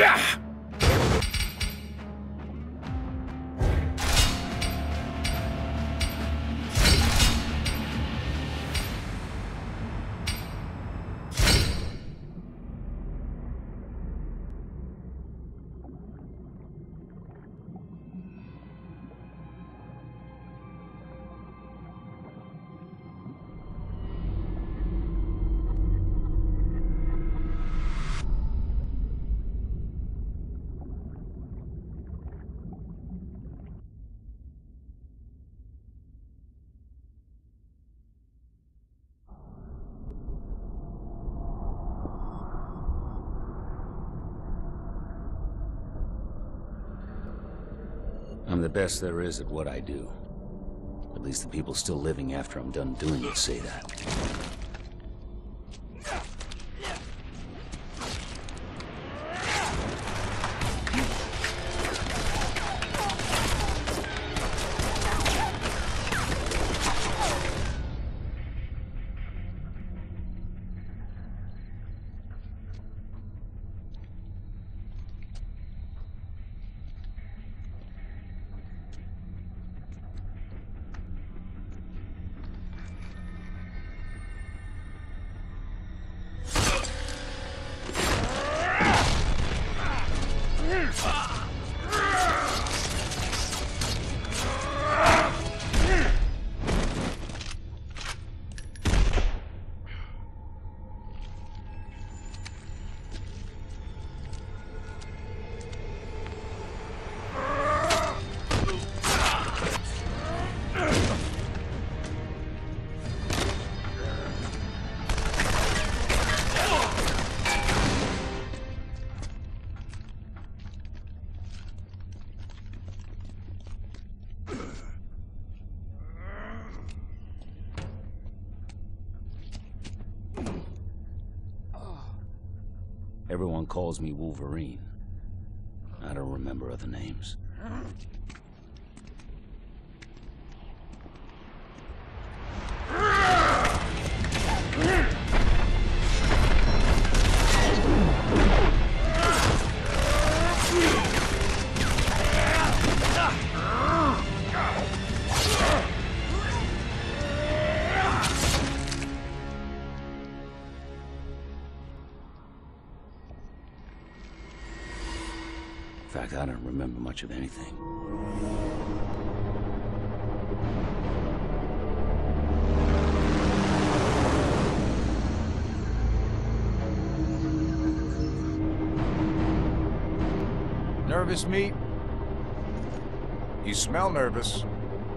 I'm best there is at what I do. At least the people still living after I'm done doing it say that. Calls me Wolverine. I don't remember other names. Much of anything. Nervous, meat? You smell nervous.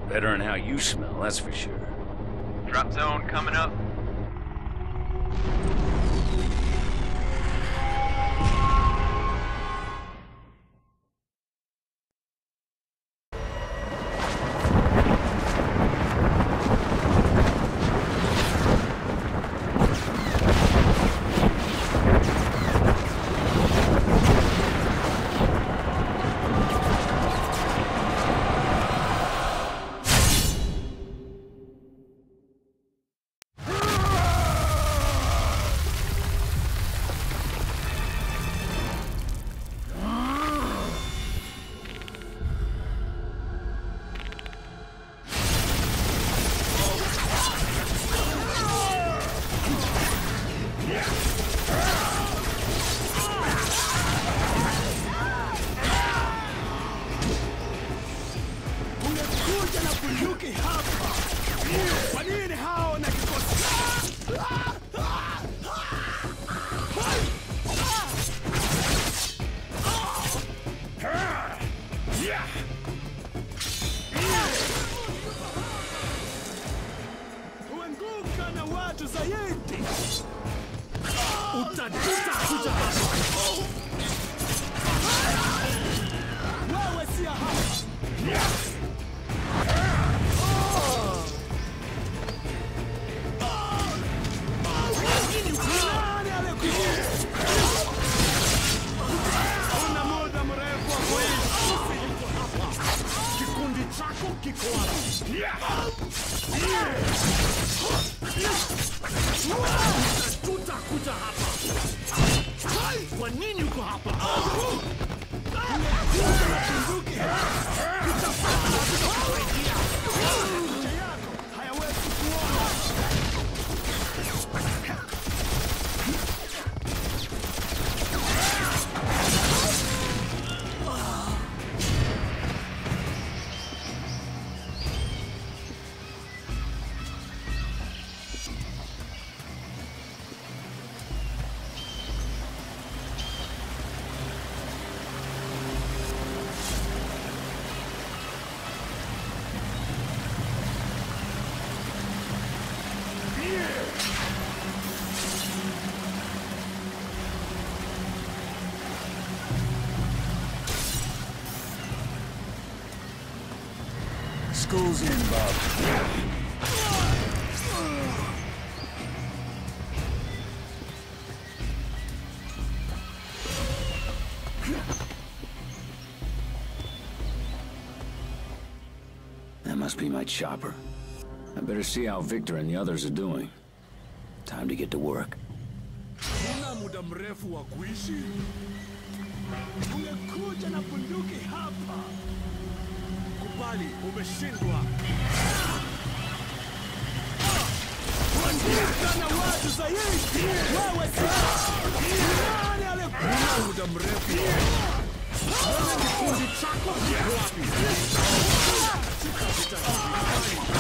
Better than how you smell, that's for sure. Drop zone coming up. right, Chopper. I better see how Victor and the others are doing. Time to get to work. Stay behind.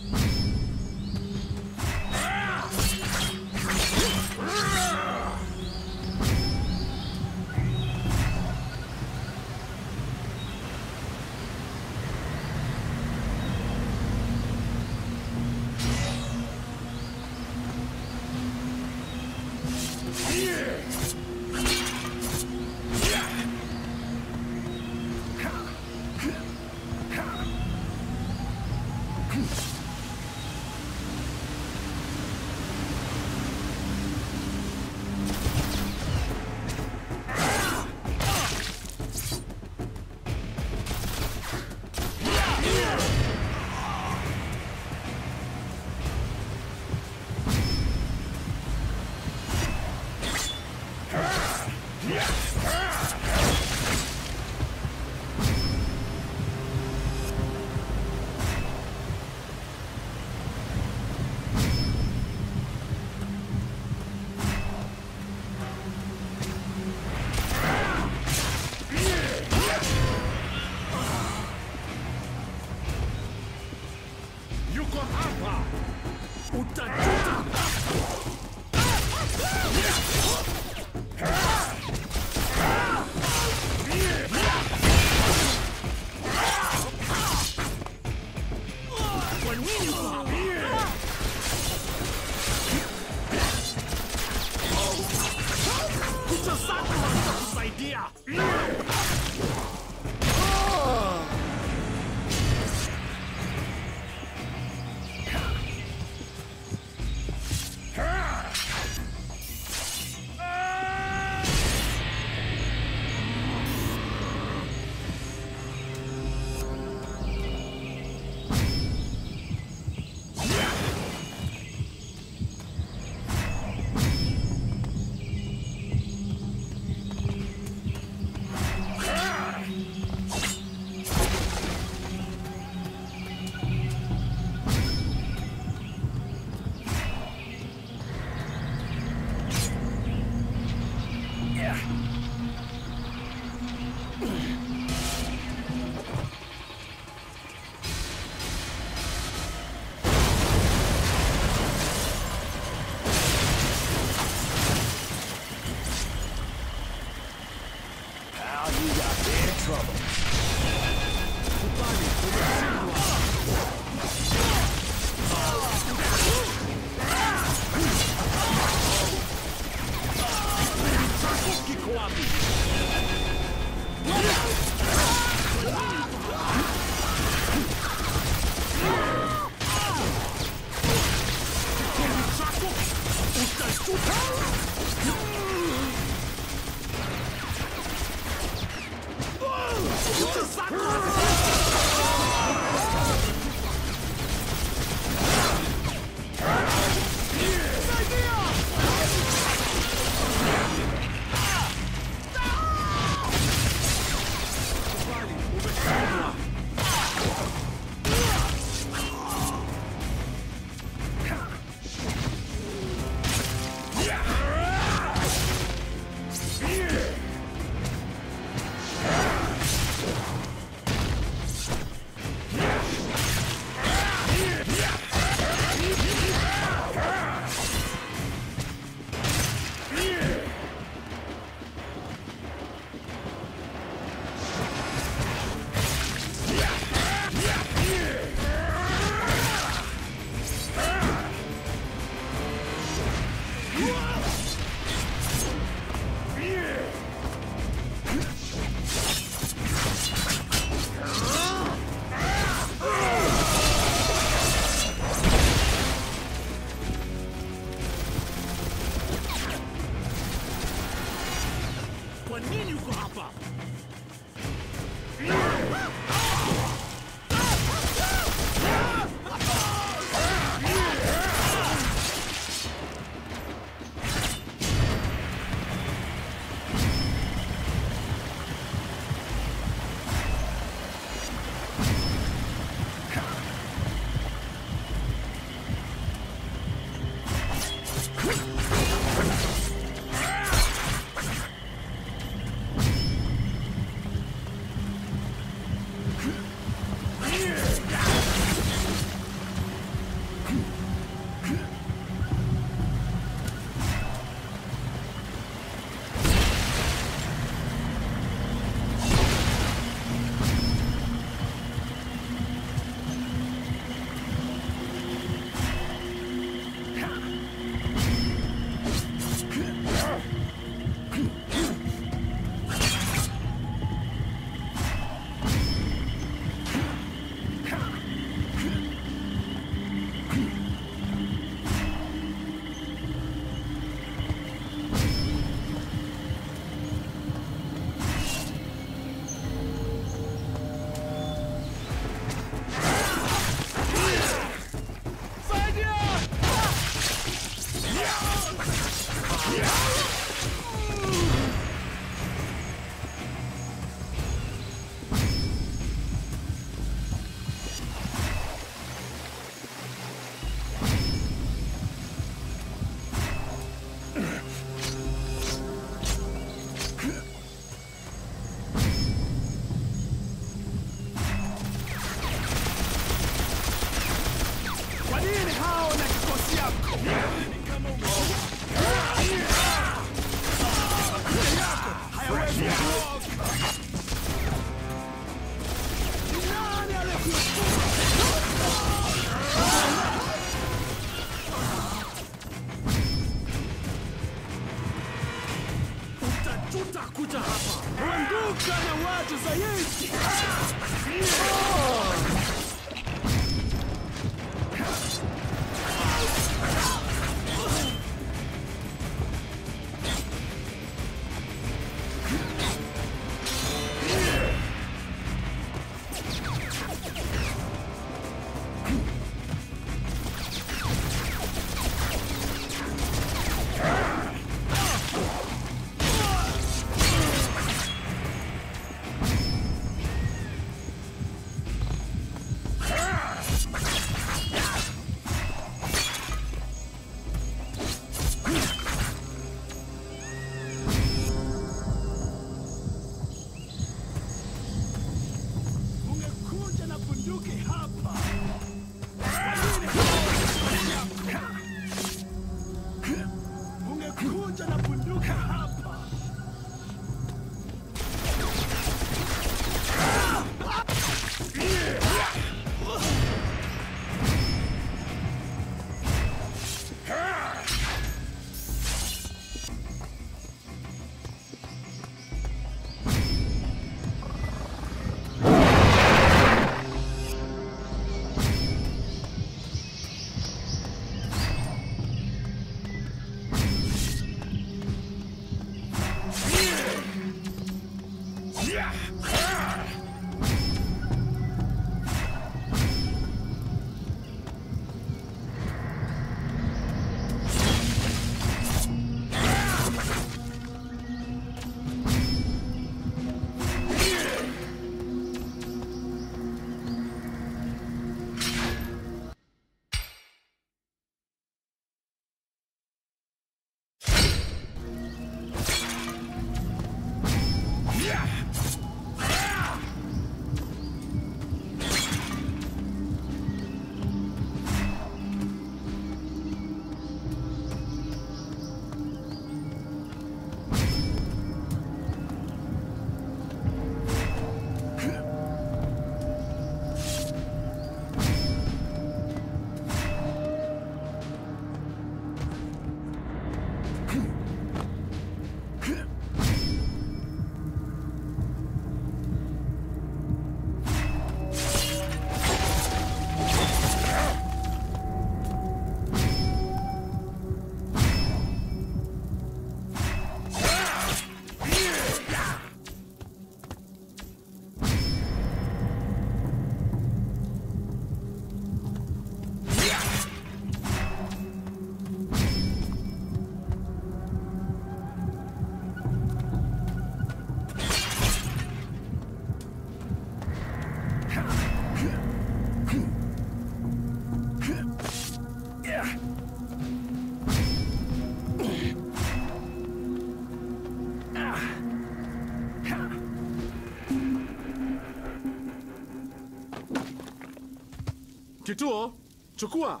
Kituo, chukua.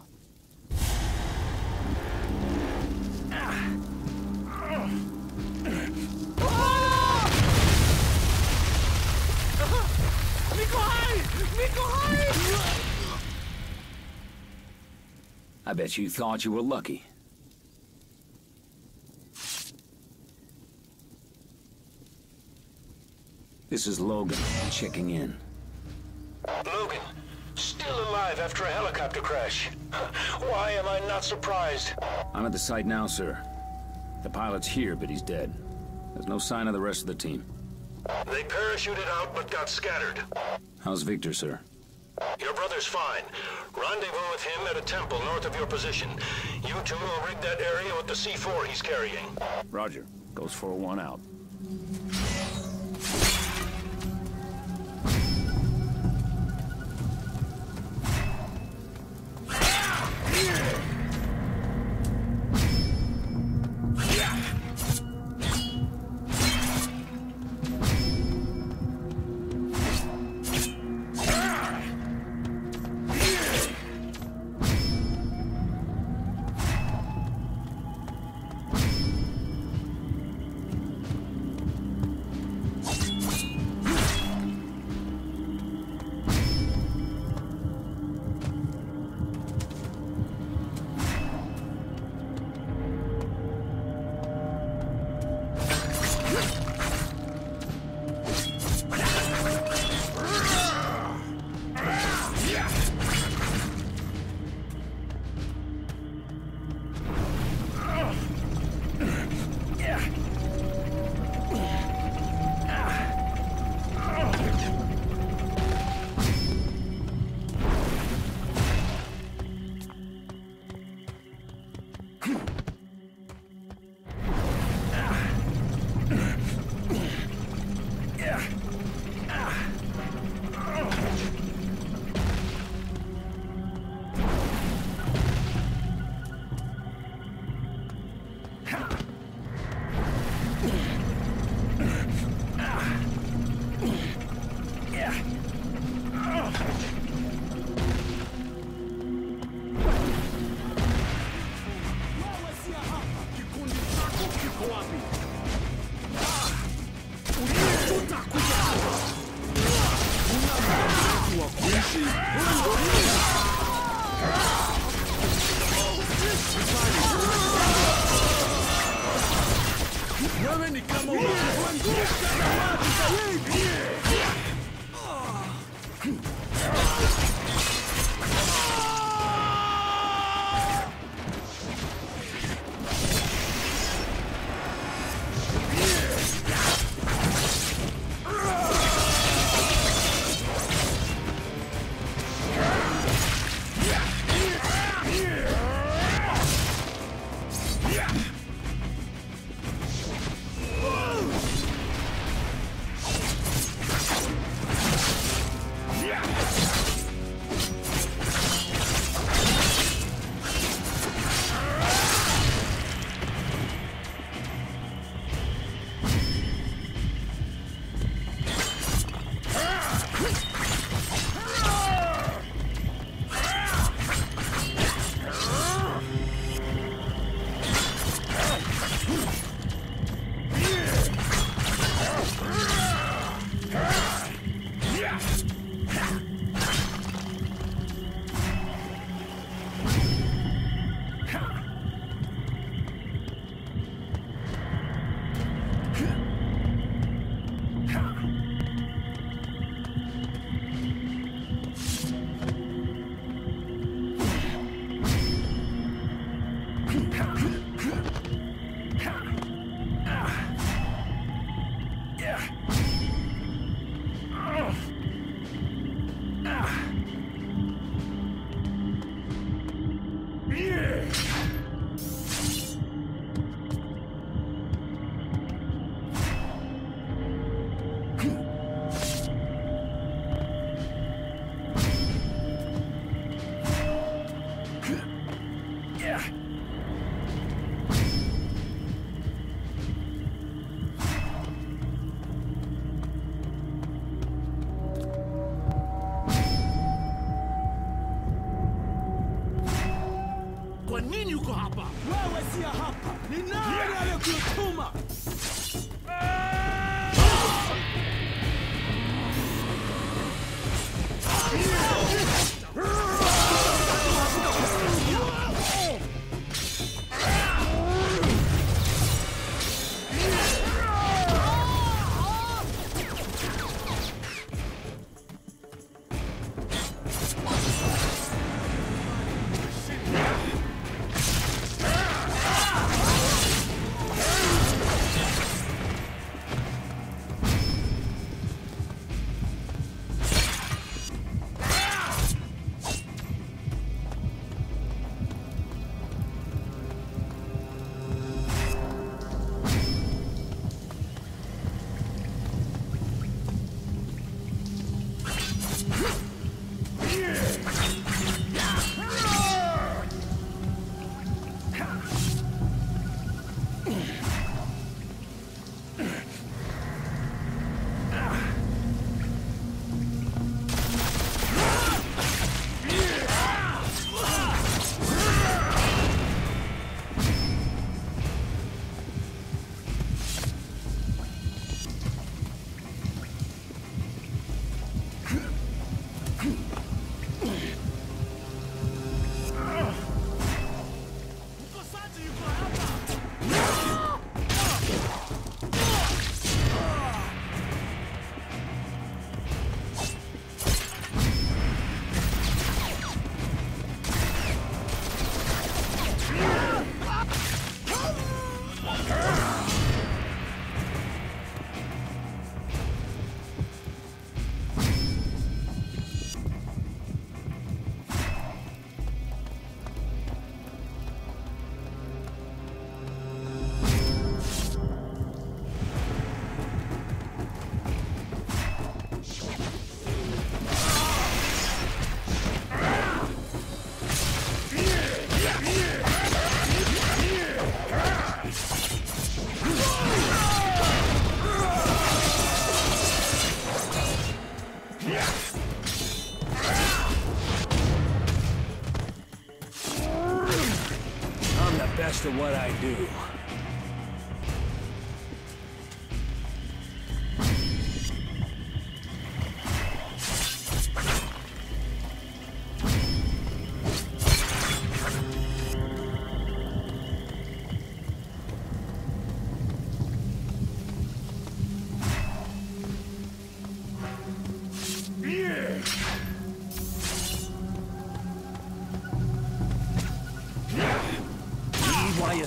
Hai! Hai! I bet you thought you were lucky. This is Logan, checking in. After a helicopter crash. Why am I not surprised? I'm at the site now, sir. The pilot's here, but he's dead. There's no sign of the rest of the team. They parachuted out but got scattered. How's Victor, sir? Your brother's fine. Rendezvous with him at a temple north of your position. You two will rig that area with the C4 he's carrying. Roger. Goes for one out.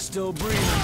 Still breathing.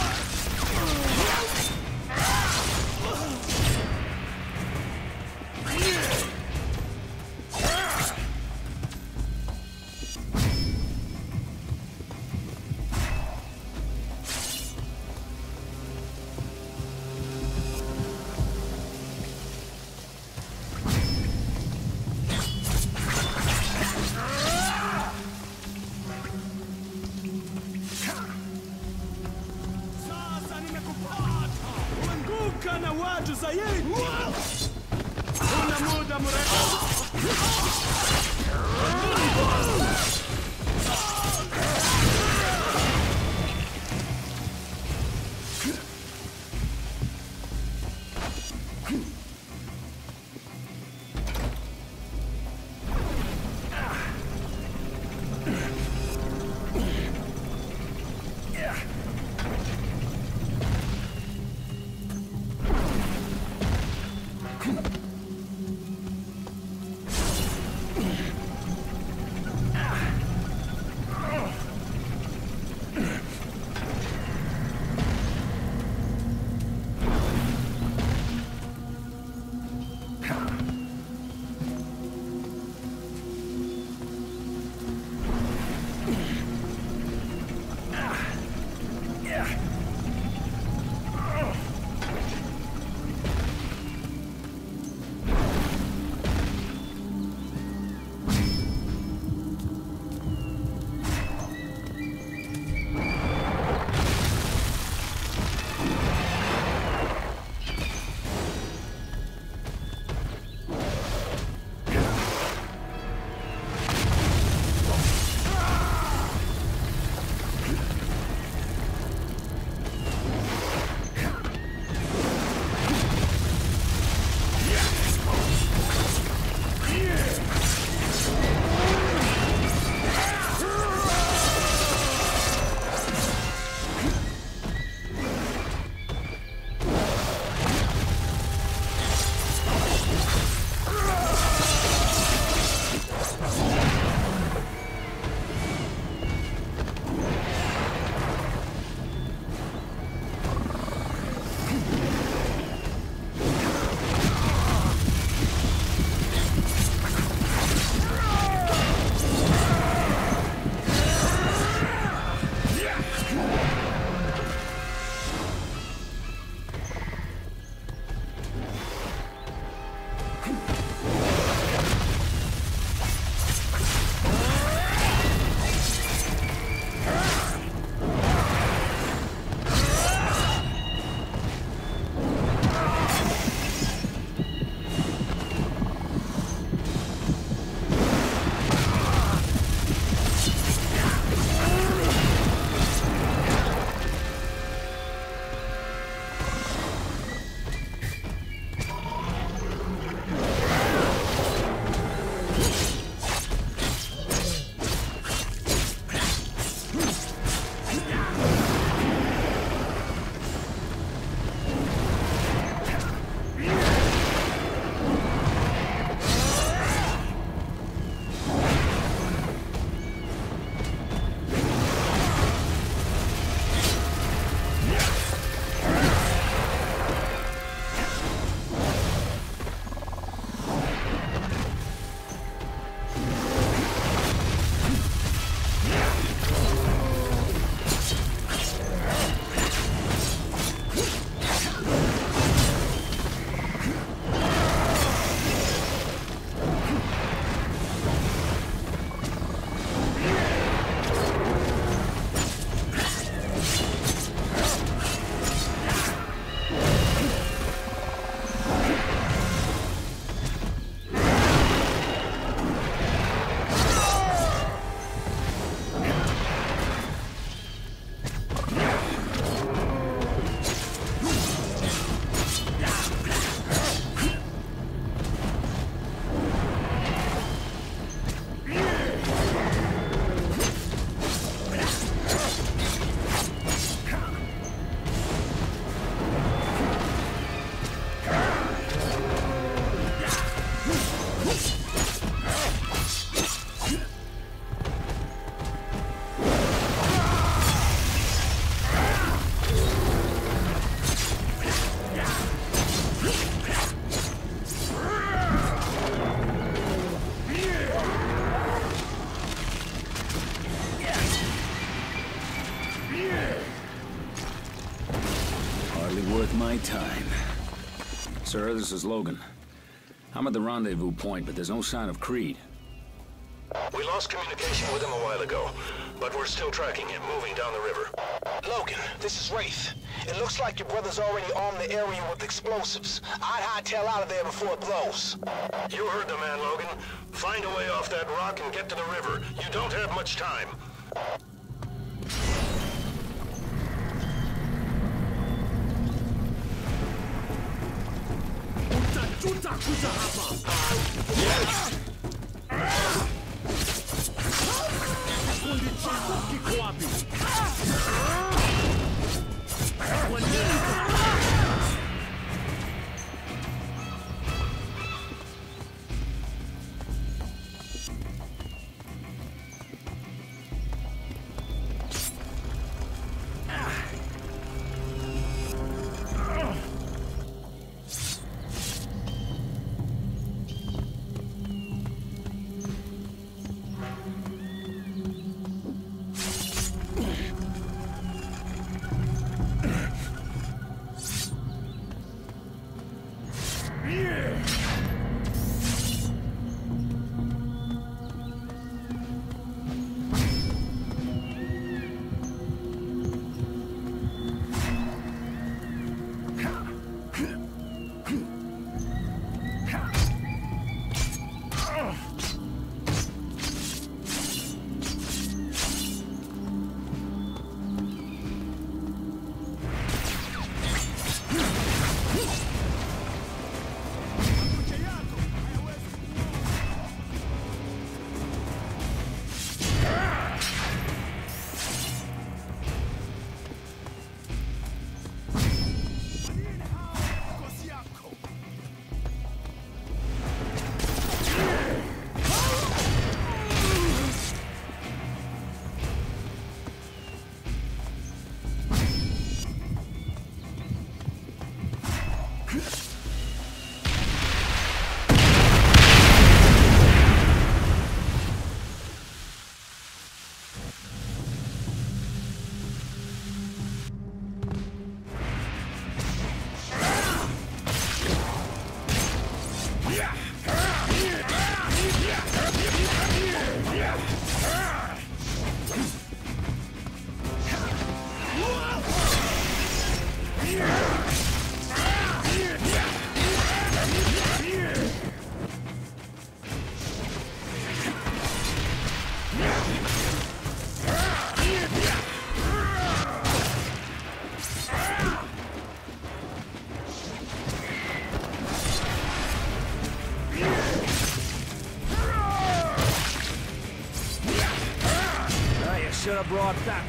Sir, this is Logan. I'm at the rendezvous point, but there's no sign of Creed. We lost communication with him a while ago, but we're still tracking him, moving down the river. Logan, this is Wraith. It looks like your brother's already armed the area with explosives. I'd hightail out of there before it blows. You heard the man, Logan. Find a way off that rock and get to the river. You don't have much time. Brought backup.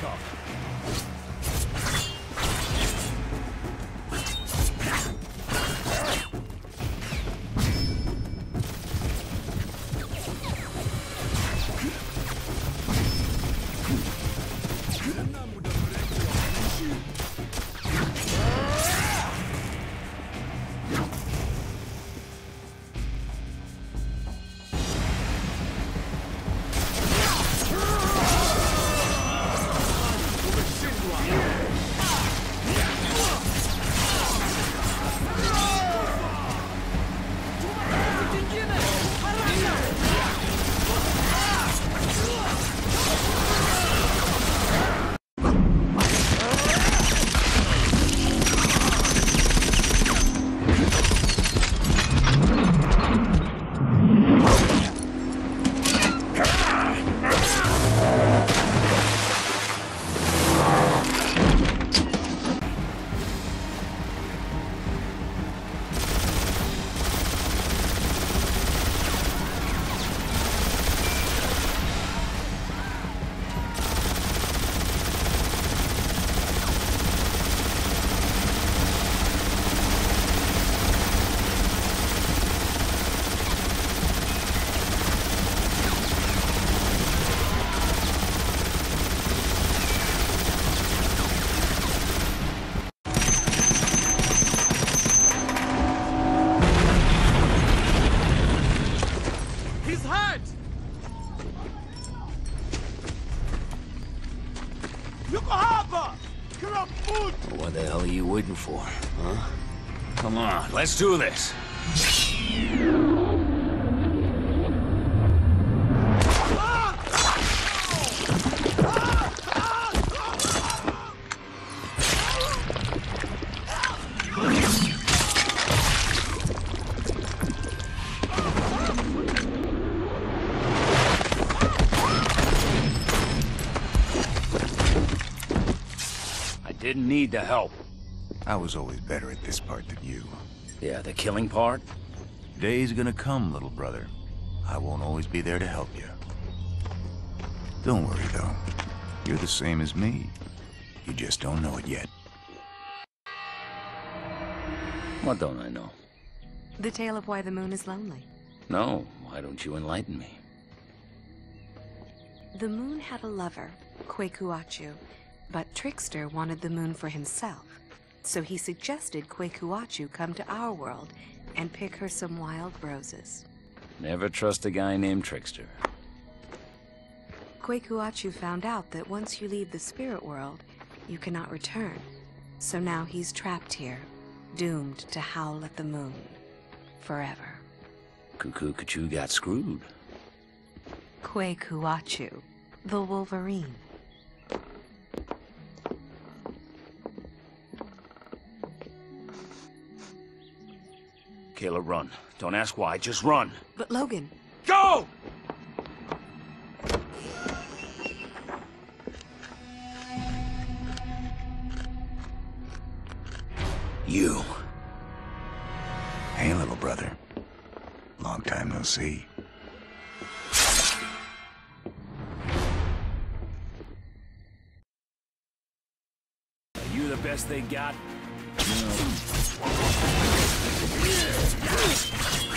Let's do this. I didn't need the help. I was always better at this part than you. Yeah, the killing part? Day's gonna come, little brother. I won't always be there to help you. Don't worry, though. You're the same as me. You just don't know it yet. What don't I know? The tale of why the moon is lonely. No, why don't you enlighten me? The moon had a lover, Kuekuatsu, but Trickster wanted the moon for himself. So he suggested Kuekuatsu come to our world and pick her some wild roses. Never trust a guy named Trickster. Kuekuatsu found out that once you leave the spirit world, you cannot return. So now he's trapped here, doomed to howl at the moon. Forever. Cuckoo Kachu got screwed. Kuekuatsu, the Wolverine. Kayla, run. Don't ask why, just run. But Logan, Go! You. Hey, little brother. Long time no see. Are you the best they got? And I'm not even breathing. Don't down me yet, Jimmy. Let's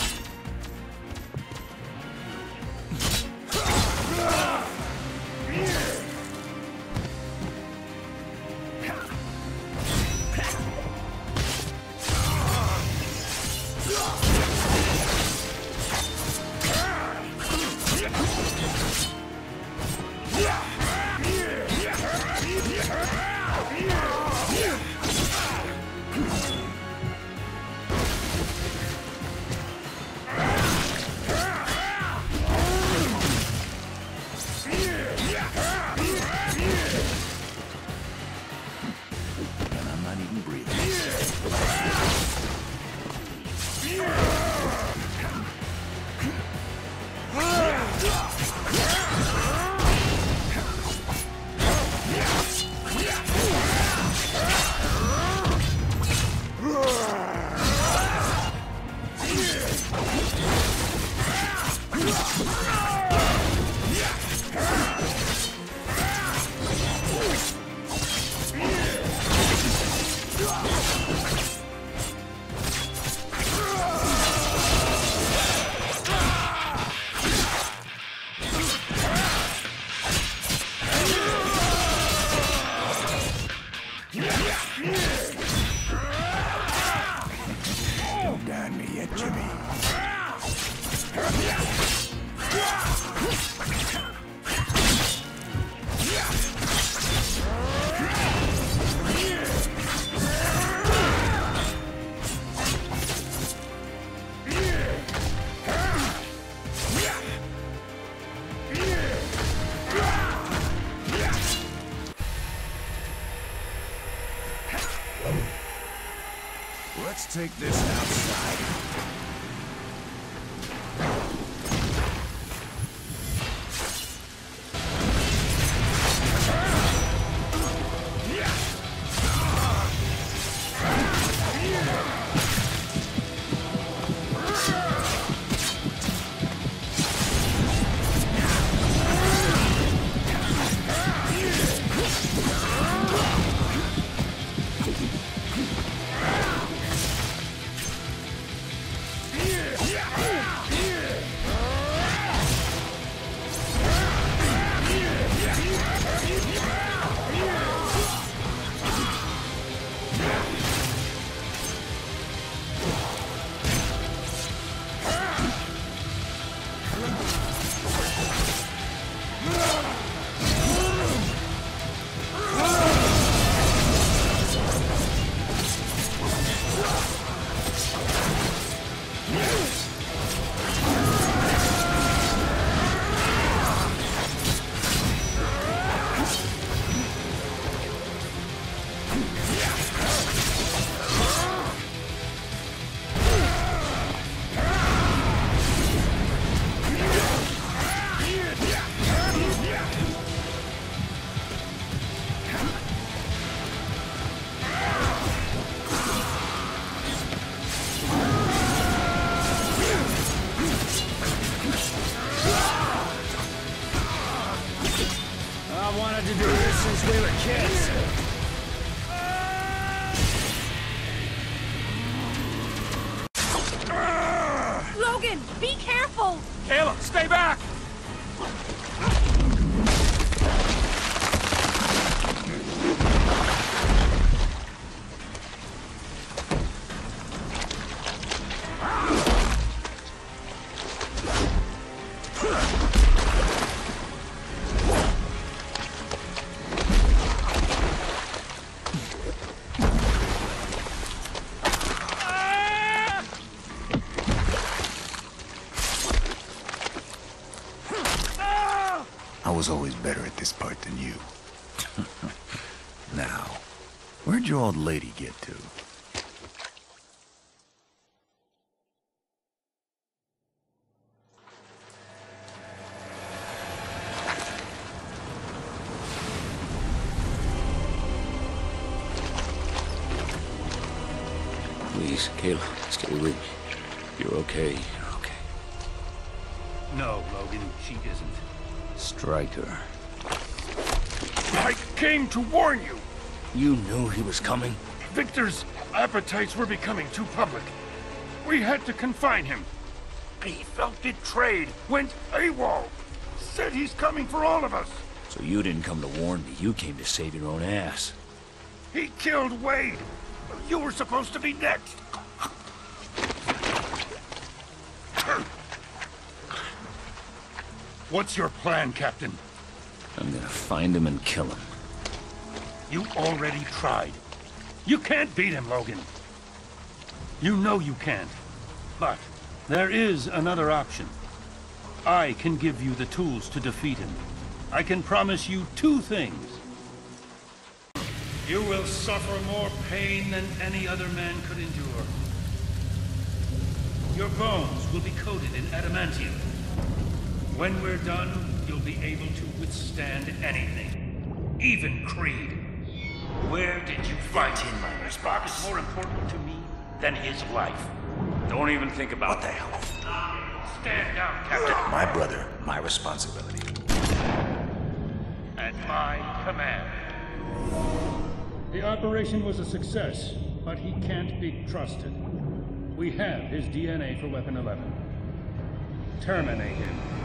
take this where'd your old lady get to? Please, Kayla, stay with me. You're okay. You're okay. No, Logan, she isn't. Stryker. I came to warn you. You knew he was coming? Victor's appetites were becoming too public. We had to confine him. He felt betrayed, went AWOL. Said he's coming for all of us. So you didn't come to warn me. You came to save your own ass. He killed Wade. You were supposed to be next. What's your plan, Captain? I'm gonna find him and kill him. You already tried. You can't beat him, Logan. You know you can't. But there is another option. I can give you the tools to defeat him. I can promise you two things. You will suffer more pain than any other man could endure. Your bones will be coated in adamantium. When we're done, you'll be able to withstand anything. Even Creed. Where did you find him? Spock is more important to me than his life. Don't even think about What the hell? Stand down, Captain. My brother, my responsibility. At my command. The operation was a success, but he can't be trusted. We have his DNA for Weapon 11. Terminate him.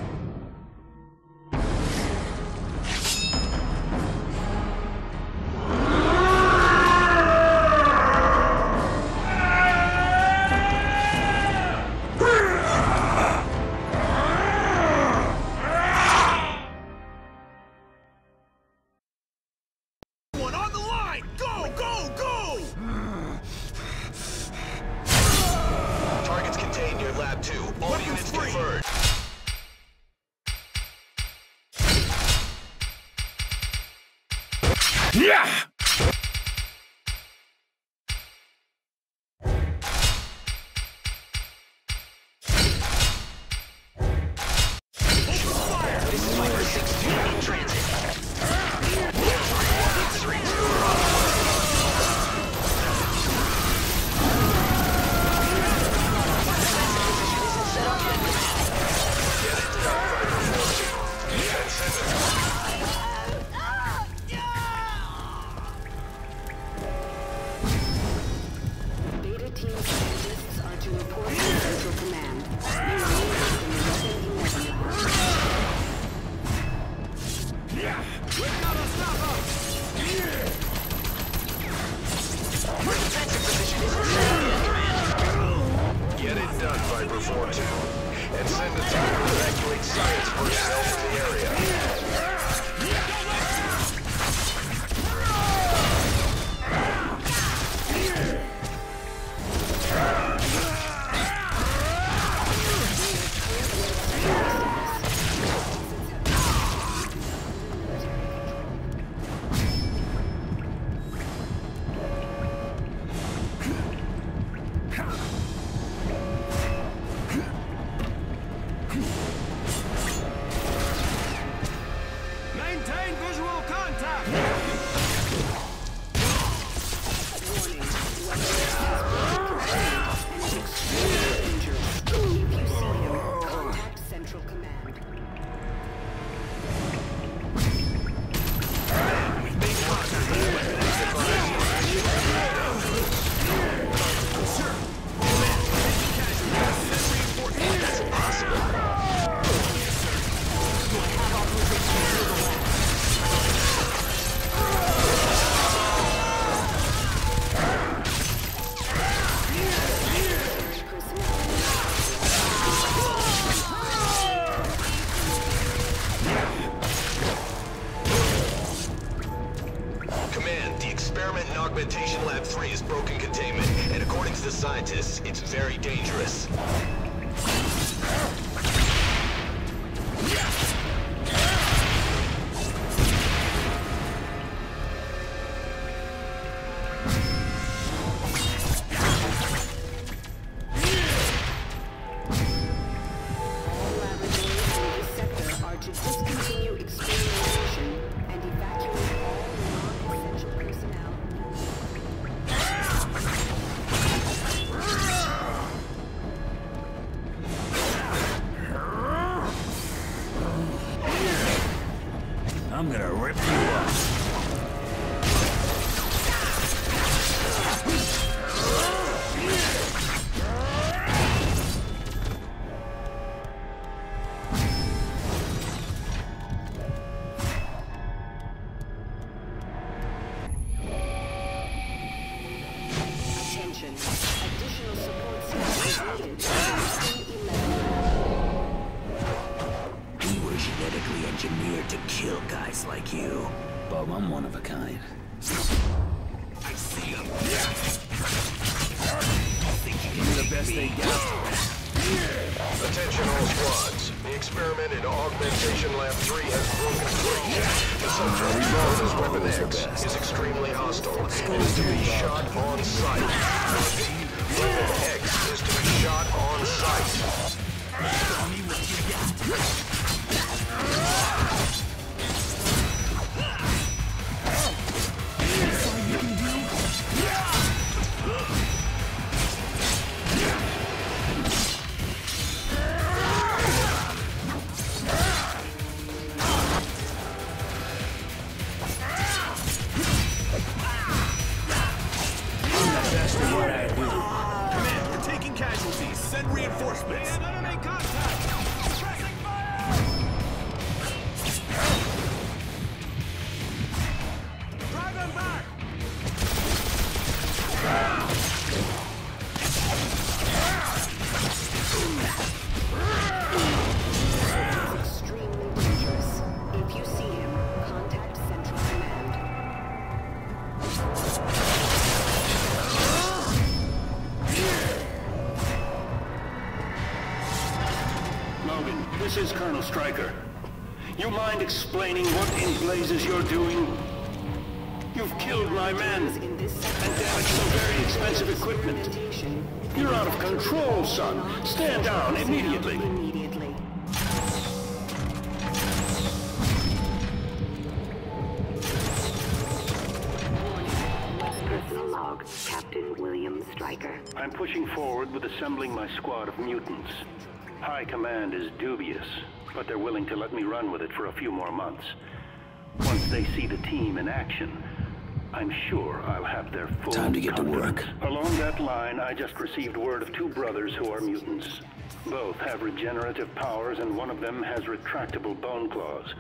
Is You mind explaining what in blazes you're doing? You've killed my men Those in this sector and damaged some very expensive equipment. You're out of control, son. Stand down immediately. log, Captain William Stryker. I'm pushing forward with assembling my squad of mutants. High command is dubious, but they're willing to let me run with it for a few more months. Once they see the team in action, I'm sure I'll have their full Time to get to work. Along that line, I just received word of two brothers who are mutants. Both have regenerative powers, and one of them has retractable bone claws.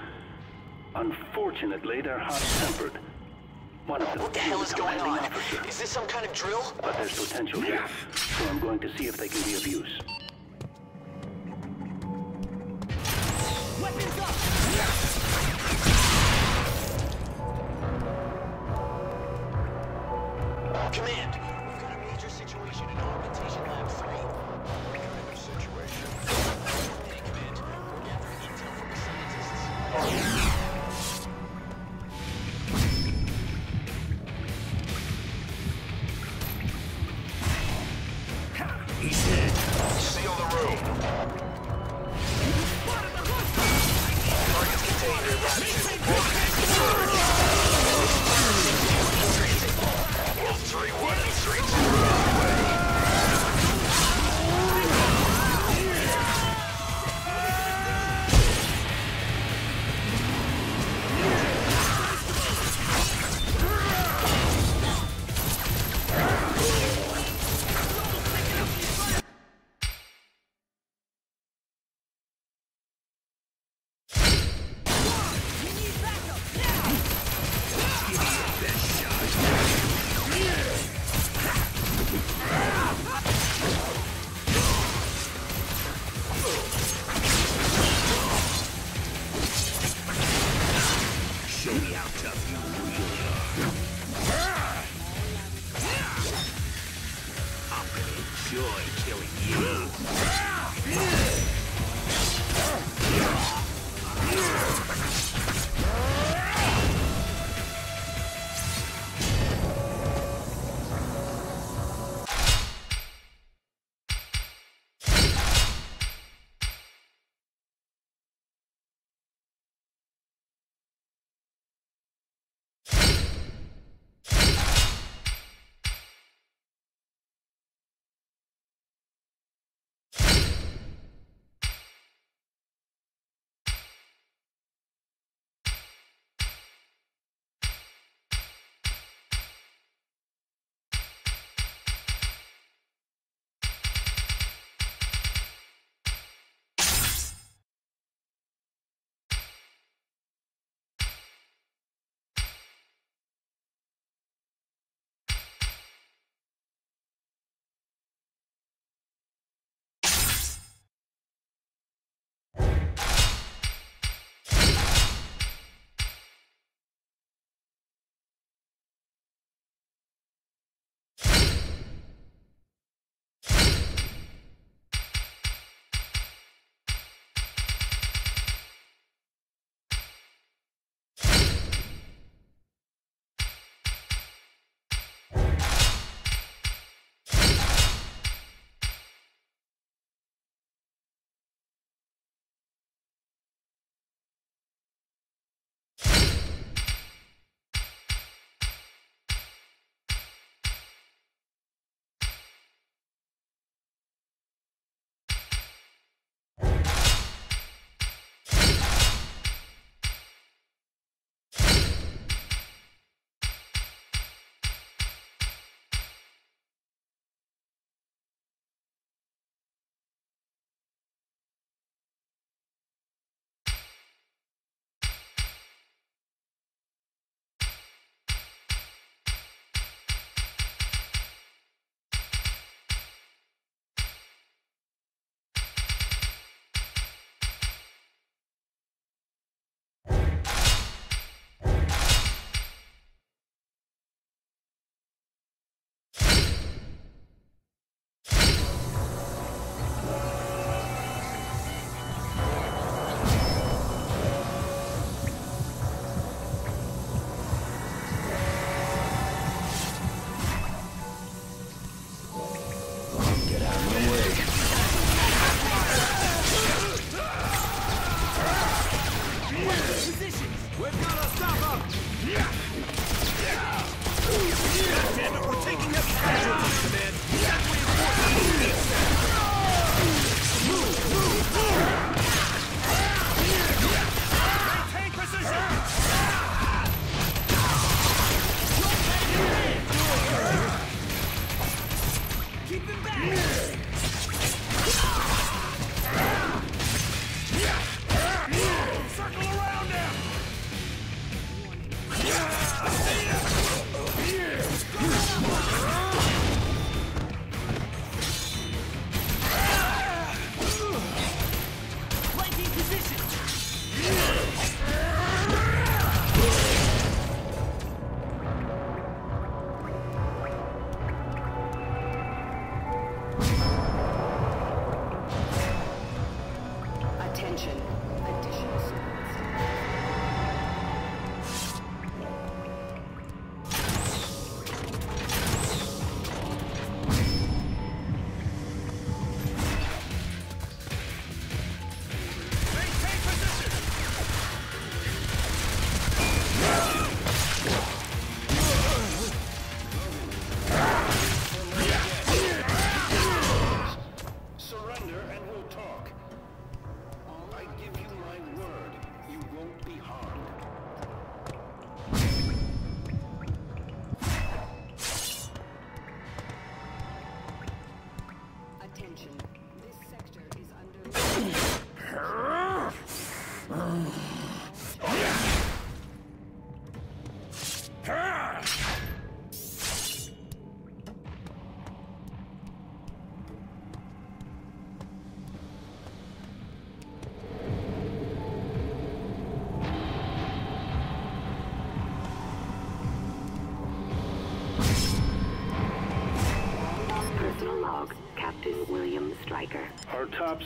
Unfortunately, they're hot-tempered. One of them What the hell is going on? officer. Is this some kind of drill? But there's potential here, so I'm going to see if they can be of use.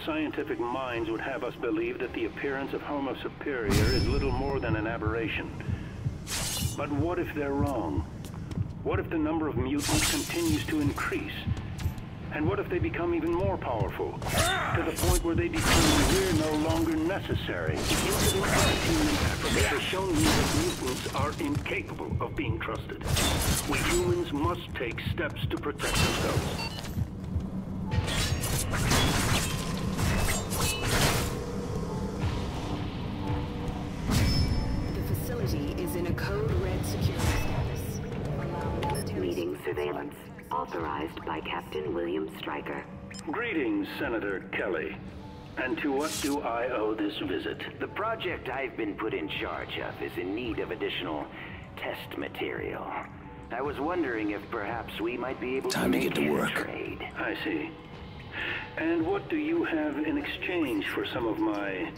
Scientific minds would have us believe that the appearance of Homo superior is little more than an aberration. But what if they're wrong? What if the number of mutants continues to increase? And what if they become even more powerful? To the point where they determine we're no longer necessary. Incident of Team in Africa has shown me that mutants are incapable of being trusted. We humans must take steps to protect ourselves. Authorized by Captain William Stryker. Greetings, Senator Kelly. And to what do I owe this visit? The project I've been put in charge of is in need of additional test material. I was wondering if perhaps we might be able Time to to get to work. trade. I see. And what do you have in exchange for some of my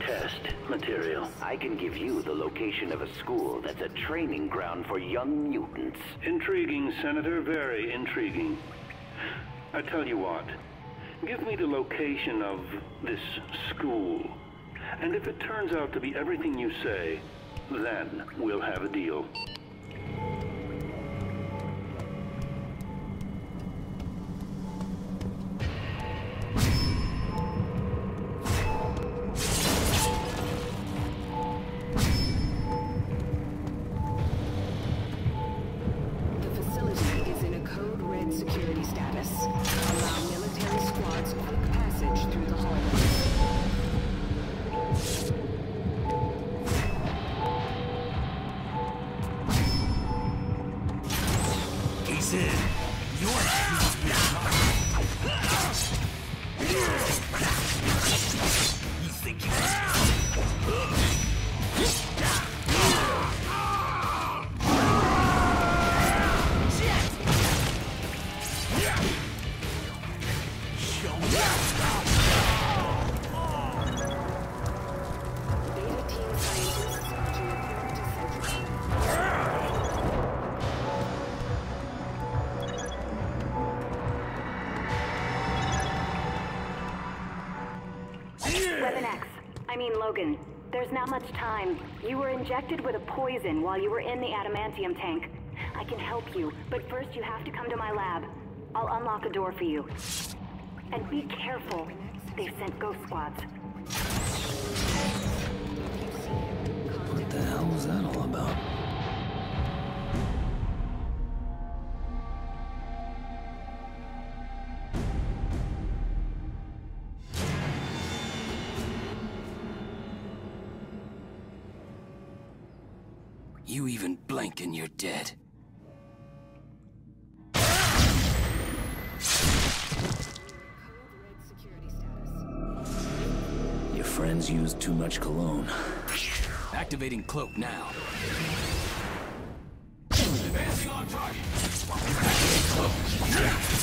test material? I can give you the location of a school that's a training ground for young mutants. Intriguing, Senator, very intriguing. I tell you what, give me the location of this school. And if it turns out to be everything you say, then we'll have a deal. Injected with a poison while you were in the adamantium tank. I can help you, but first you have to come to my lab. I'll unlock a door for you. And be careful. They've sent ghost squads. What the hell was that all about? Even and you're dead. Red security status. Your friends used too much cologne. Activating cloak now. Even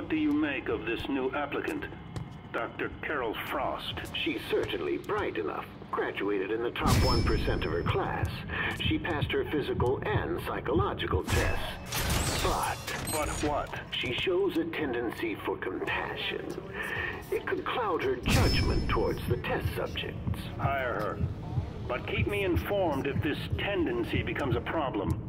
what do you make of this new applicant? Dr. Carol Frost. She's certainly bright enough. Graduated in the top 1% of her class. She passed her physical and psychological tests. But... But what? She shows a tendency for compassion. It could cloud her judgment towards the test subjects. Hire her. But keep me informed if this tendency becomes a problem.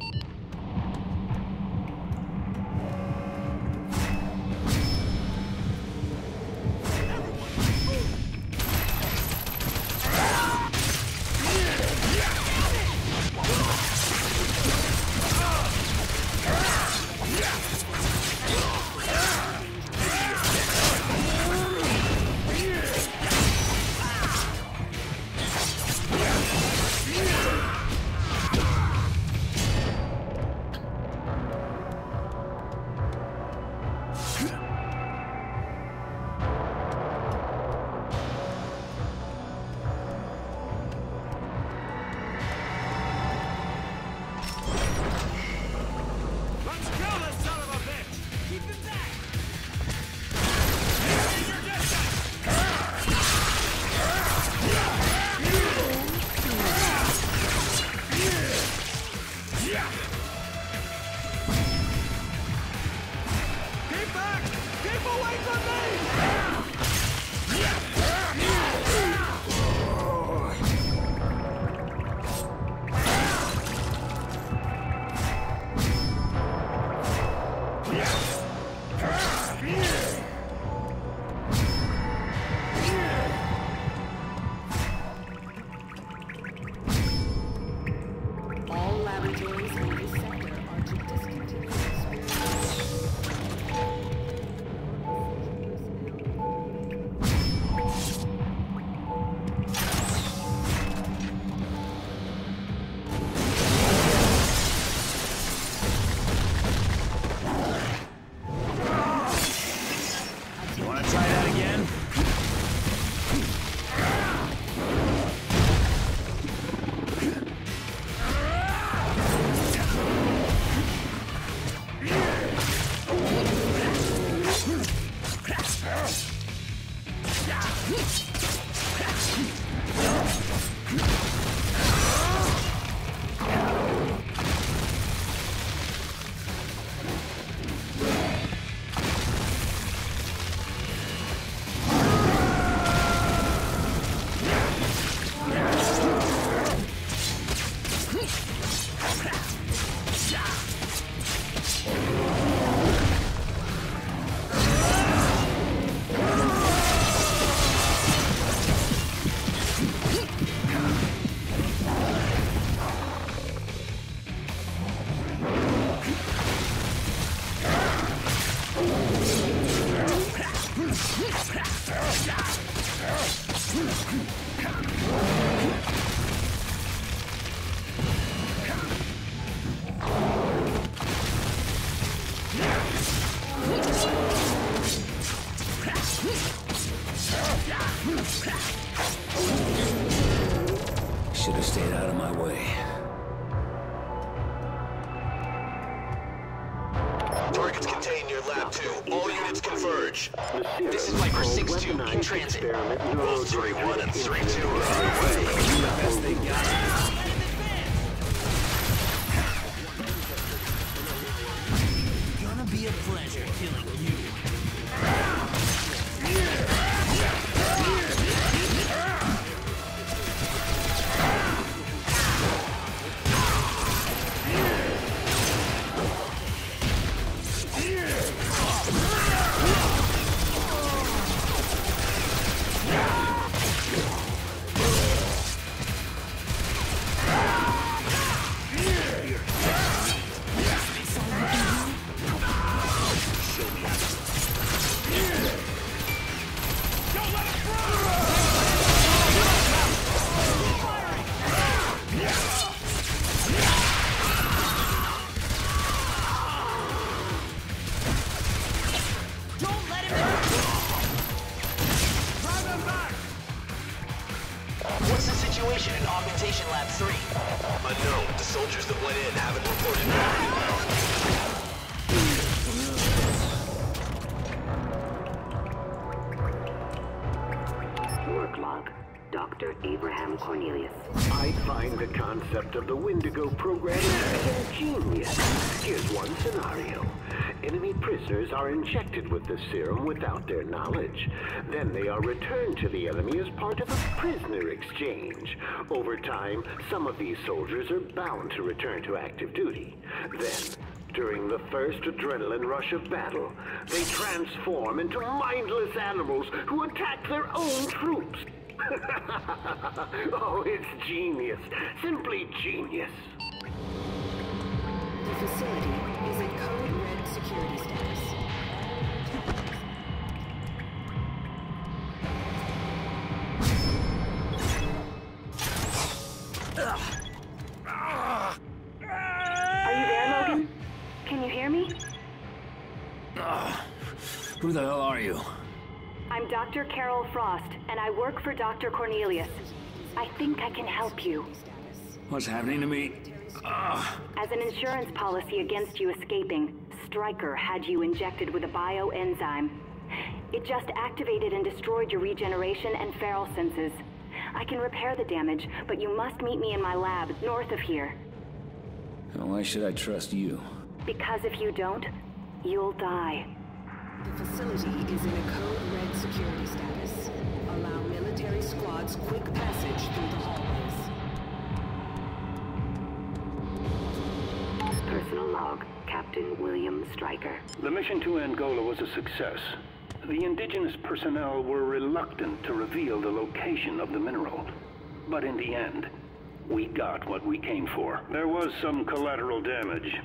Scenario. Enemy prisoners are injected with the serum without their knowledge. Then they are returned to the enemy as part of a prisoner exchange. Over time, some of these soldiers are bound to return to active duty. Then, during the first adrenaline rush of battle, they transform into mindless animals who attack their own troops. oh, it's genius. Simply genius. The facility is in code red security status. Are you there, Logan? Can you hear me? Who the hell are you? I'm Dr. Carol Frost, and I work for Dr. Cornelius. I think I can help you. What's happening to me? As an insurance policy against you escaping, Stryker had you injected with a bioenzyme. It just activated and destroyed your regeneration and feral senses. I can repair the damage, but you must meet me in my lab, north of here. Why should I trust you? Because if you don't, you'll die. The facility is in a code red security status. Allow military squads quick passage through the hallways. Personal log, Captain William Stryker. The mission to Angola was a success. The indigenous personnel were reluctant to reveal the location of the mineral. But in the end, we got what we came for. There was some collateral damage.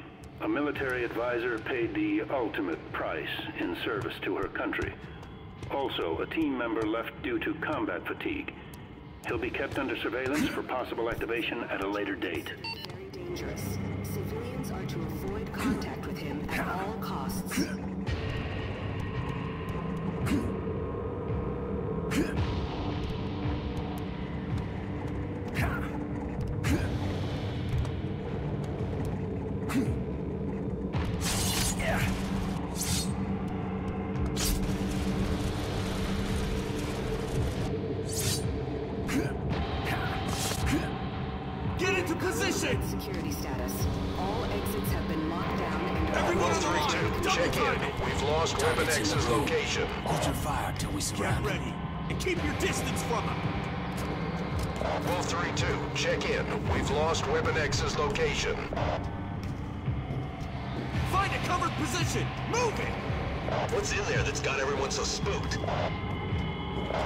A military advisor paid the ultimate price in service to her country. Also, a team member left due to combat fatigue. He'll be kept under surveillance for possible activation at a later date. Very dangerous. Are to avoid contact with him at all costs. Get covered position! Move it! What's in there that's got everyone so spooked?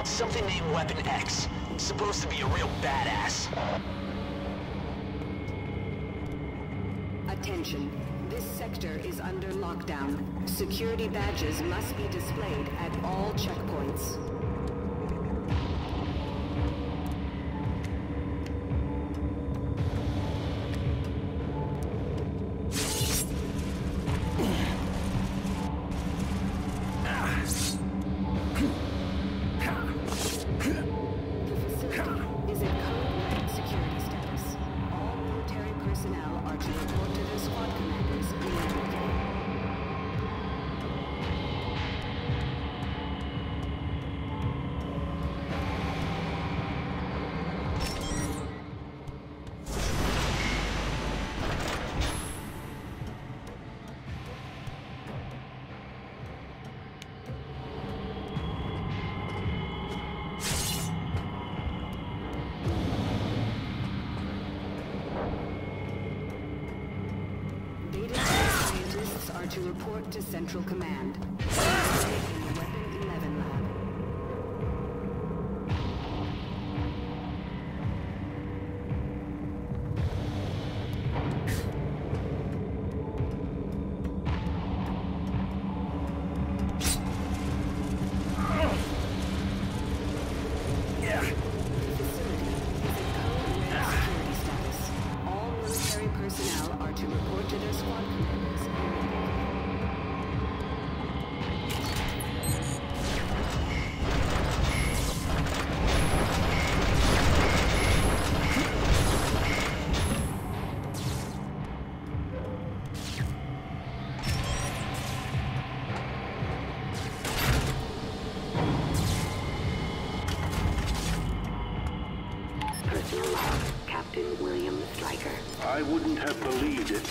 Something named Weapon X. Supposed to be a real badass. Attention. This sector is under lockdown. Security badges must be displayed at all checkpoints.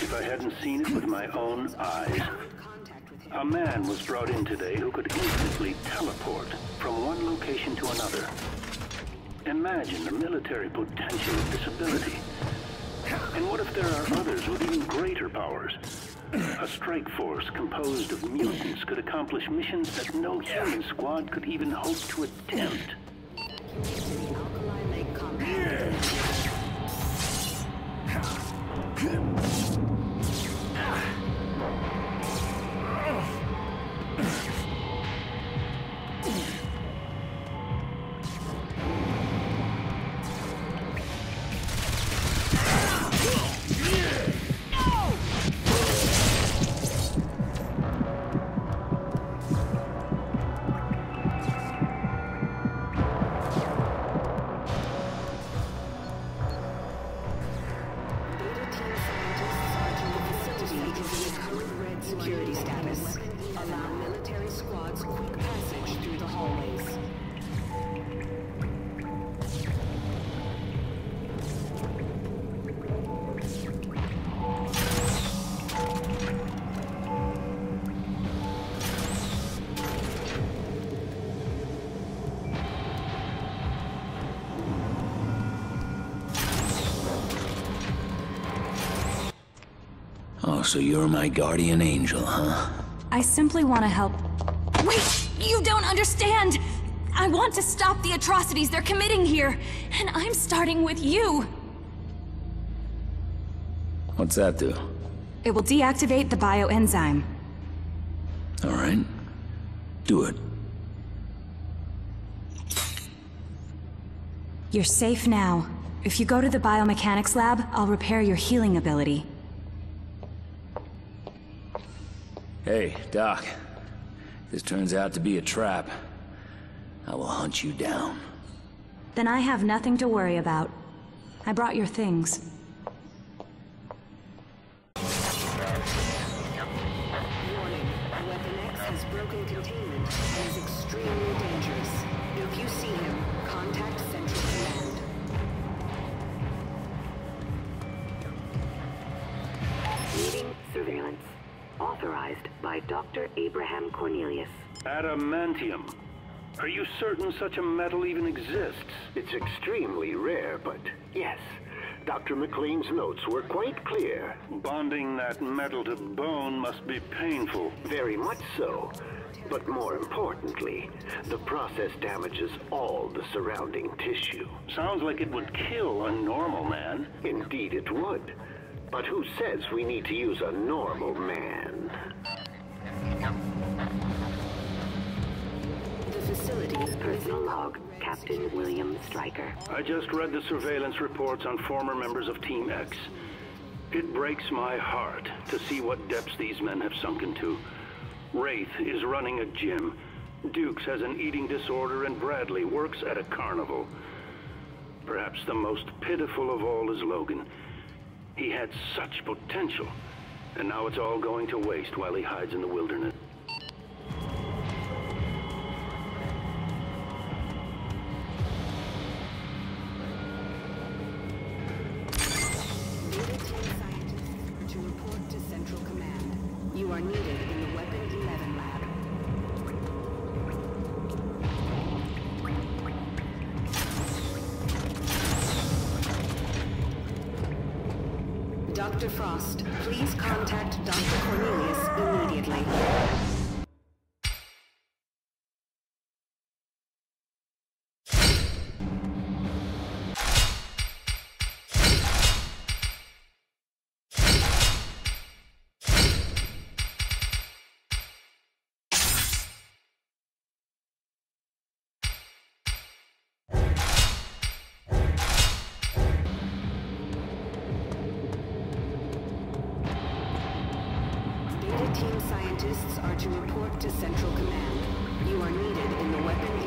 If I hadn't seen it with my own eyes. A man was brought in today who could instantly teleport from one location to another. Imagine the military potential of this ability. And what if there are others with even greater powers? A strike force composed of mutants could accomplish missions that no human squad could even hope to attempt. Security so you're my guardian angel, huh? I simply want to help. Wait! You don't understand! I want to stop the atrocities they're committing here, and I'm starting with you! What's that do? It will deactivate the bioenzyme. Alright. Do it. You're safe now. If you go to the biomechanics lab, I'll repair your healing ability. Hey, Doc. This turns out to be a trap. I will hunt you down. Then I have nothing to worry about. I brought your things. Adamantium. Are you certain such a metal even exists? It's extremely rare, but yes. Dr. McLean's notes were quite clear. Bonding that metal to bone must be painful. Very much so. But more importantly, the process damages all the surrounding tissue. Sounds like it would kill a normal man. Indeed it would. But who says we need to use a normal man? Facility. Personal log, Captain William Stryker. I just read the surveillance reports on former members of Team X. It breaks my heart to see what depths these men have sunk into. Wraith is running a gym. Dukes has an eating disorder and Bradley works at a carnival. Perhaps the most pitiful of all is Logan. He had such potential, and now it's all going to waste while he hides in the wilderness. Report to Central Command. You are needed in the Weapon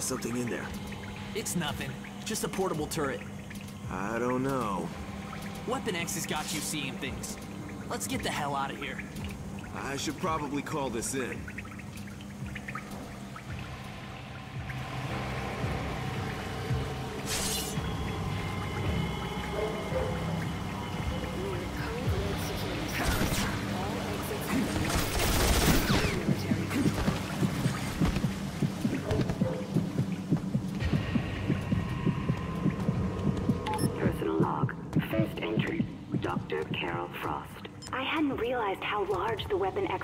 saw something in there. It's nothing. Just a portable turret. I don't know. Weapon X has got you seeing things. Let's get the hell out of here. I should probably call this in.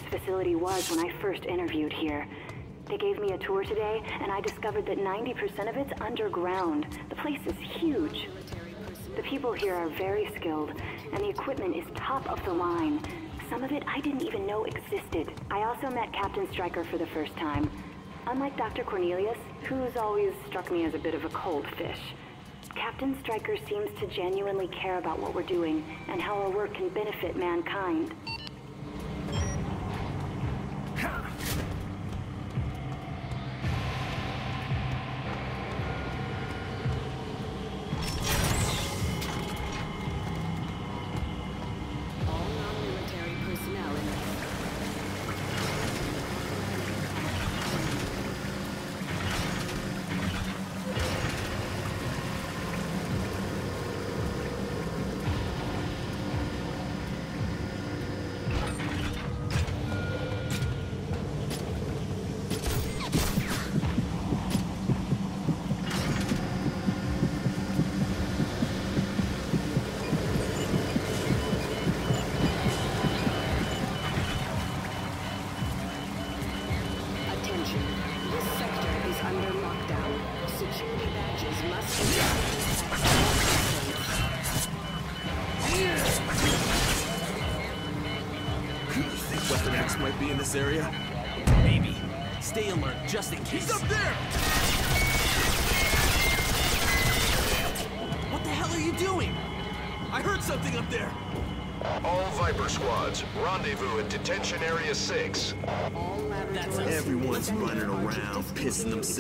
Facility was when I first interviewed here. They gave me a tour today, and I discovered that 90% of it's underground. The place is huge. The people here are very skilled, and the equipment is top of the line. Some of it I didn't even know existed. I also met Captain Stryker for the first time. Unlike Dr. Cornelius, who's always struck me as a bit of a cold fish, Captain Stryker seems to genuinely care about what we're doing and how our work can benefit mankind.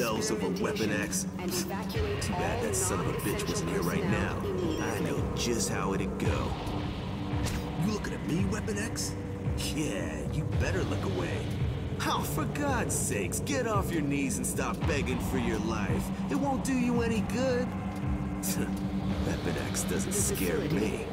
Themselves over Weapon X. Too bad that son of a bitch wasn't here right now. I know just how it'd go. You looking at me, Weapon X? Yeah, you better look away. Oh, for God's sakes, get off your knees and stop begging for your life. It won't do you any good. Weapon X doesn't The scare me.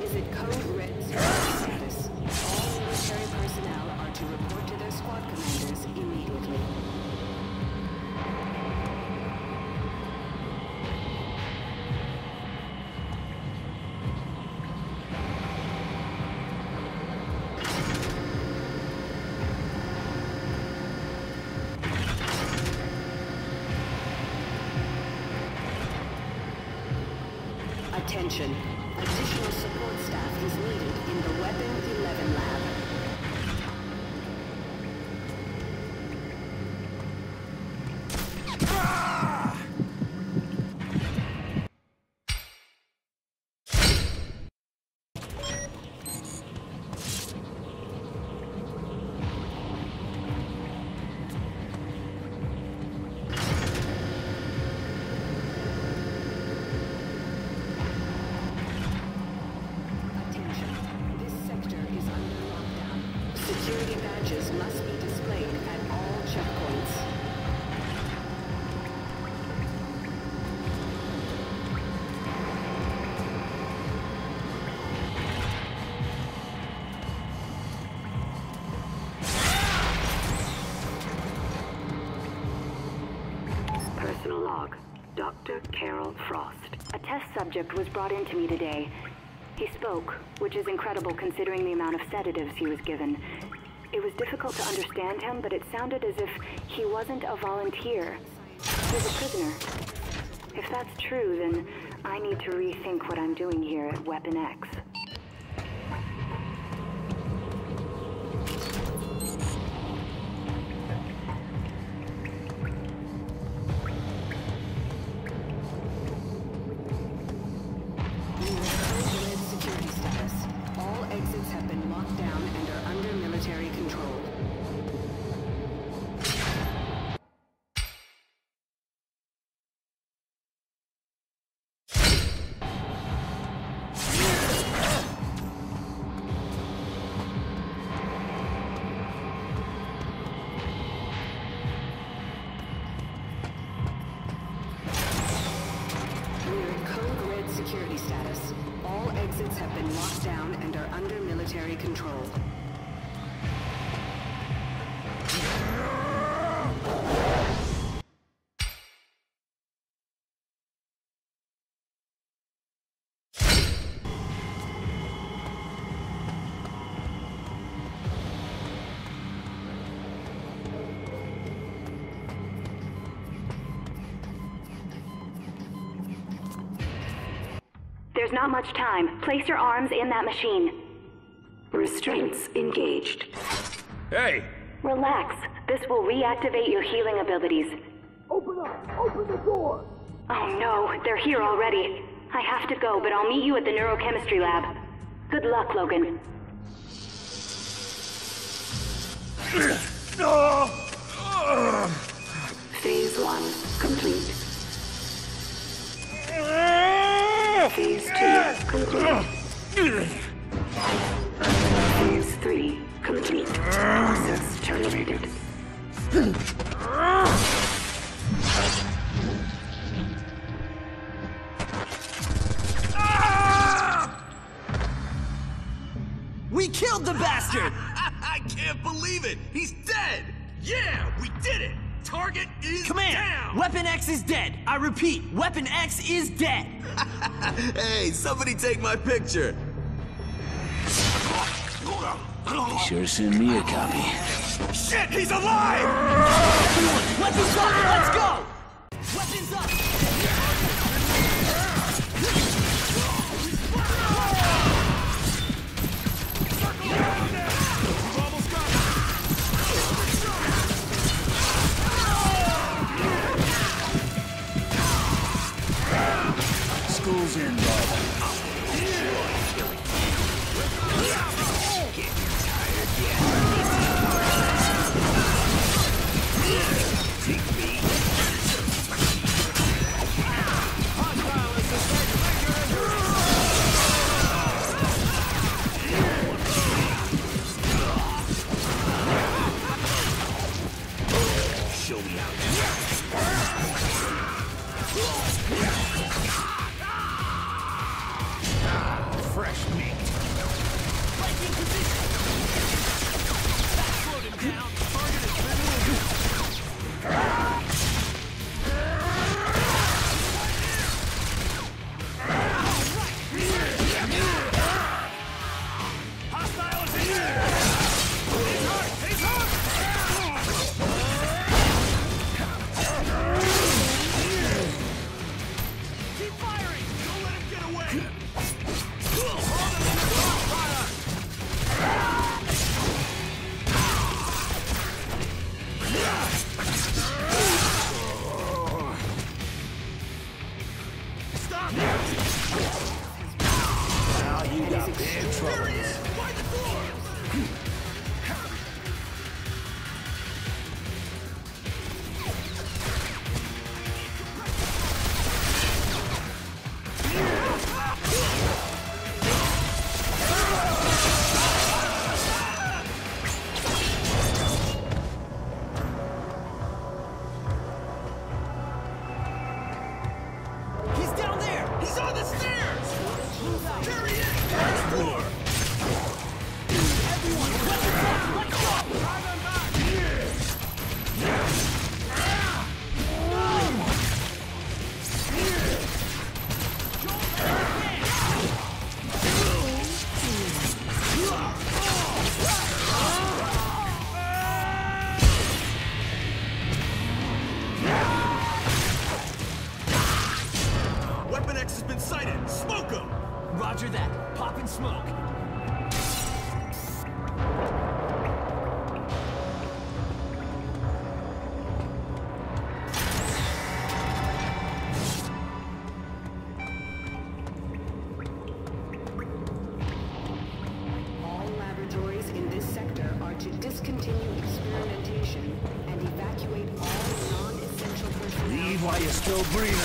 Was brought in to me today. He spoke, which is incredible considering the amount of sedatives he was given. It was difficult to understand him, but it sounded as if he wasn't a volunteer. He was a prisoner. If that's true, then I need to rethink what I'm doing here at Weapon X. not much time. Place your arms in that machine. Restraints engaged. Hey! Relax. This will reactivate your healing abilities. Open up! Open the door! Oh no, they're here already. I have to go, but I'll meet you at the neurochemistry lab. Good luck, Logan. Phase one complete. Ah! Phase two complete. Phase three complete. Process terminated. We killed the bastard! I can't believe it! He's dead! Yeah, we did it! Target is Command! down! Weapon X is dead. I repeat, Weapon X is dead. hey, somebody take my picture! Be sure to send me a copy. Shit, he's alive! Weapons up! Let's go! Weapons up! School's in, while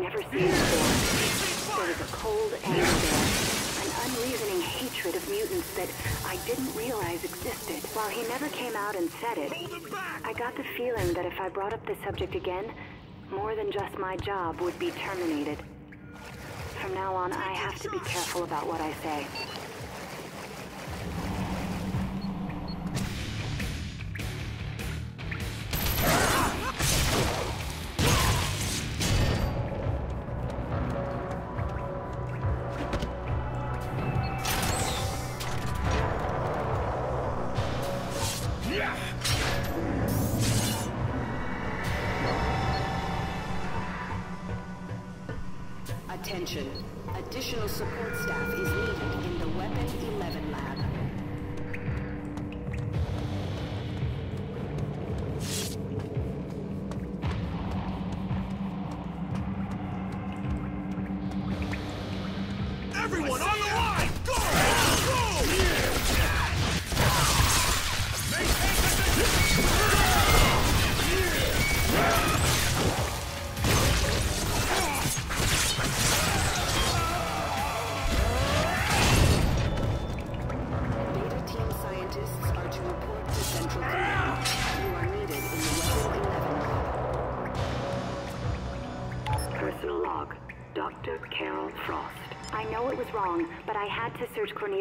Never seen before. There was a cold anger there, an unreasoning hatred of mutants that I didn't realize existed. While he never came out and said it, I got the feeling that if I brought up the subject again, more than just my job would be terminated. From now on, I have to be careful about what I say.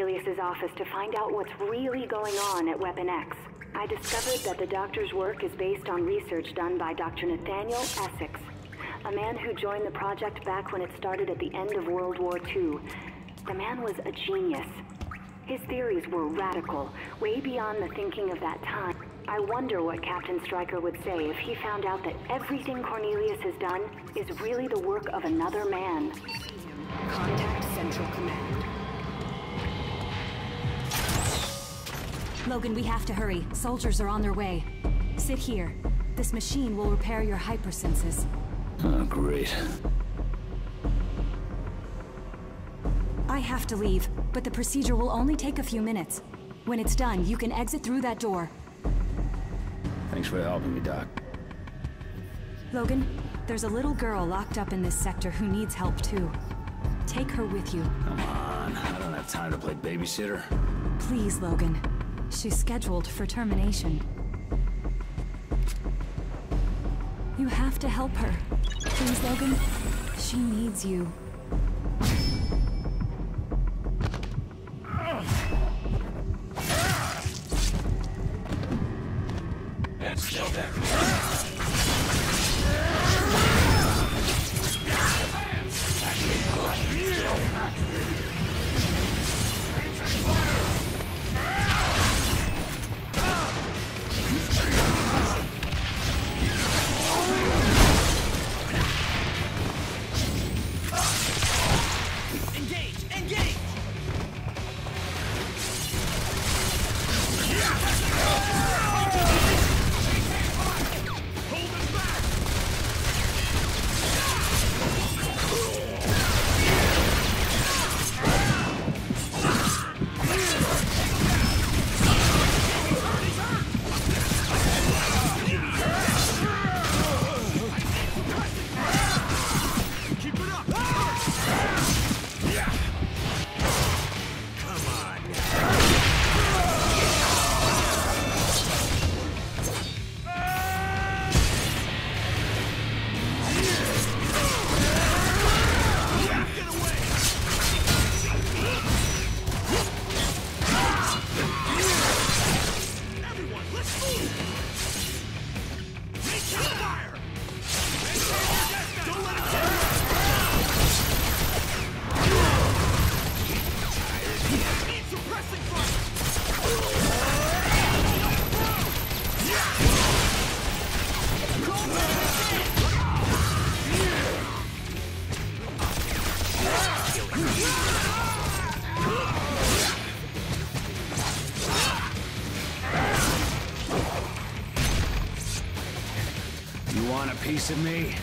Cornelius's office to find out what's really going on at Weapon X. I discovered that the doctor's work is based on research done by Dr. Nathaniel Essex, a man who joined the project back when it started at the end of World War II. The man was a genius. His theories were radical, way beyond the thinking of that time. I wonder what Captain Stryker would say if he found out that everything Cornelius has done is really the work of another man. Contact Central Command. Logan, we have to hurry. Soldiers are on their way. Sit here. This machine will repair your hypersenses. Oh, great. I have to leave, but the procedure will only take a few minutes. When it's done, you can exit through that door. Thanks for helping me, Doc. Logan, there's a little girl locked up in this sector who needs help too. Take her with you. Come on, I don't have time to play babysitter. Please, Logan. She's scheduled for termination. You have to help her. Please, Logan. She needs you. Want a me?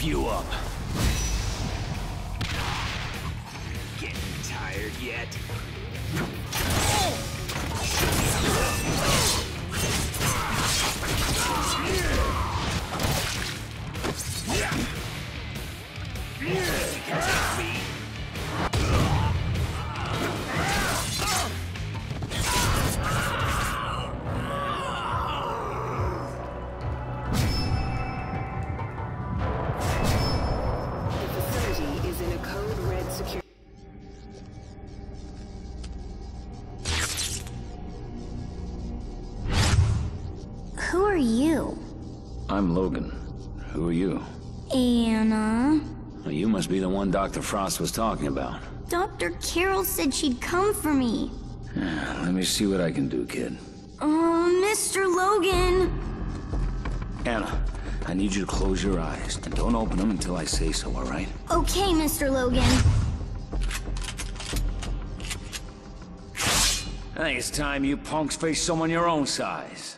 Gonna be the one Dr. Frost was talking about. Dr. Carroll said she'd come for me. Let me see what I can do, kid. Oh, Mr. Logan. Anna, I need you to close your eyes and don't open them until I say so, all right? Okay, Mr. Logan. I think it's time you punks face someone your own size.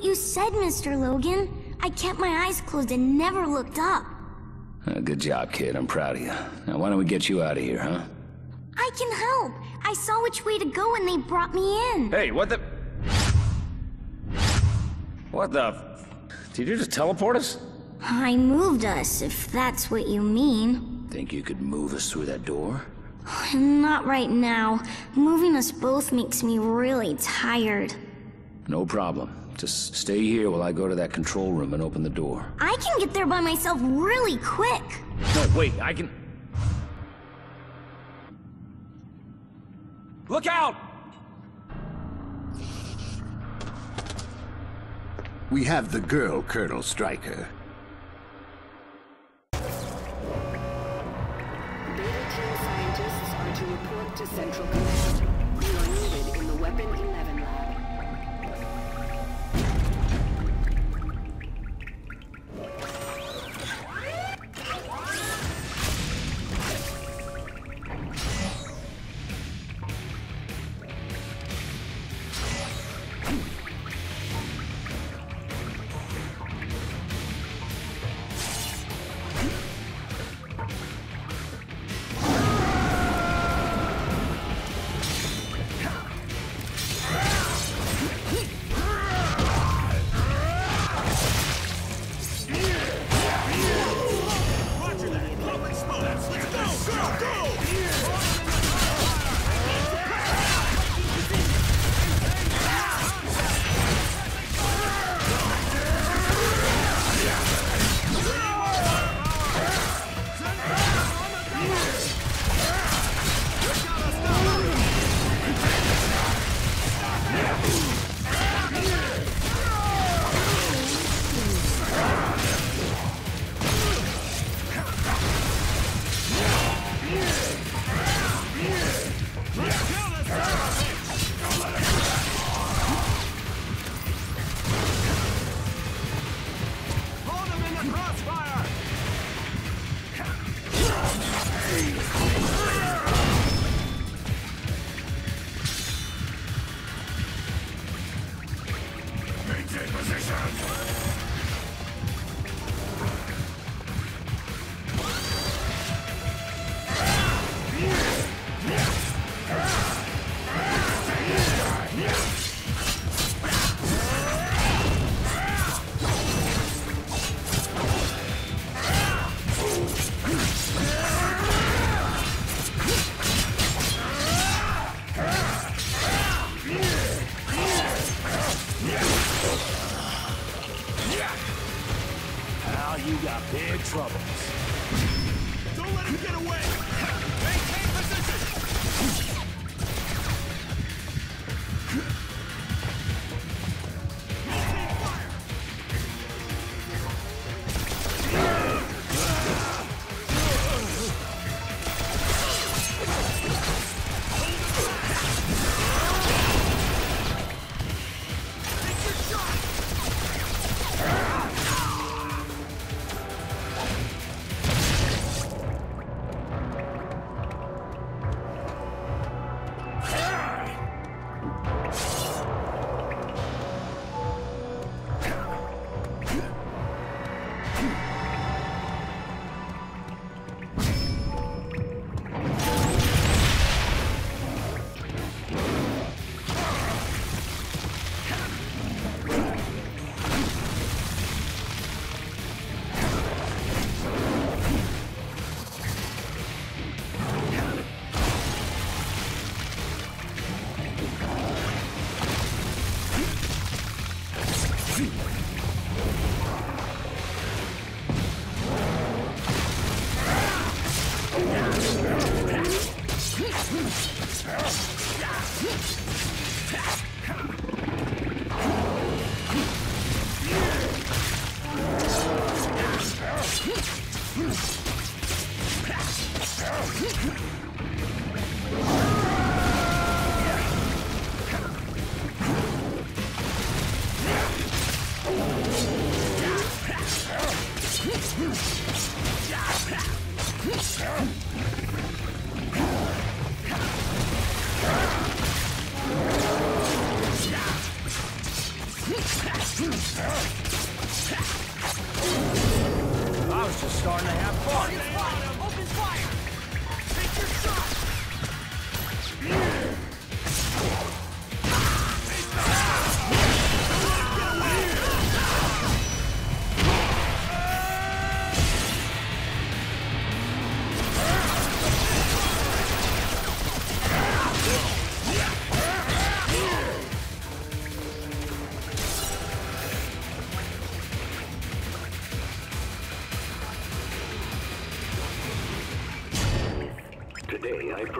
What you said, Mr. Logan. I kept my eyes closed and never looked up. Uh, good job, kid. I'm proud of you. Now, why don't we get you out of here, huh? I can help. I saw which way to go and they brought me in. Hey, what the... What the... Did you just teleport us? I moved us, if that's what you mean. Think you could move us through that door? Not right now. Moving us both makes me really tired. No problem. Just stay here while I go to that control room and open the door. I can get there by myself really quick. No, wait, I can... Look out! We have the girl, Colonel Stryker. Beta team scientists are to report to Central Command.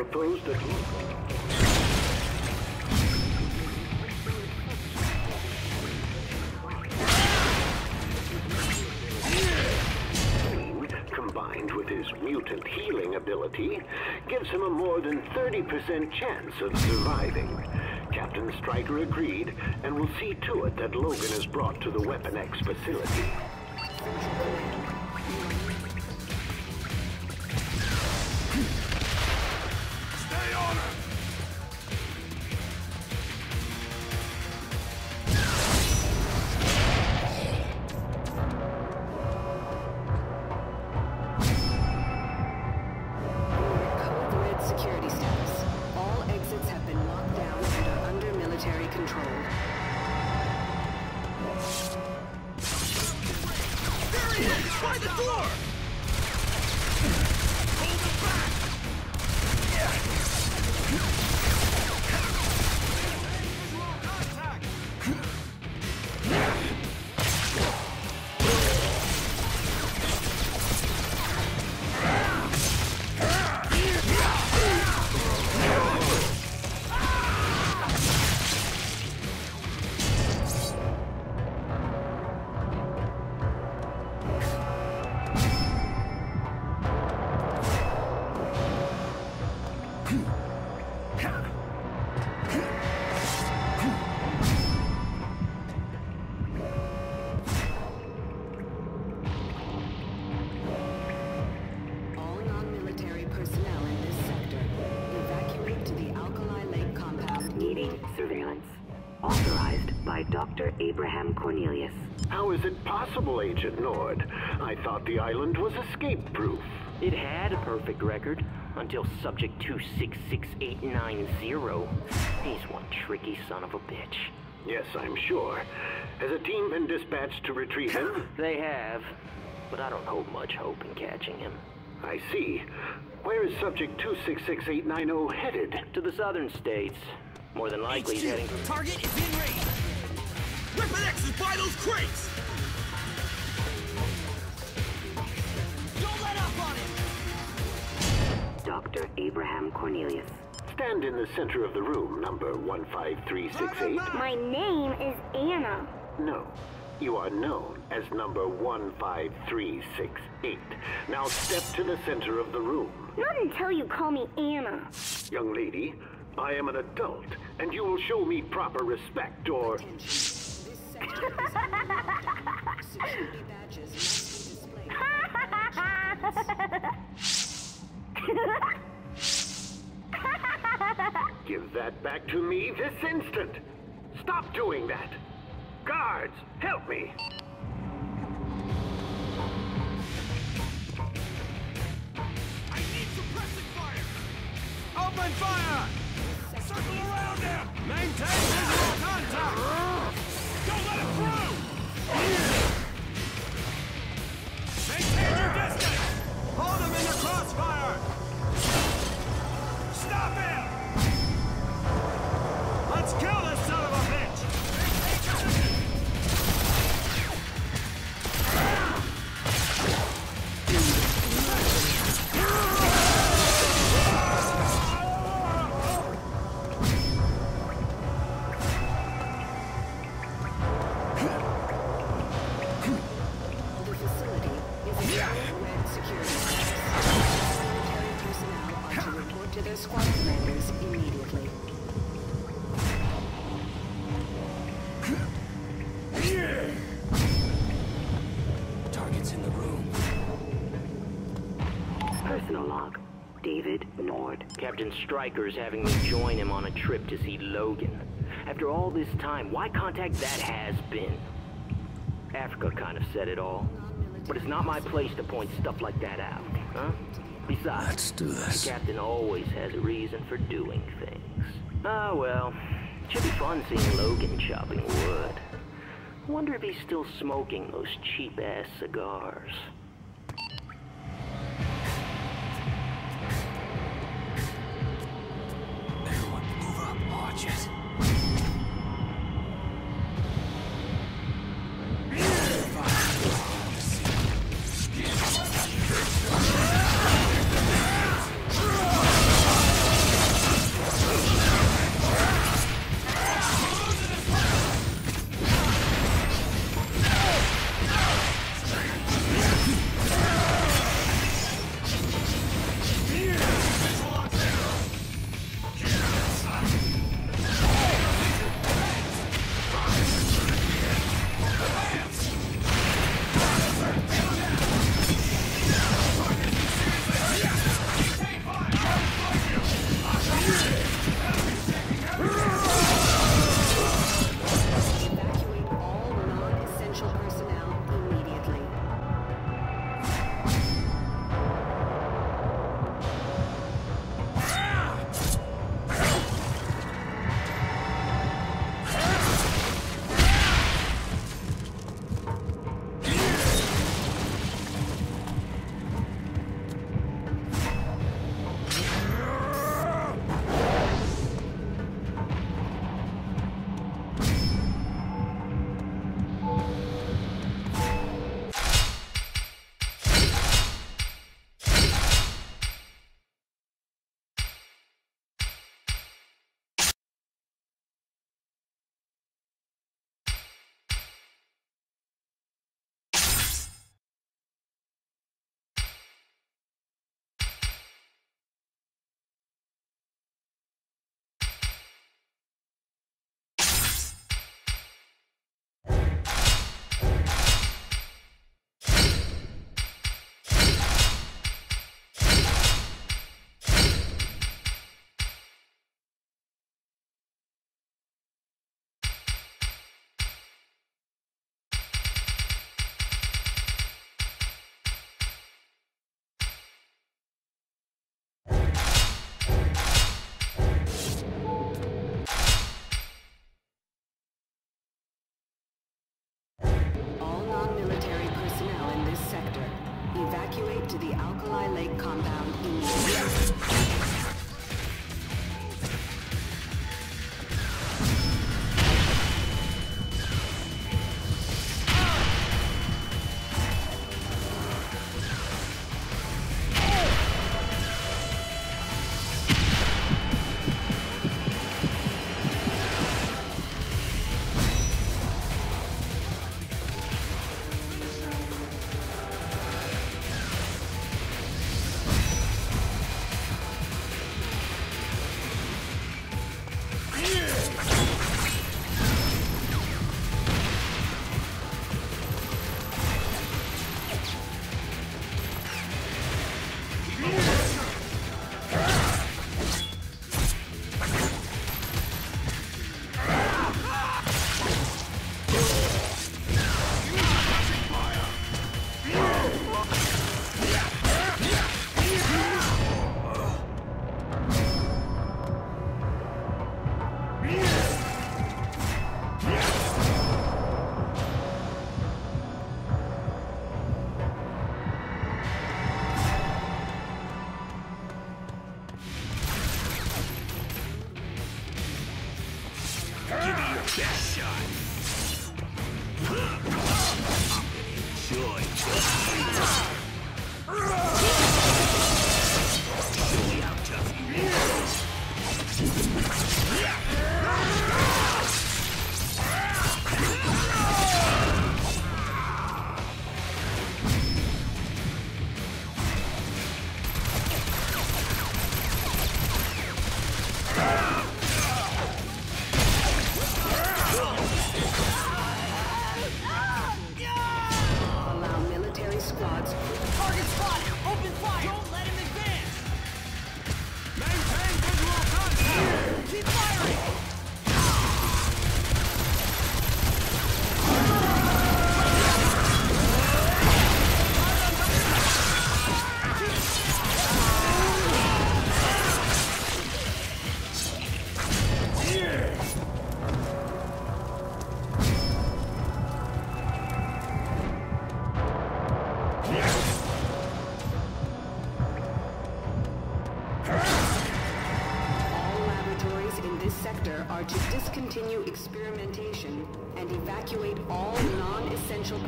Today I propose that combined with his mutant healing ability, gives him a more than 30% chance of surviving. Captain Stryker agreed, and will see to it that Logan is brought to the Weapon X facility. Had perfect record until Subject 266890. He's one tricky son of a bitch. Yes, I'm sure. Has a team been dispatched to retrieve him? They have, but I don't hold much hope in catching him. I see. Where is Subject 266890 headed? To the southern states. More than likely he's heading. Target is in range! Weapon X is by those crates! Dr. Abraham Cornelius. Stand in the center of the room, number 15368. My name is Anna. No. You are known as number 15368. Now step to the center of the room. Not until you call me Anna. Young lady, I am an adult, and you will show me proper respect or... Give that back to me this instant! Stop doing that! Guards, help me! I need suppressing fire! Open fire! Circle around him! Maintain visual contact! Don't let him through! Maintain your distance! Hold him in the crossfire! Stop him! Stryker's having me join him on a trip to see Logan. After all this time, why contact that has-been? Africa kind of said it all. But it's not my place to point stuff like that out, huh? Besides, Let's do this. the captain always has a reason for doing things. Ah, well. Should be fun seeing Logan chopping wood. Wonder if he's still smoking those cheap-ass cigars. Watch it. Compound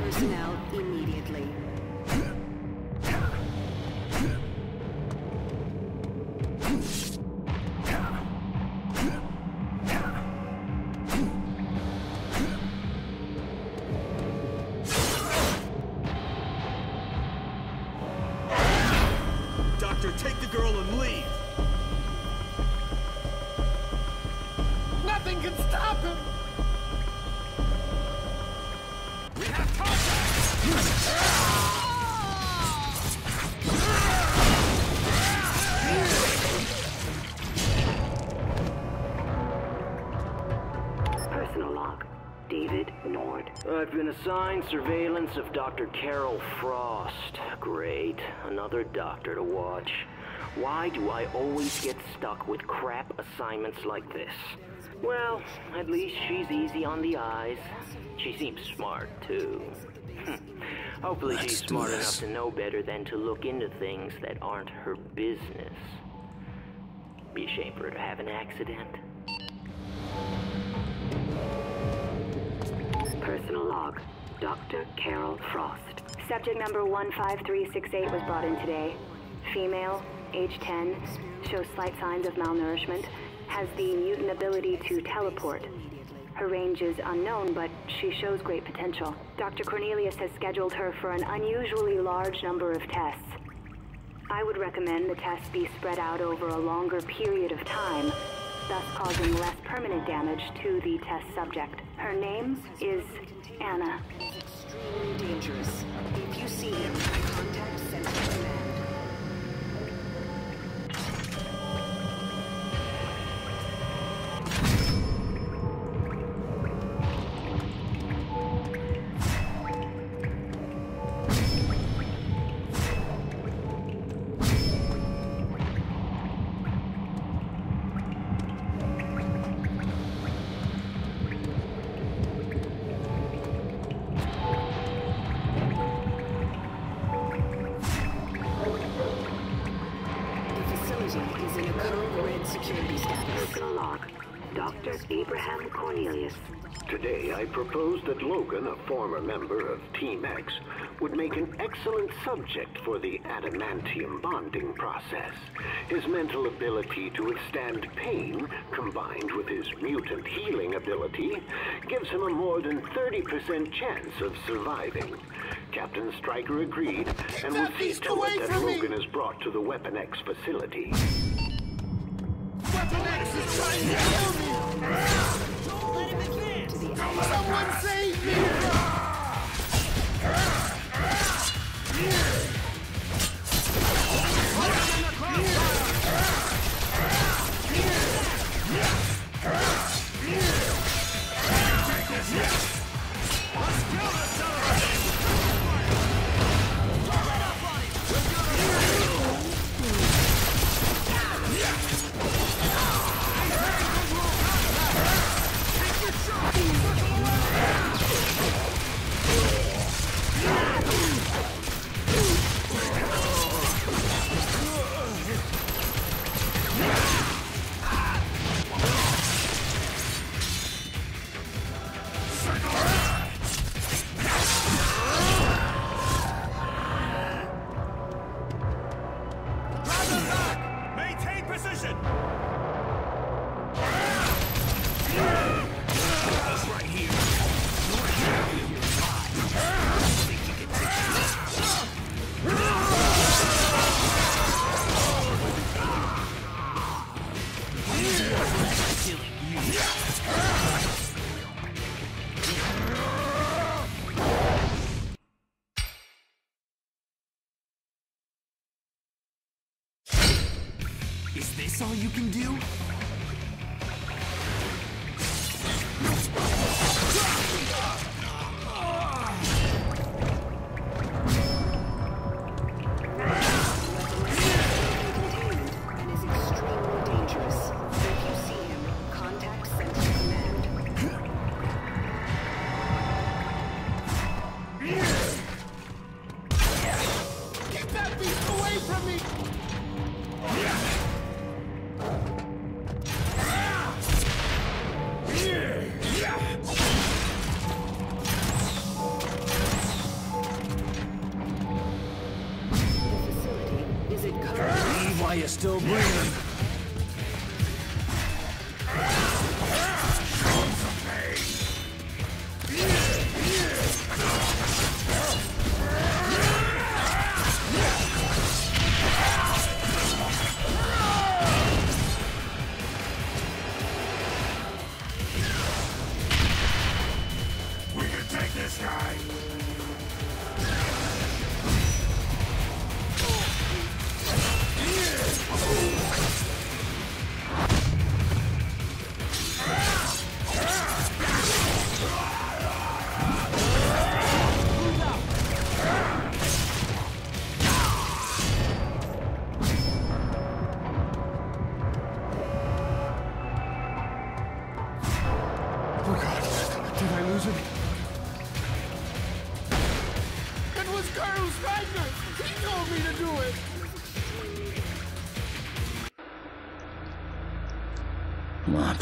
Mercy. I've assigned surveillance of Dr. Carol Frost. Great. Another doctor to watch. Why do I always get stuck with crap assignments like this? Well, at least she's easy on the eyes. She seems smart, too. Hmm. Hopefully Let's she's smart enough to know better than to look into things that aren't her business. Be a shame for her to have an accident. Personal log. Dr. Carol Frost. Subject number 15368 was brought in today. Female, age 10, shows slight signs of malnourishment, has the mutant ability to teleport. Her range is unknown, but she shows great potential. Dr. Cornelius has scheduled her for an unusually large number of tests. I would recommend the tests be spread out over a longer period of time, thus causing less permanent damage to the test subject. Her name is Anna. Extremely dangerous. If you see him, contact Central Command. Former member of Team X, would make an excellent subject for the adamantium bonding process. His mental ability to withstand pain, combined with his mutant healing ability, gives him a more than 30% chance of surviving. Captain Stryker agreed and will see to it that! Logan is brought to the Weapon X facility. Weapon X is trying to kill me! Someone save me! Maintain this all you can do?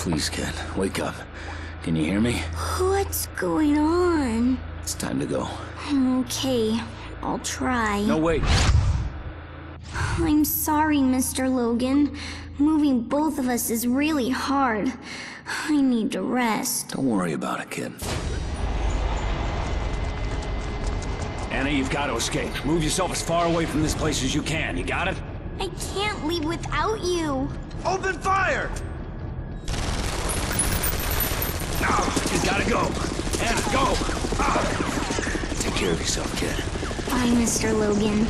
Please, kid. Wake up. Can you hear me? What's going on? It's time to go. Okay, I'll try. No, wait. I'm sorry, Mr. Logan. Moving both of us is really hard. I need to rest. Don't worry about it, kid. Anna, you've got to escape. Move yourself as far away from this place as you can. You got it? I can't leave without you. Open fire! No, you gotta go. Anna, go! Ah. Take care of yourself, kid. Bye, Mr. Logan.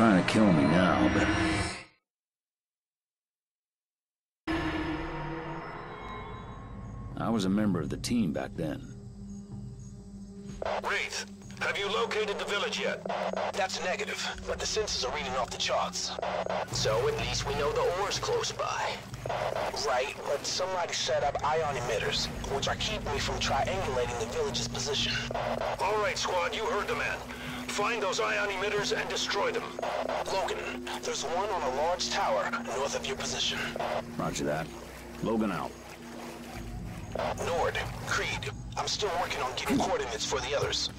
Trying to kill me now, but... I was a member of the team back then. Wraith, have you located the village yet? That's negative, but the sensors are reading off the charts. So at least we know the ore's close by. Right, but somebody set up ion emitters, which are keeping me from triangulating the village's position. All right, squad, you heard the man. Find those ion emitters and destroy them. Logan, there's one on a large tower north of your position. Roger that. Logan out. North, Creed, I'm still working on getting coordinates for the others.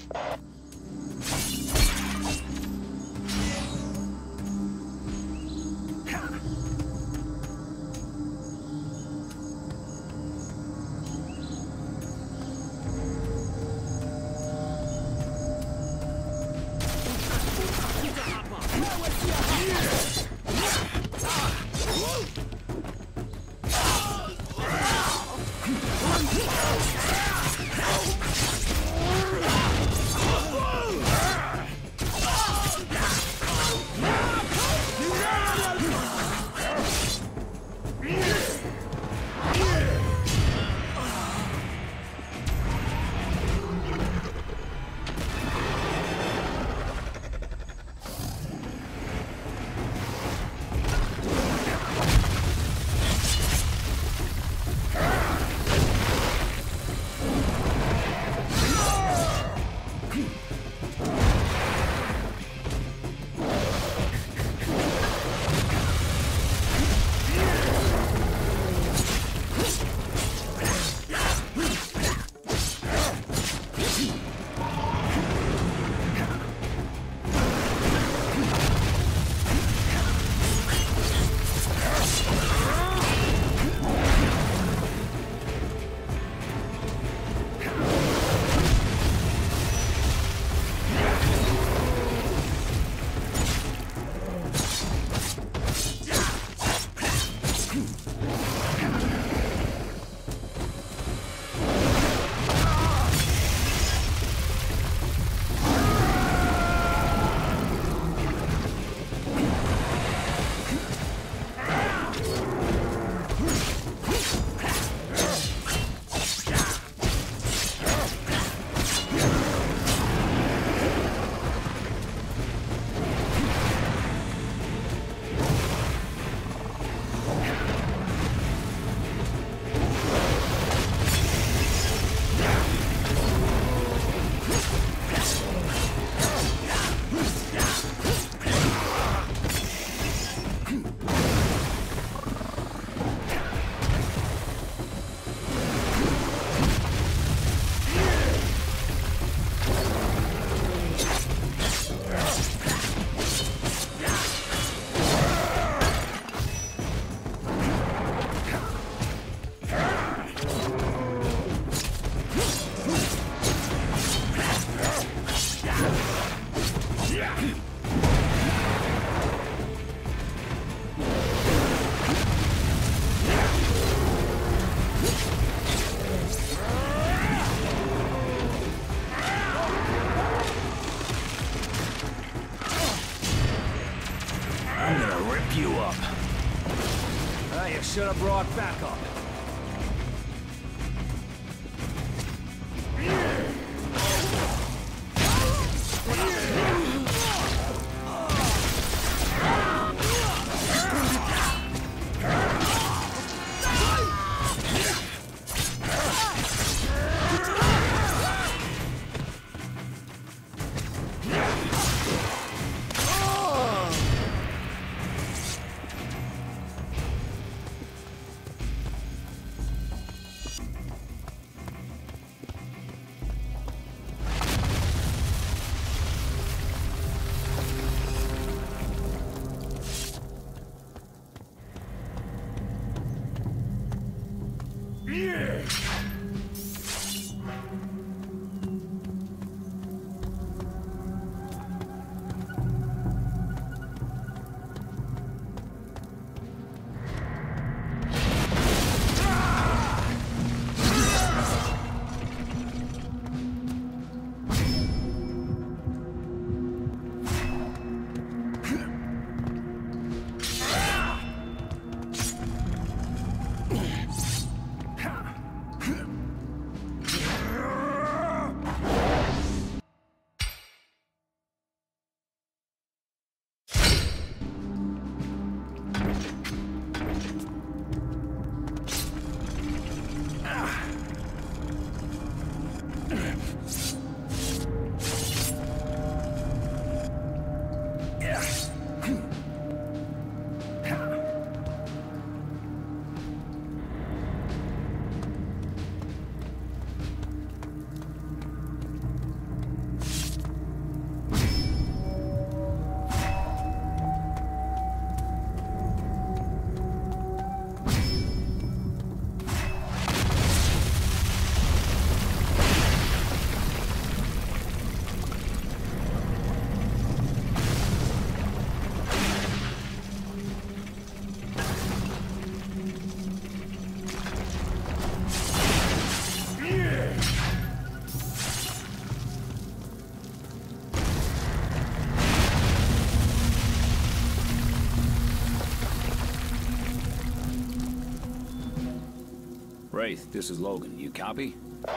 Wraith, this is Logan. You copy?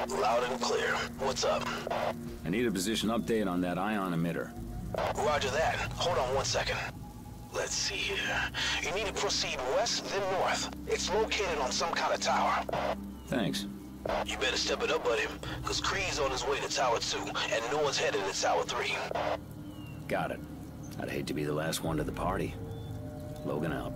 Loud and clear. What's up? I need a position update on that ion emitter. Roger that. Hold on one second. Let's see here. You need to proceed west, then north. It's located on some kind of tower. Thanks. You better step it up, buddy, because Creed's on his way to Tower 2, and no one's headed to Tower 3. Got it. I'd hate to be the last one to the party. Logan out.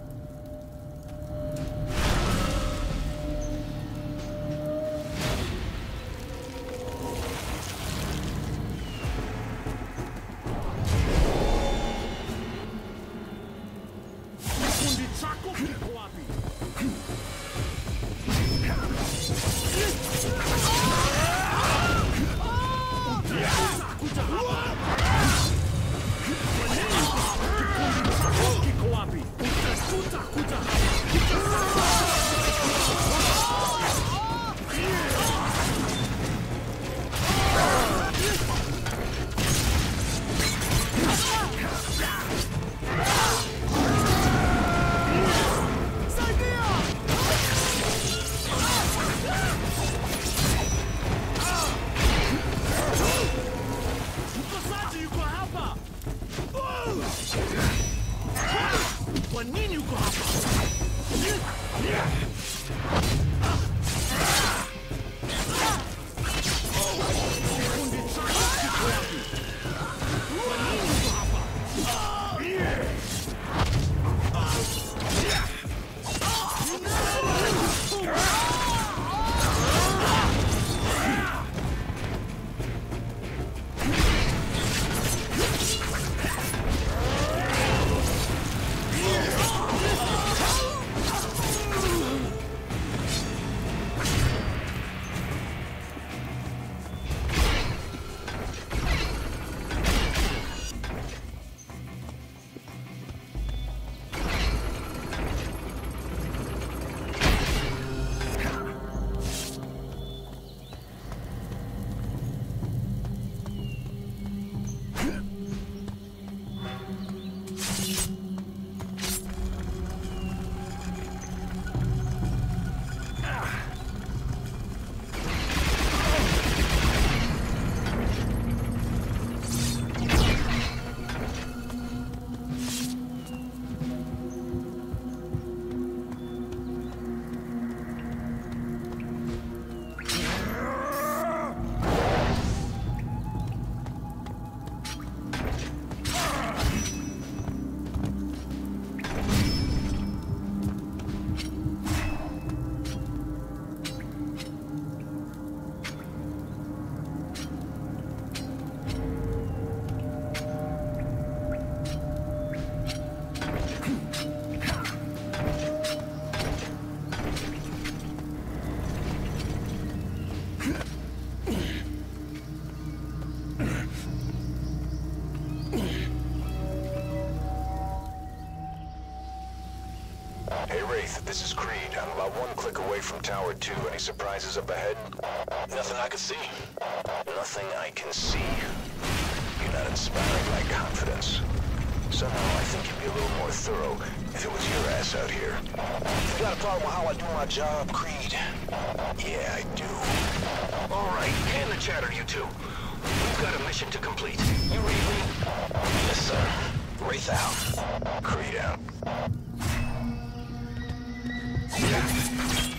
From Tower 2. Any surprises up ahead? Nothing I can see. Nothing I can see. You're not inspiring my confidence. Somehow I think you'd be a little more thorough if it was your ass out here. You got a problem with how I do my job, Creed? Yeah, I do. All right, can the chatter, you two. We've got a mission to complete. You read me? Yes, sir. Wraith out. Creed out. Wraith,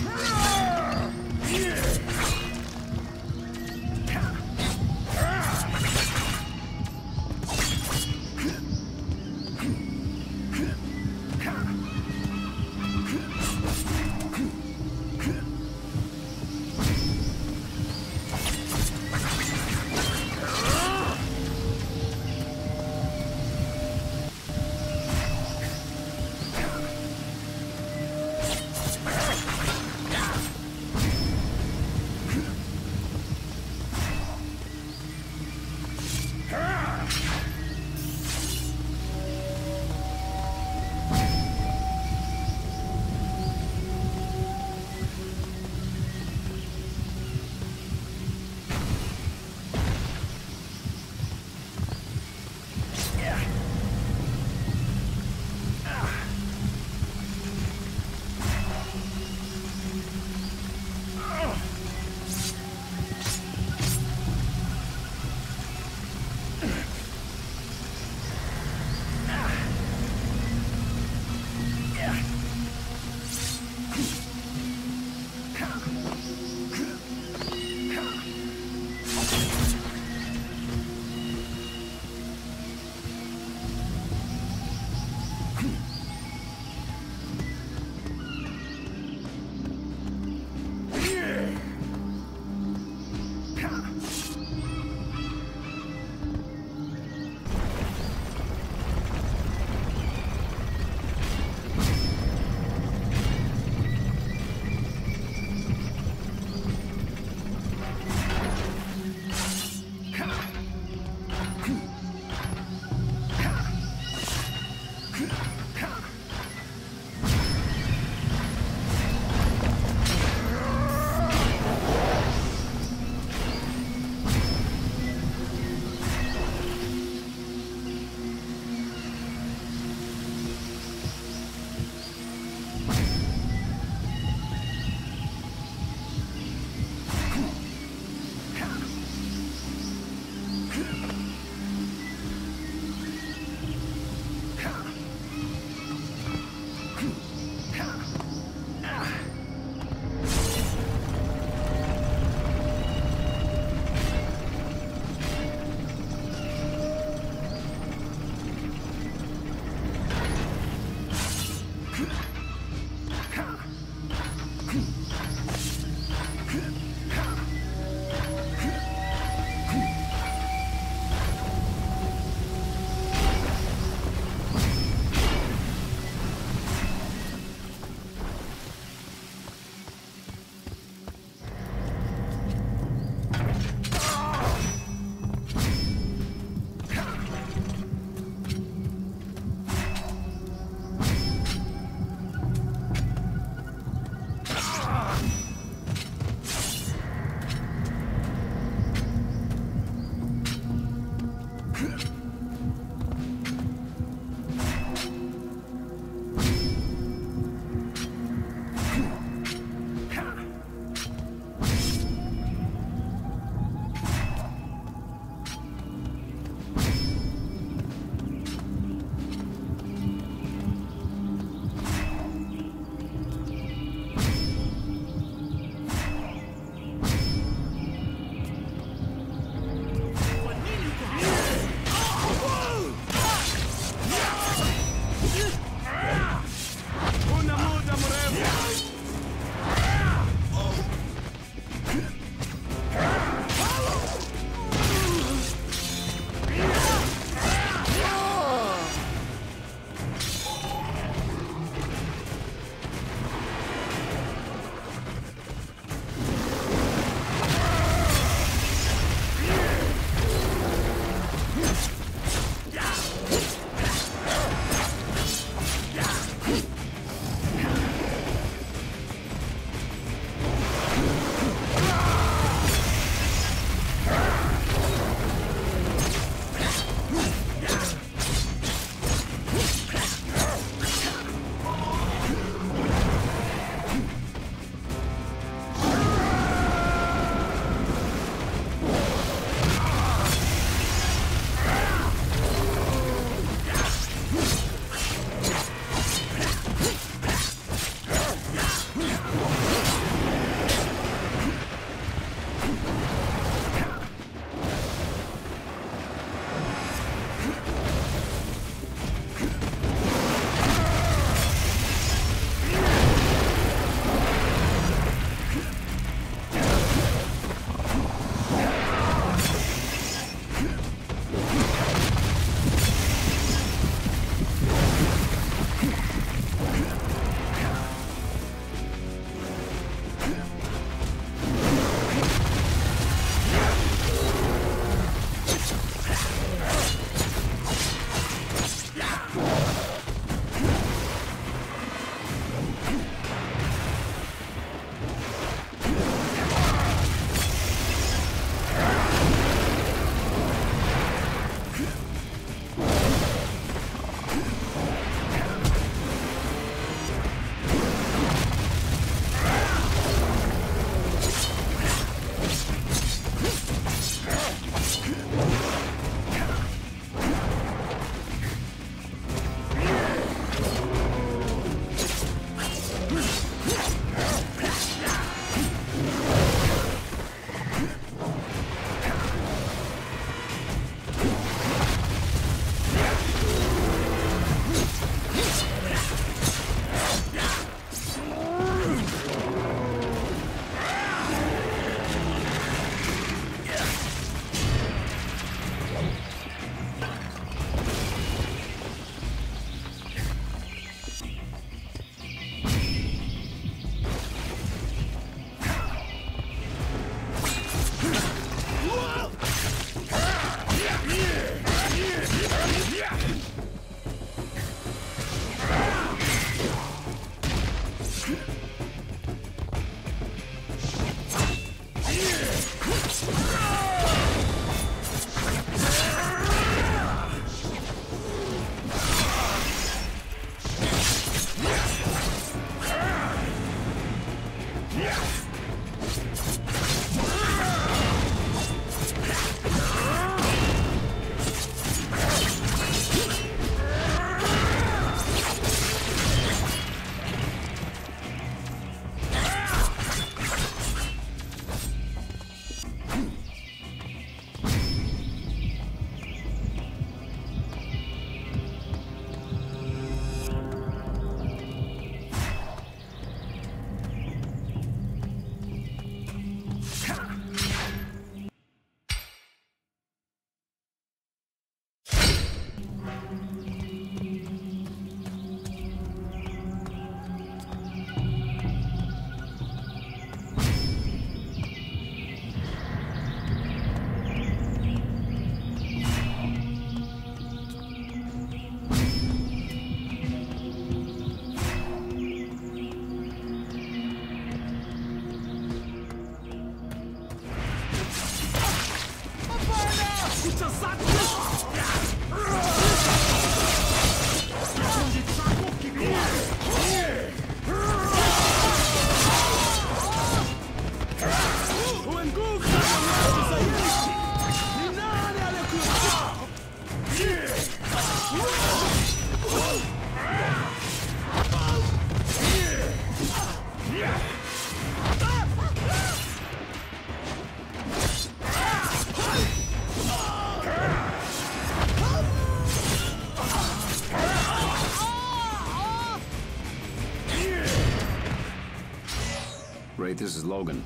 is Logan.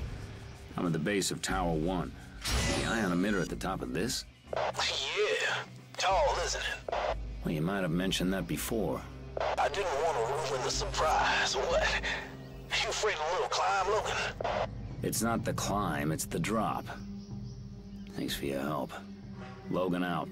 I'm at the base of Tower 1. The ion emitter at the top of this? Yeah. Tall, isn't it? Well, you might have mentioned that before. I didn't want to ruin the surprise. What? You afraid of a little climb, Logan? It's not the climb, it's the drop. Thanks for your help. Logan out.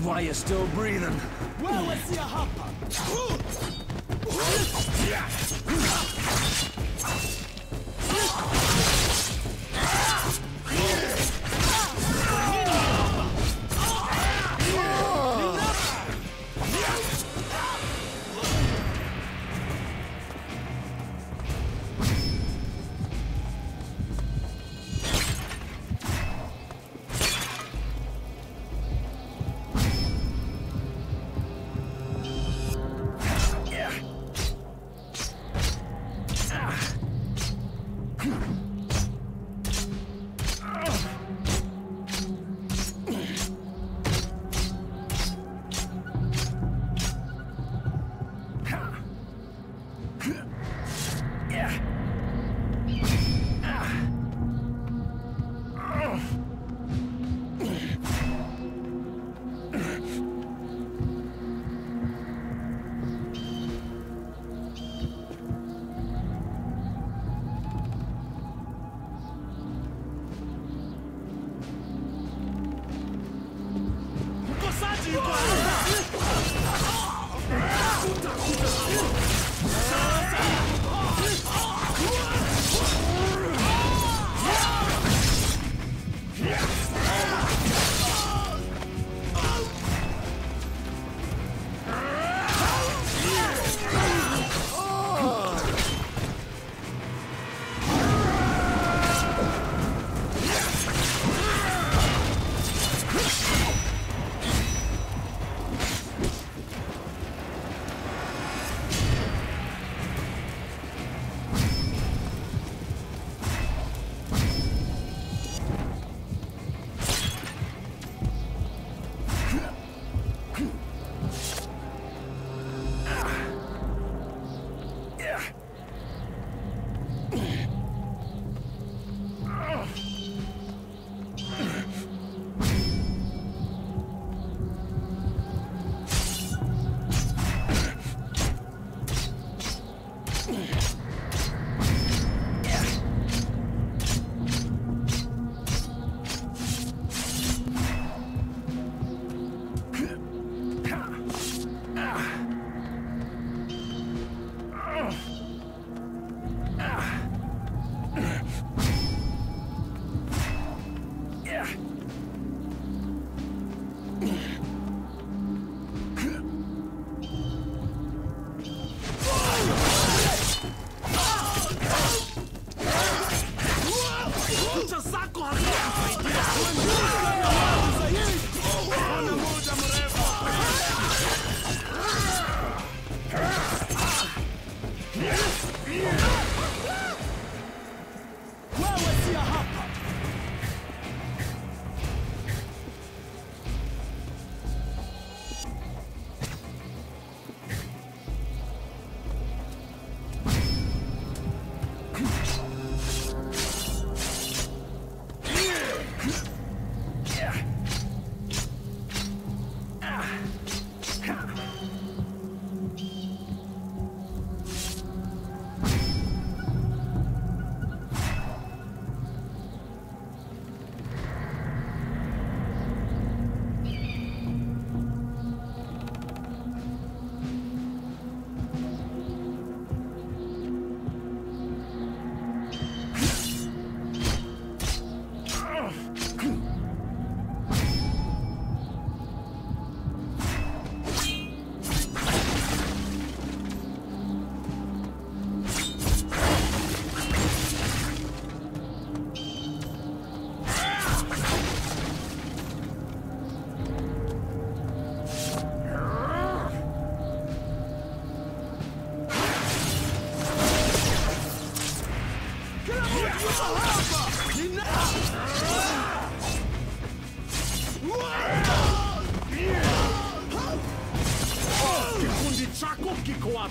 While you're still breathing. Well, let's see a hopper.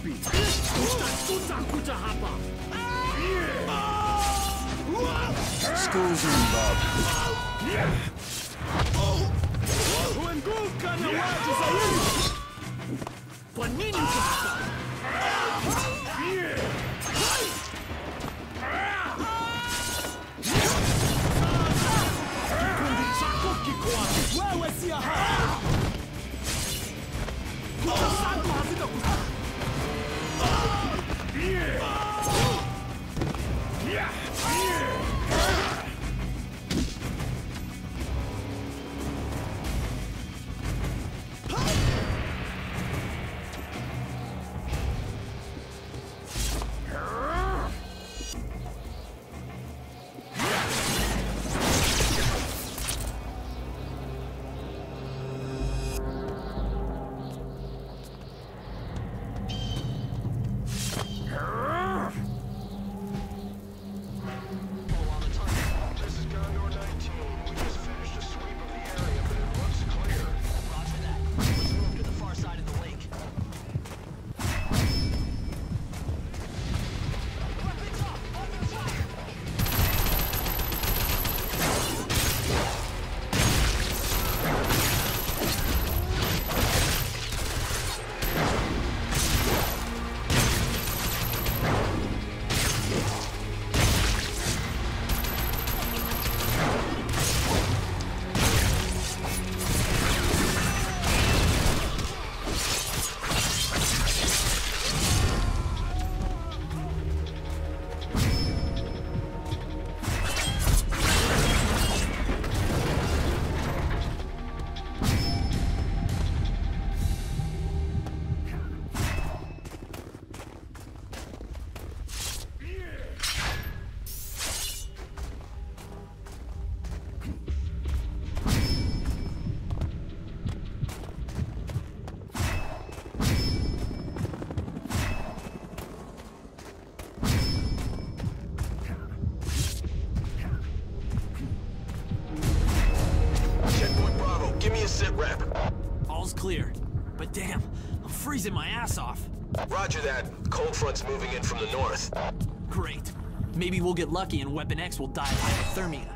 Wapi? Utasuta hapa. School's in, Bob. Kuanguka na waje zaidi. Kuta. This front's moving in from the north. Great. Maybe we'll get lucky and Weapon X will die of hypothermia.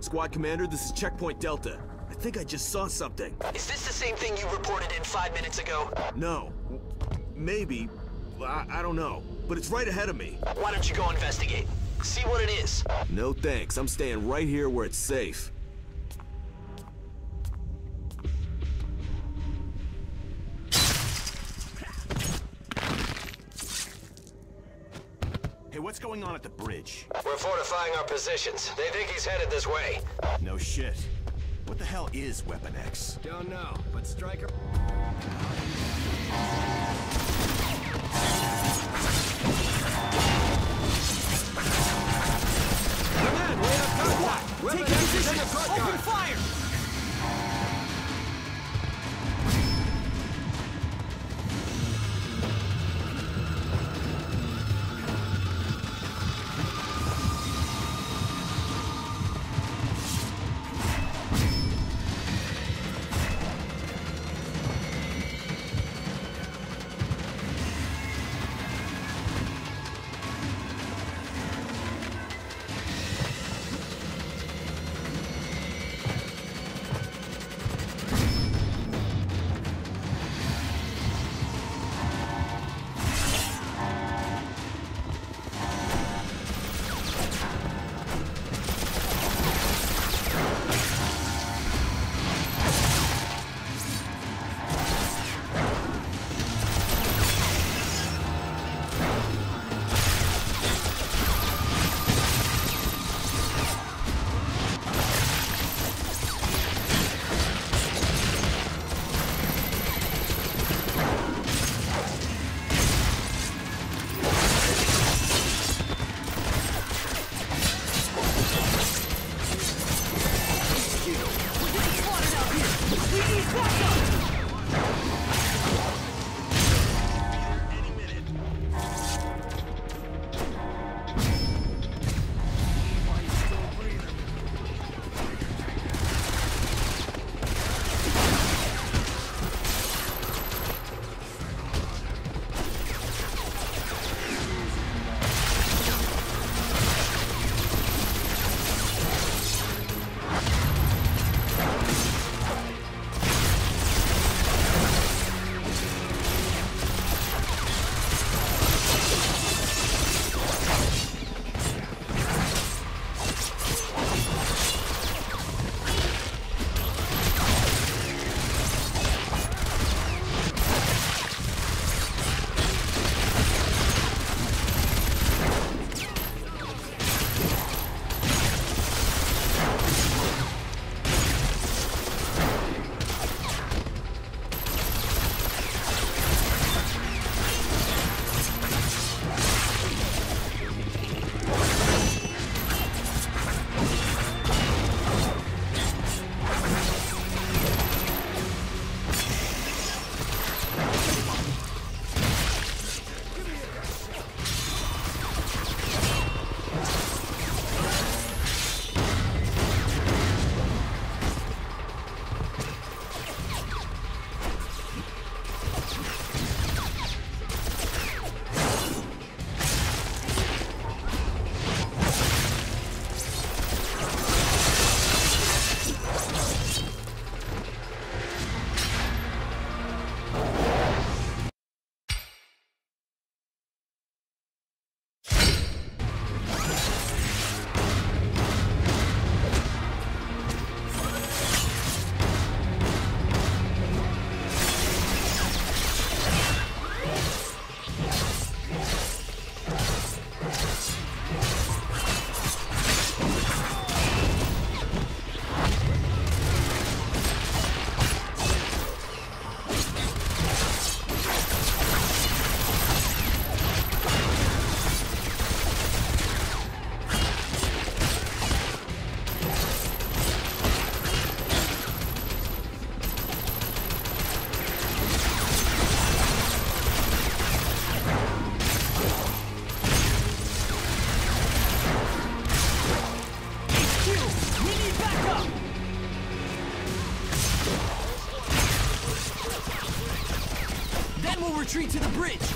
Squad Commander, this is Checkpoint Delta. I think I just saw something. Is this the same thing you reported in five minutes ago? No. Maybe. I, I don't know. But it's right ahead of me. Why don't you go investigate? See what it is. No thanks. I'm staying right here where it's safe. On bridge? We're fortifying our positions. They think he's headed this way. No shit. What the hell is Weapon X? Don't know, but Stryker... Take position! Open fire! Retreat to the bridge.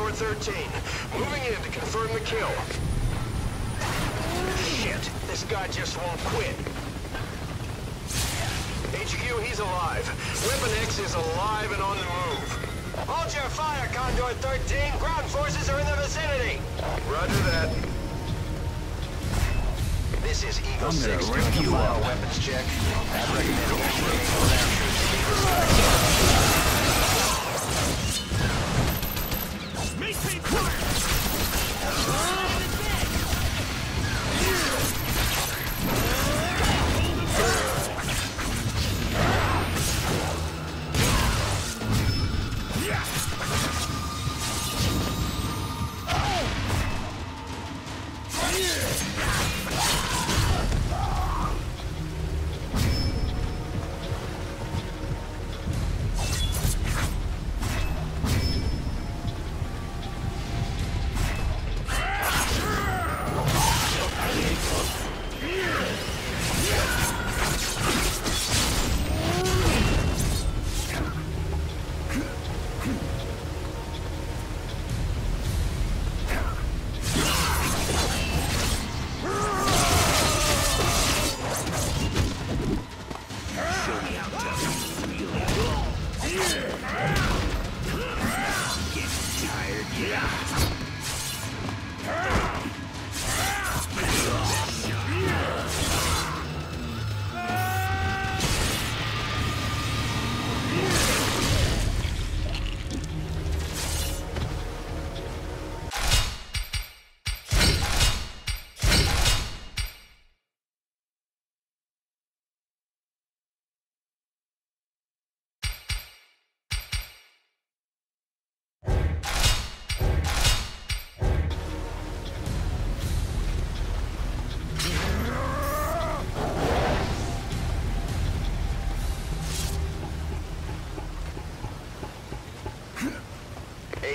Condor 13. Moving in to confirm the kill. Shit, this guy just won't quit. HQ, he's alive. Weapon X is alive and on the move. Hold your fire, Condor 13. Ground forces are in the vicinity. Roger that. This is Eagle 6 doing a weapons check. I'd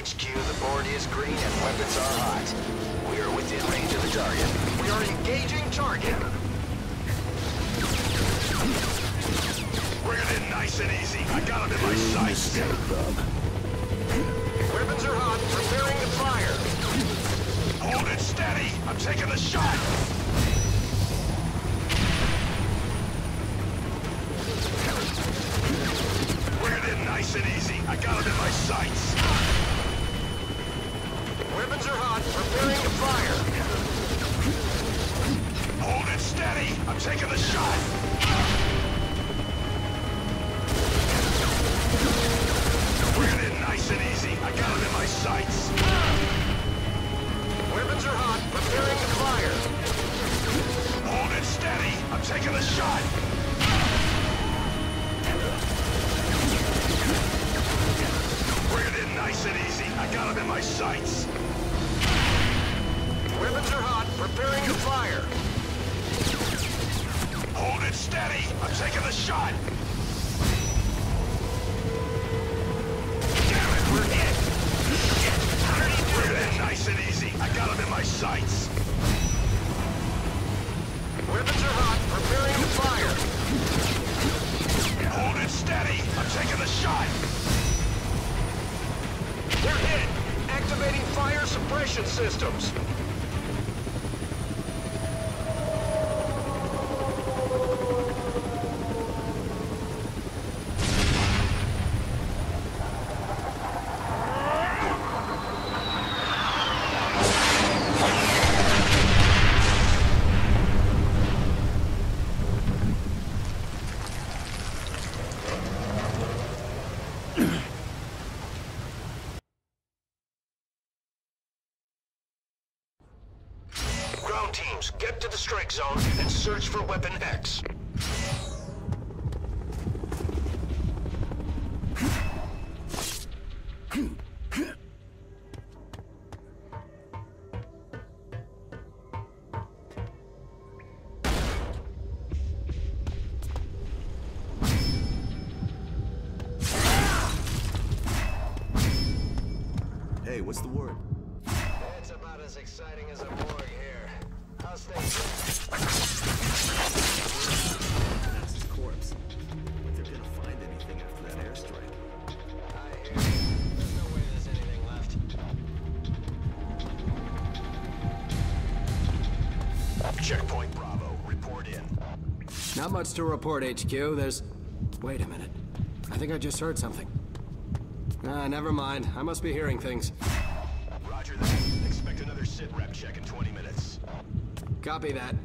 HQ, the board is green and weapons are hot. We are within range of the target. We are engaging target. Nice and easy. I got him in my. zone and search for weapons. To report, HQ. There's... Wait a minute. I think I just heard something. Ah, never mind. I must be hearing things. Roger that. Expect another sit rep check in 20 minutes. Copy that.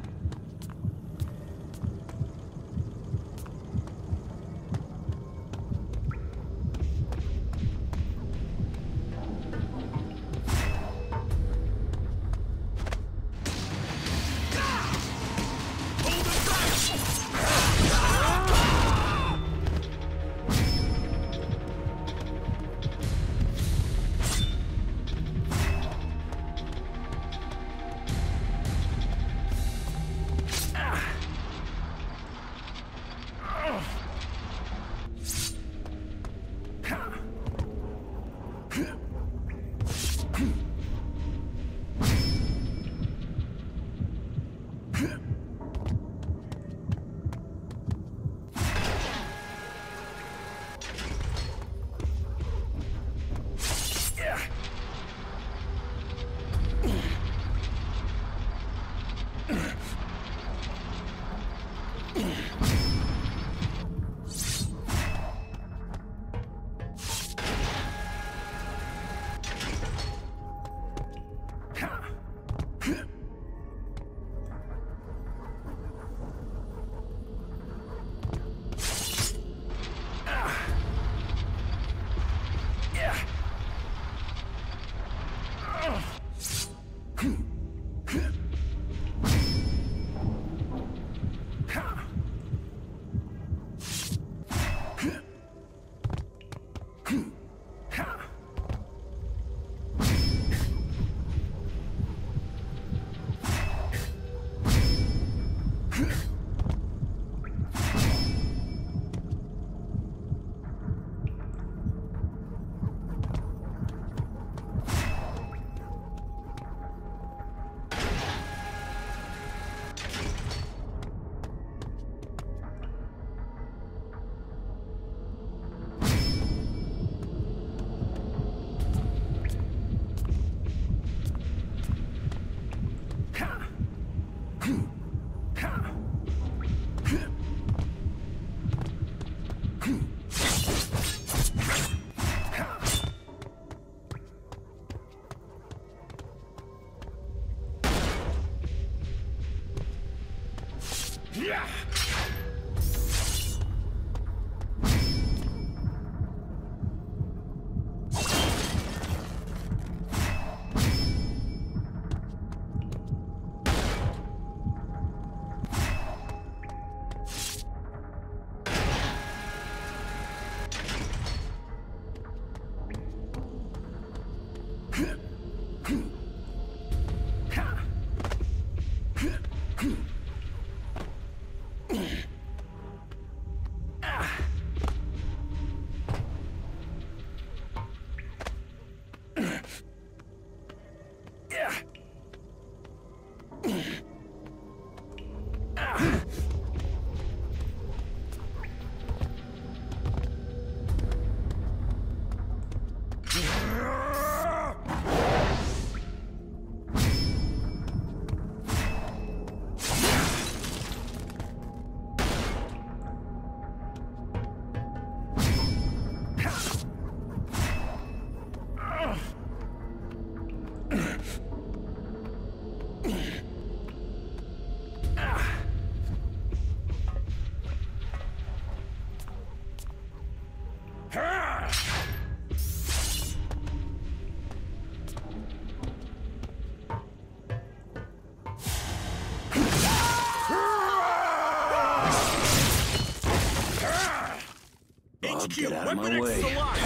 My way.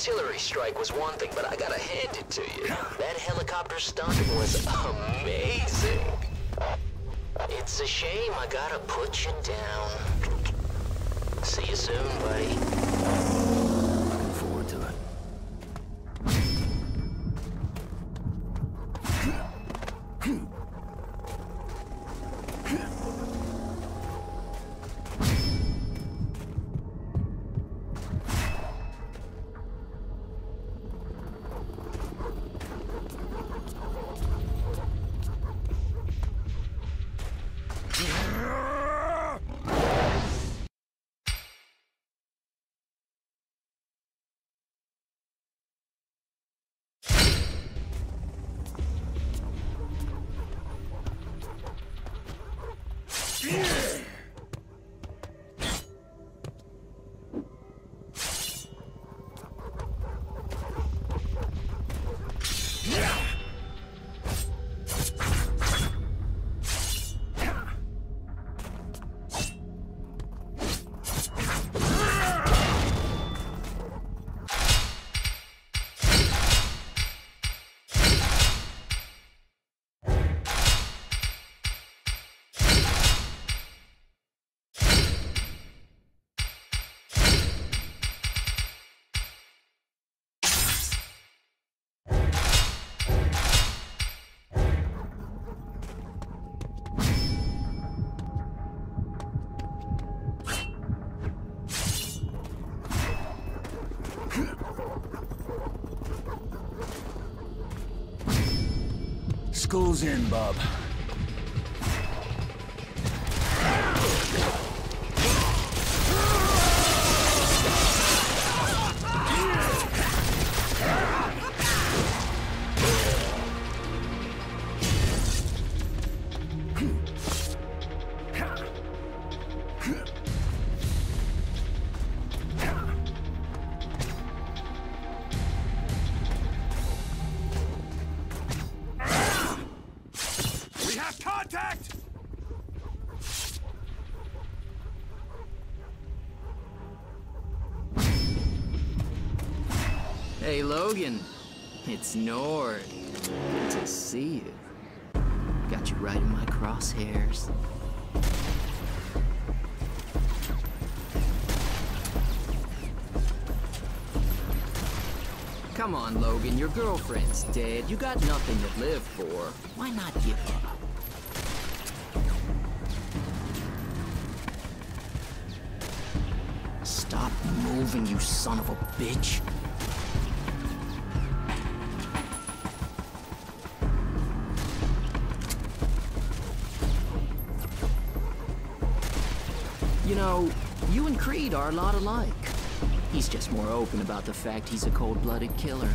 artillery strike was one thing, but I gotta hand it to you. That helicopter stunt was amazing. School's in, Bob. Logan. It's North. Good to see you. Got you right in my crosshairs. Come on, Logan. Your girlfriend's dead. You got nothing to live for. Why not give up? Stop moving, you son of a bitch. Creed are a lot alike. He's just more open about the fact he's a cold-blooded killer.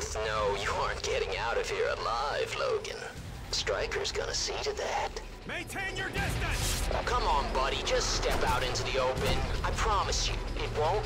both know you aren't getting out of here alive, Logan. Stryker's gonna see to that. Maintain your distance! Come on, buddy. Just step out into the open. I promise you, it won't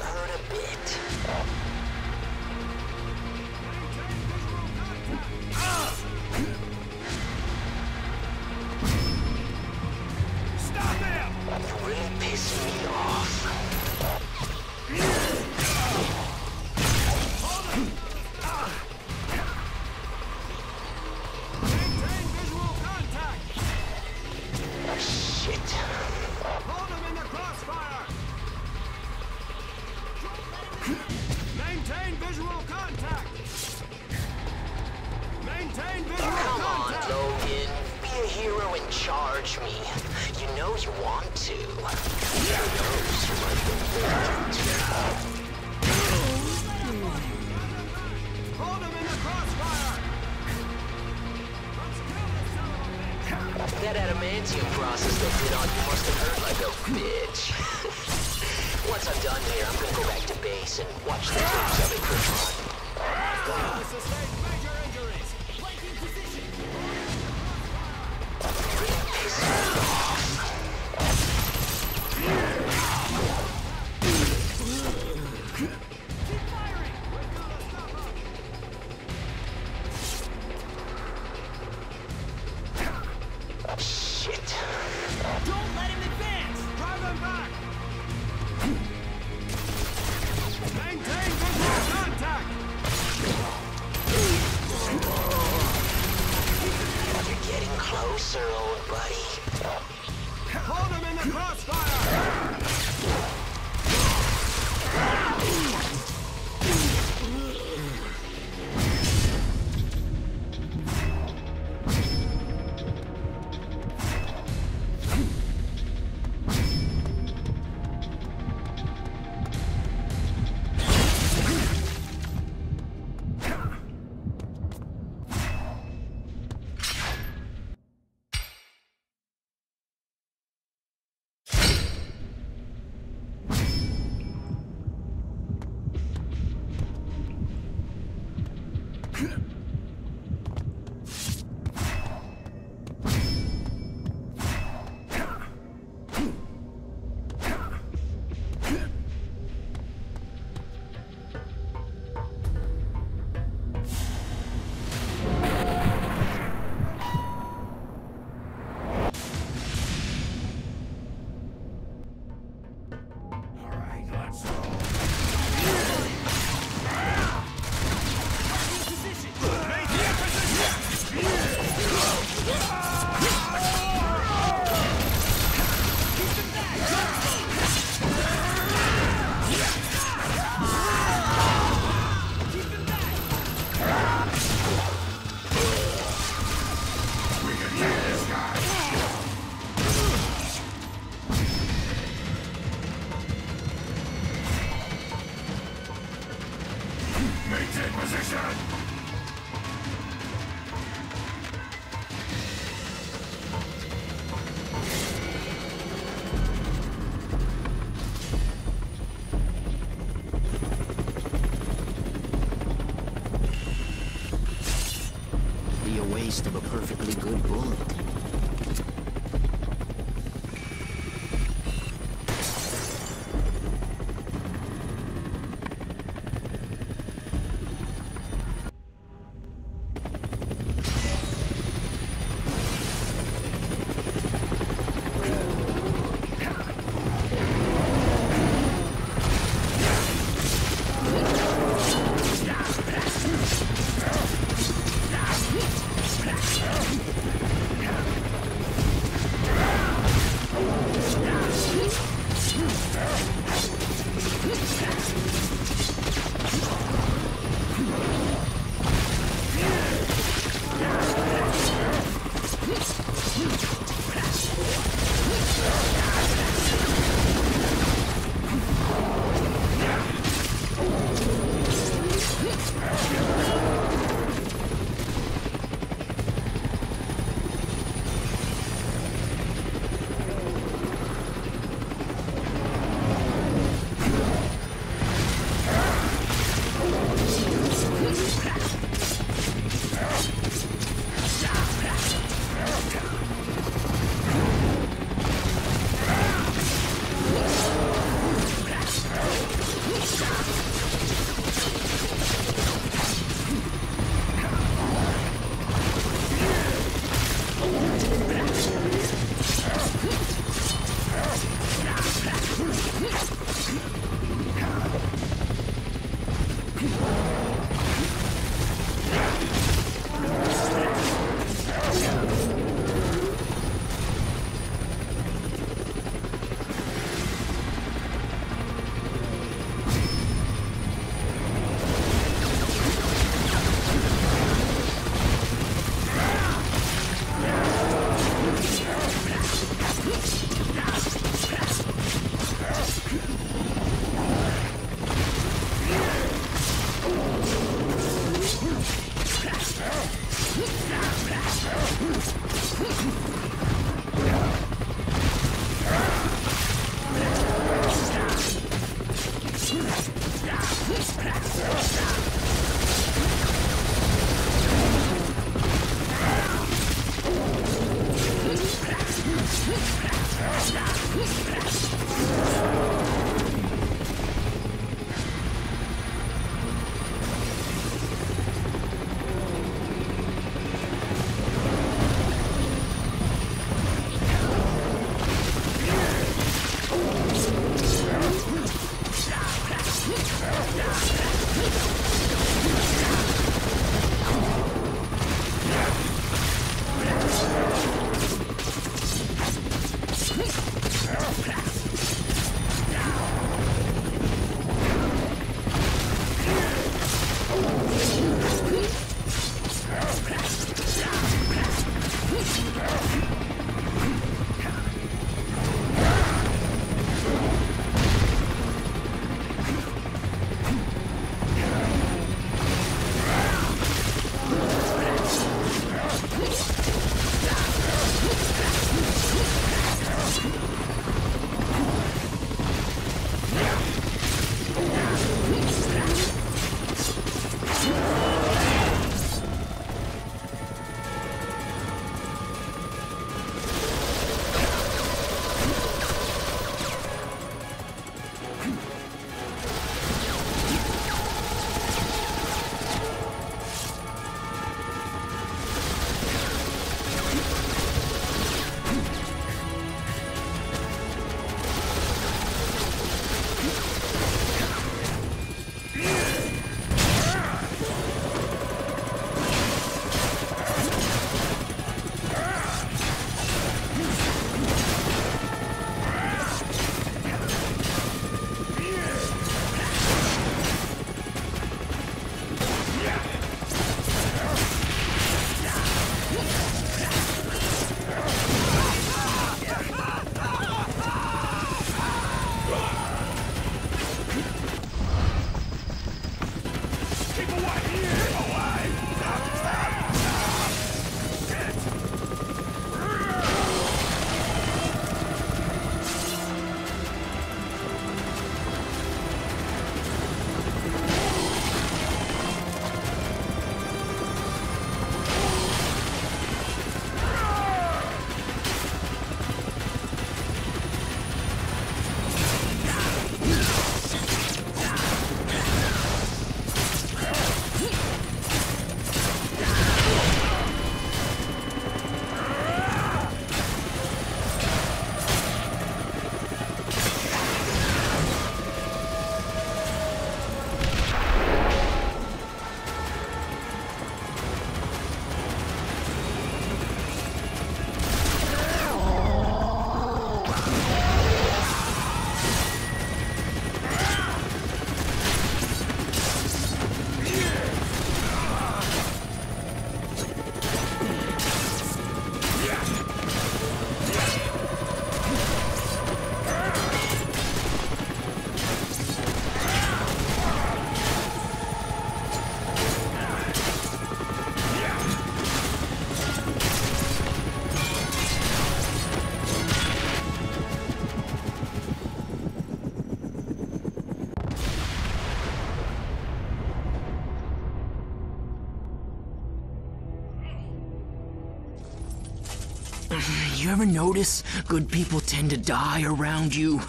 ever notice good people tend to die around you?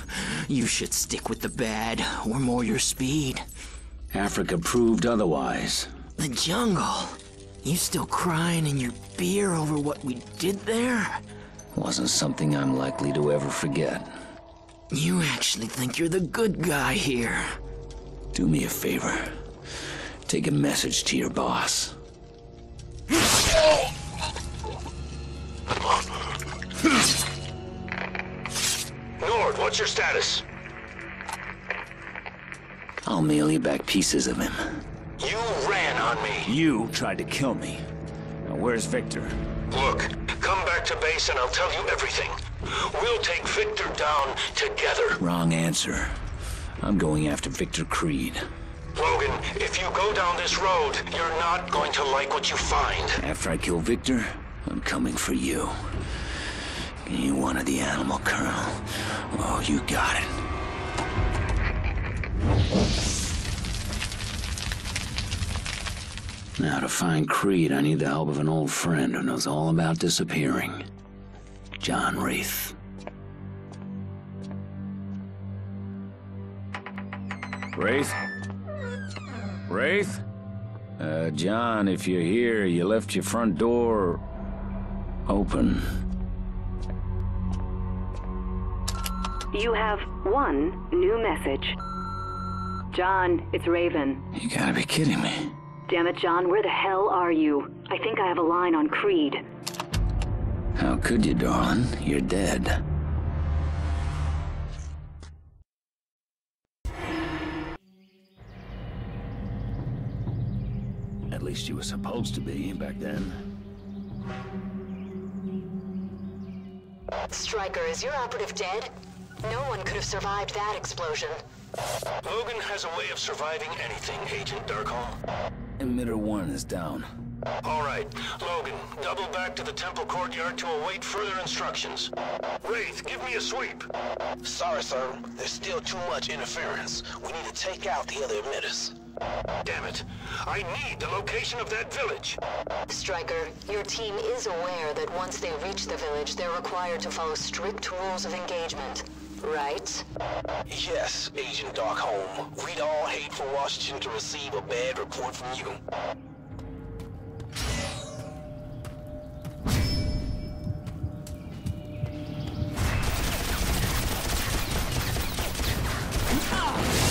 You should stick with the bad, or more your speed. Africa proved otherwise. The jungle. You still crying in your beer over what we did there? Wasn't something I'm likely to ever forget. You actually think you're the good guy here. Do me a favor. Take a message to your boss. North, what's your status? I'll mail you back pieces of him. You ran on me. You tried to kill me. Now where's Victor? Look, come back to base and I'll tell you everything. We'll take Victor down together. Wrong answer. I'm going after Victor Creed. Logan, if you go down this road, you're not going to like what you find. After I kill Victor, I'm coming for you. You wanted the animal, Colonel. Oh, you got it. Now, to find Creed, I need the help of an old friend who knows all about disappearing. John Wraith. Wraith? Wraith? Uh, John, if you're here, you left your front door open. You have one new message. John, it's Raven. You gotta be kidding me. Damn it, John, where the hell are you? I think I have a line on Creed. How could you, darling? You're dead. At least you were supposed to be back then. Stryker, is your operative dead? No one could have survived that explosion. Logan has a way of surviving anything, Agent Darkholme. Emitter 1 is down. All right, Logan, double back to the temple courtyard to await further instructions. Wraith, give me a sweep. Sorry, sir. There's still too much interference. We need to take out the other emitters. Damn it. I need the location of that village. Stryker, your team is aware that once they reach the village, they're required to follow strict rules of engagement. Right? Yes, Agent Darkholme. We'd all hate for Washington to receive a bad report from you. Now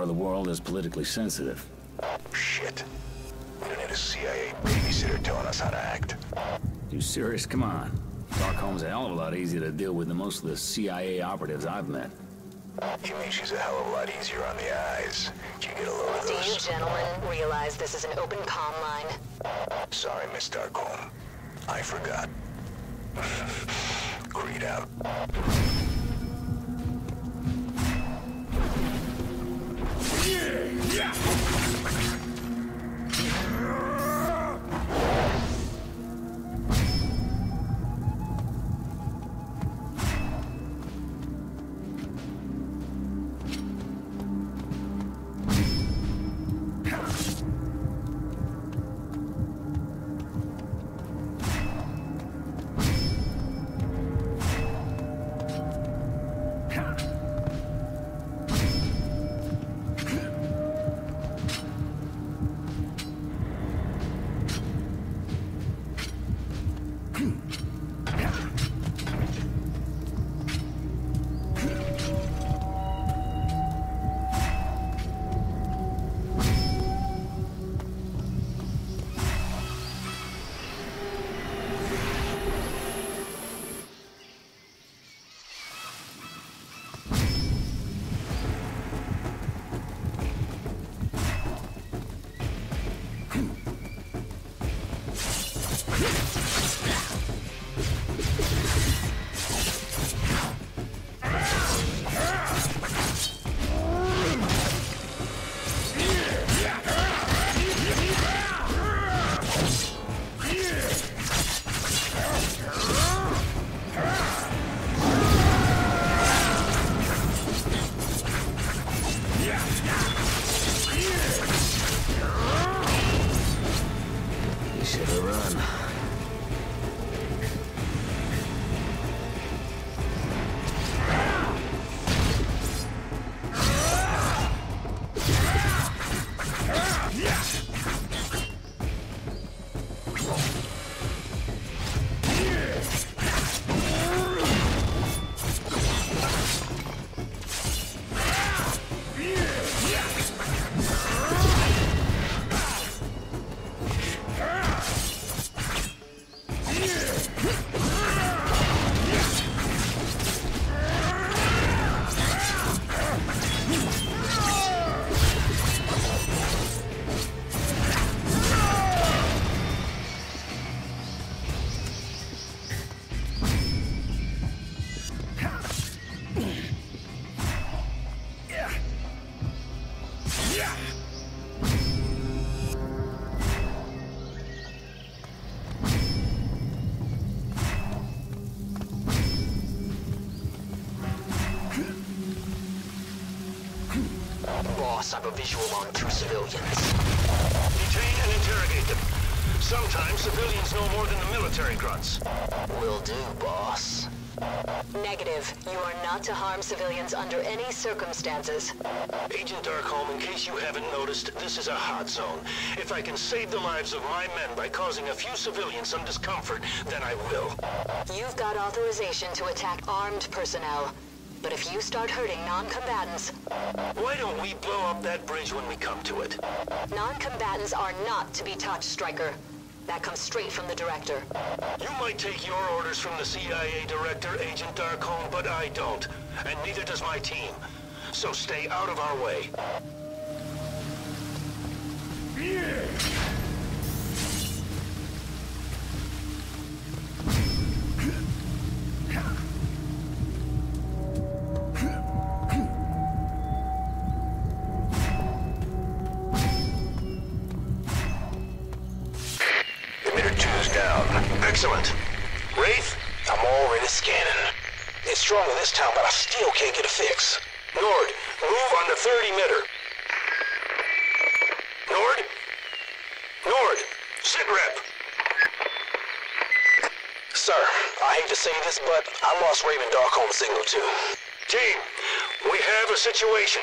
part of the world is politically sensitive. Shit. We don't need a CIA babysitter telling us how to act. You serious? Come on. Darkholme's a hell of a lot easier to deal with than most of the CIA operatives I've met. You mean she's a hell of a lot easier on the eyes. You get a load of Do you gentlemen realize this is an open comm line? Sorry, Miss Darkholme. I forgot. Creed out. Yeah. Not to harm civilians under any circumstances. Agent Darkholme, in case you haven't noticed, this is a hot zone. If I can save the lives of my men by causing a few civilians some discomfort, then I will. You've got authorization to attack armed personnel. But if you start hurting non-combatants... Why don't we blow up that bridge when we come to it? Non-combatants are not to be touched, Stryker. That comes straight from the director. You might take your orders from the CIA director, Agent Darkholme, but I don't. And neither does my team. So stay out of our way. Lost Raven Darkholme signal too. Team, we have a situation.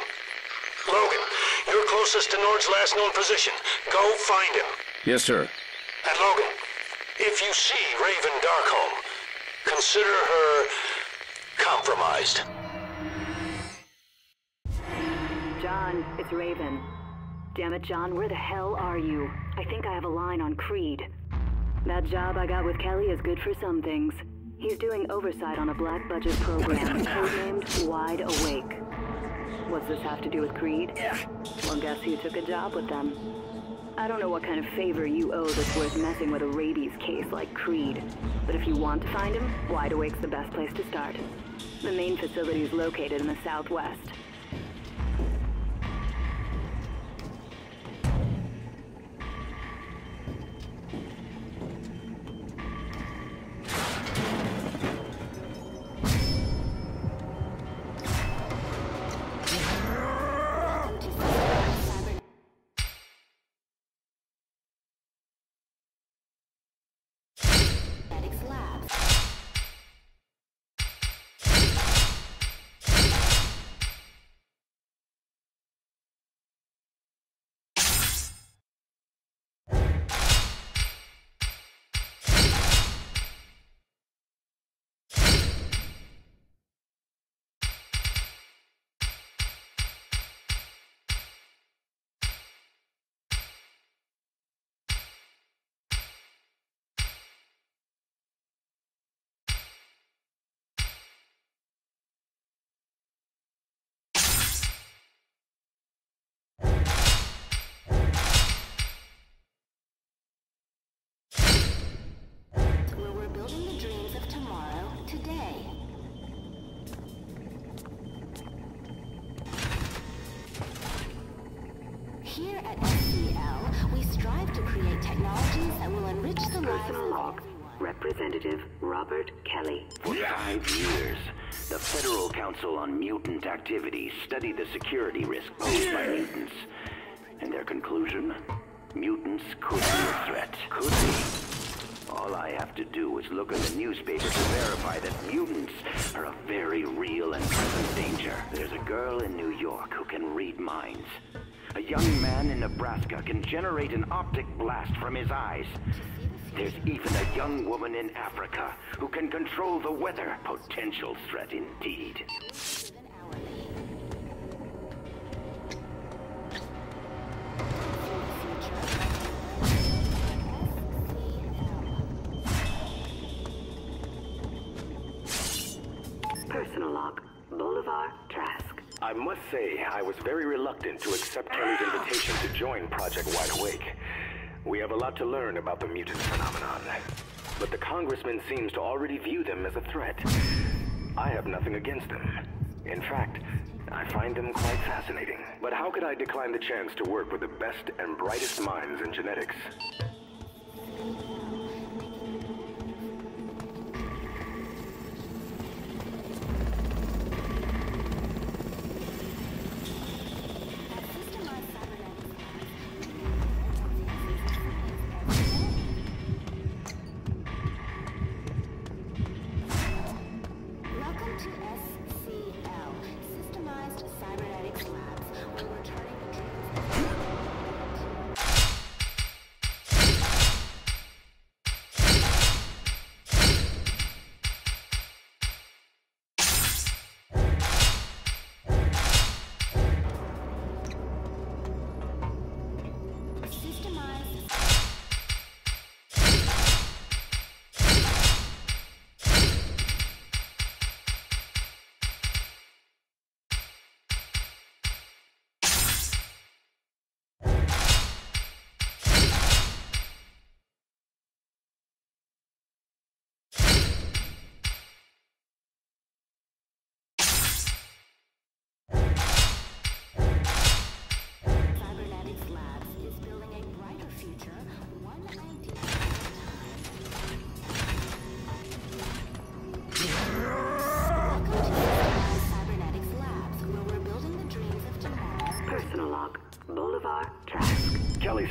Logan, you're closest to North's last known position. Go find him. Yes, sir. And Logan, if you see Raven Darkholme, consider her compromised. John, it's Raven. Damn it, John, where the hell are you? I think I have a line on Creed. That job I got with Kelly is good for some things. He's doing oversight on a black budget program, codenamed Wide Awake. What's this have to do with Creed? Well, guess who took a job with them? I don't know what kind of favor you owe that's worth messing with a rabies case like Creed. But if you want to find him, Wide Awake's the best place to start. The main facility is located in the southwest. tomorrow, today. Here at SCL, we strive to create technologies that will enrich the Personal lives of. Everyone. Representative Robert Kelly. For five years, the Federal Council on Mutant Activity studied the security risk posed by mutants. And their conclusion? Mutants could be a threat. Could be. All I have to do is look at the newspaper to verify that mutants are a very real and present danger. There's a girl in New York who can read minds. A young man in Nebraska can generate an optic blast from his eyes. There's even a young woman in Africa who can control the weather. Potential threat indeed. I must say, I was very reluctant to accept Kelly's invitation to join Project Wide Awake. We have a lot to learn about the mutant phenomenon. But the Congressman seems to already view them as a threat. I have nothing against them. In fact, I find them quite fascinating. But how could I decline the chance to work with the best and brightest minds in genetics?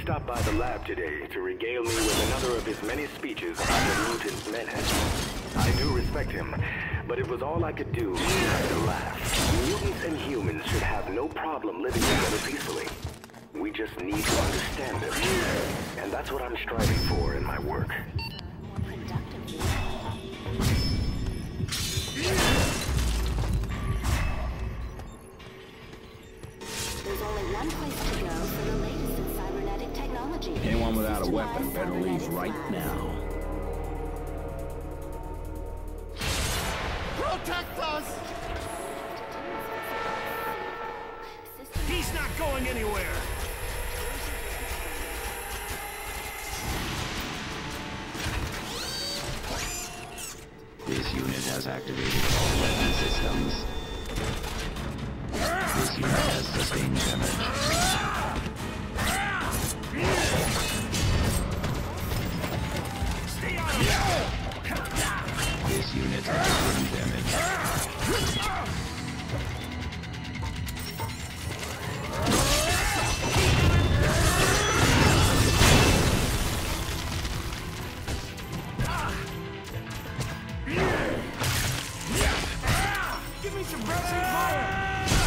Stopped by the lab today to regale me with another of his many speeches on the mutant menace. I do respect him, but it was all I could do to laugh. Mutants and humans should have no problem living together peacefully. We just need to understand them. And that's what I'm striving for in my work. Anyone without a weapon better leave right now. Browsing fire!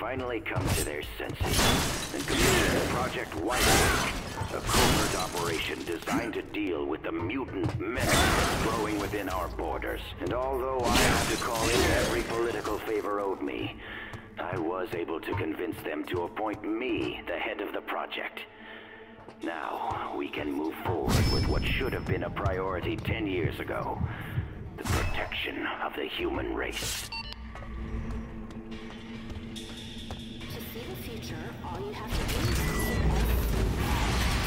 Finally come to their senses and commissioned Project White a covert operation designed to deal with the mutant menace growing within our borders. And although I had to call in every political favor owed me, I was able to convince them to appoint me the head of the project. Now, we can move forward with what should have been a priority ten years ago. The protection of the human race. All you have to do is visit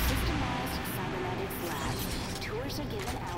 Systemized Cybernetics Labs. Tours are given hourly.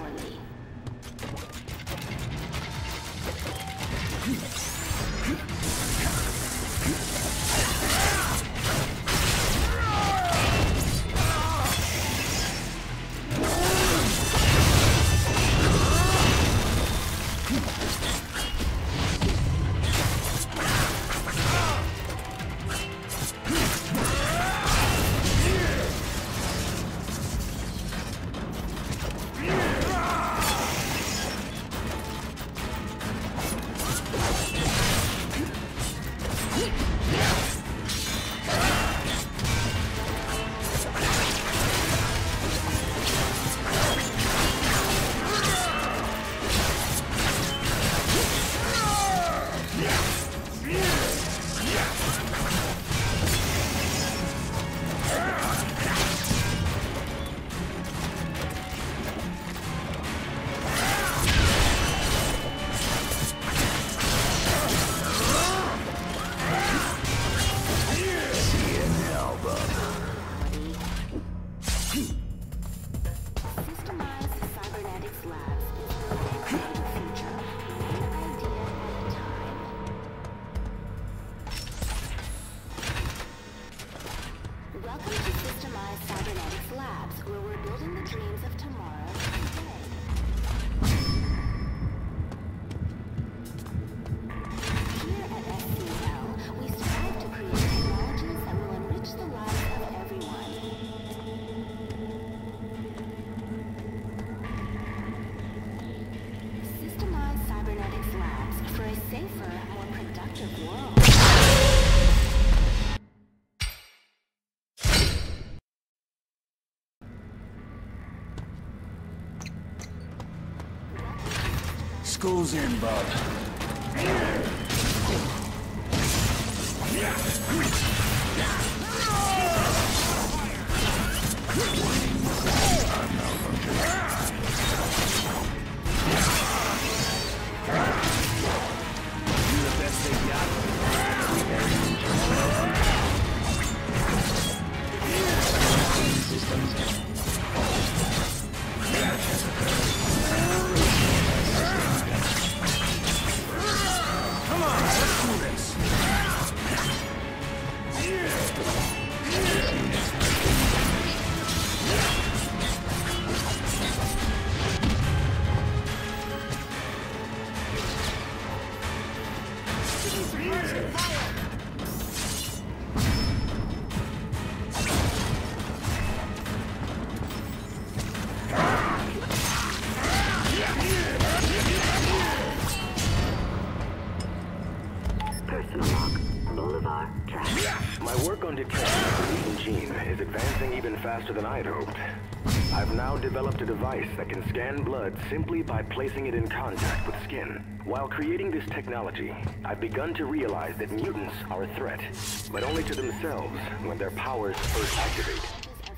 In, Bob. Scan blood simply by placing it in contact with skin. While creating this technology, I've begun to realize that mutants are a threat, but only to themselves when their powers first activate.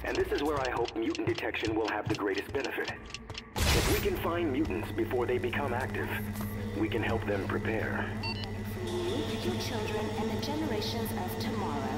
And this is where I hope mutant detection will have the greatest benefit. If we can find mutants before they become active, we can help them prepare. You, your children, and the generations of tomorrow.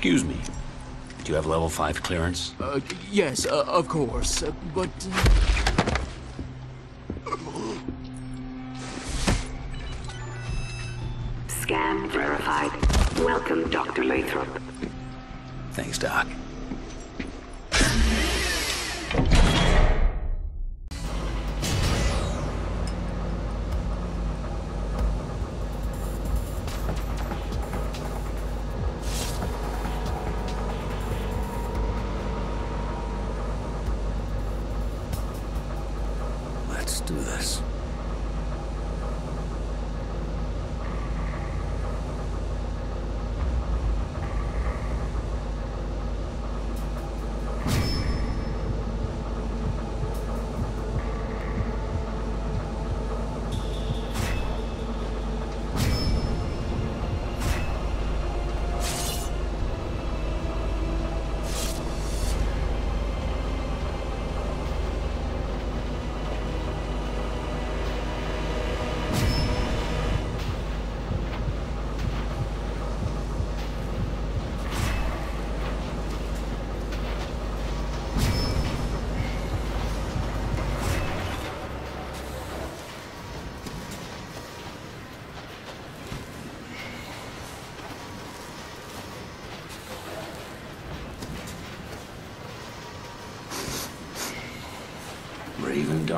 Excuse me. Do you have level 5 clearance? Uh, yes, uh, of course, uh, but.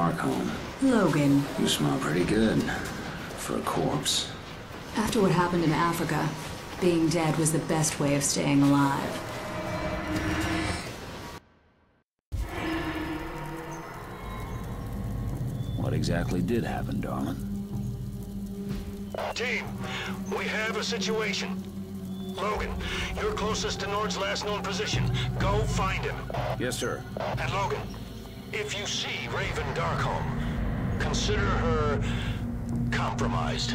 Darkholme. Logan, You smell pretty good. For a corpse. after what happened in Africa, being dead was the best way of staying alive. What exactly did happen, darling? Team, we have a situation. Logan, you're closest to North's last known position. Go find him. Yes, sir. And Logan, if you see Raven Darkholme, consider her compromised.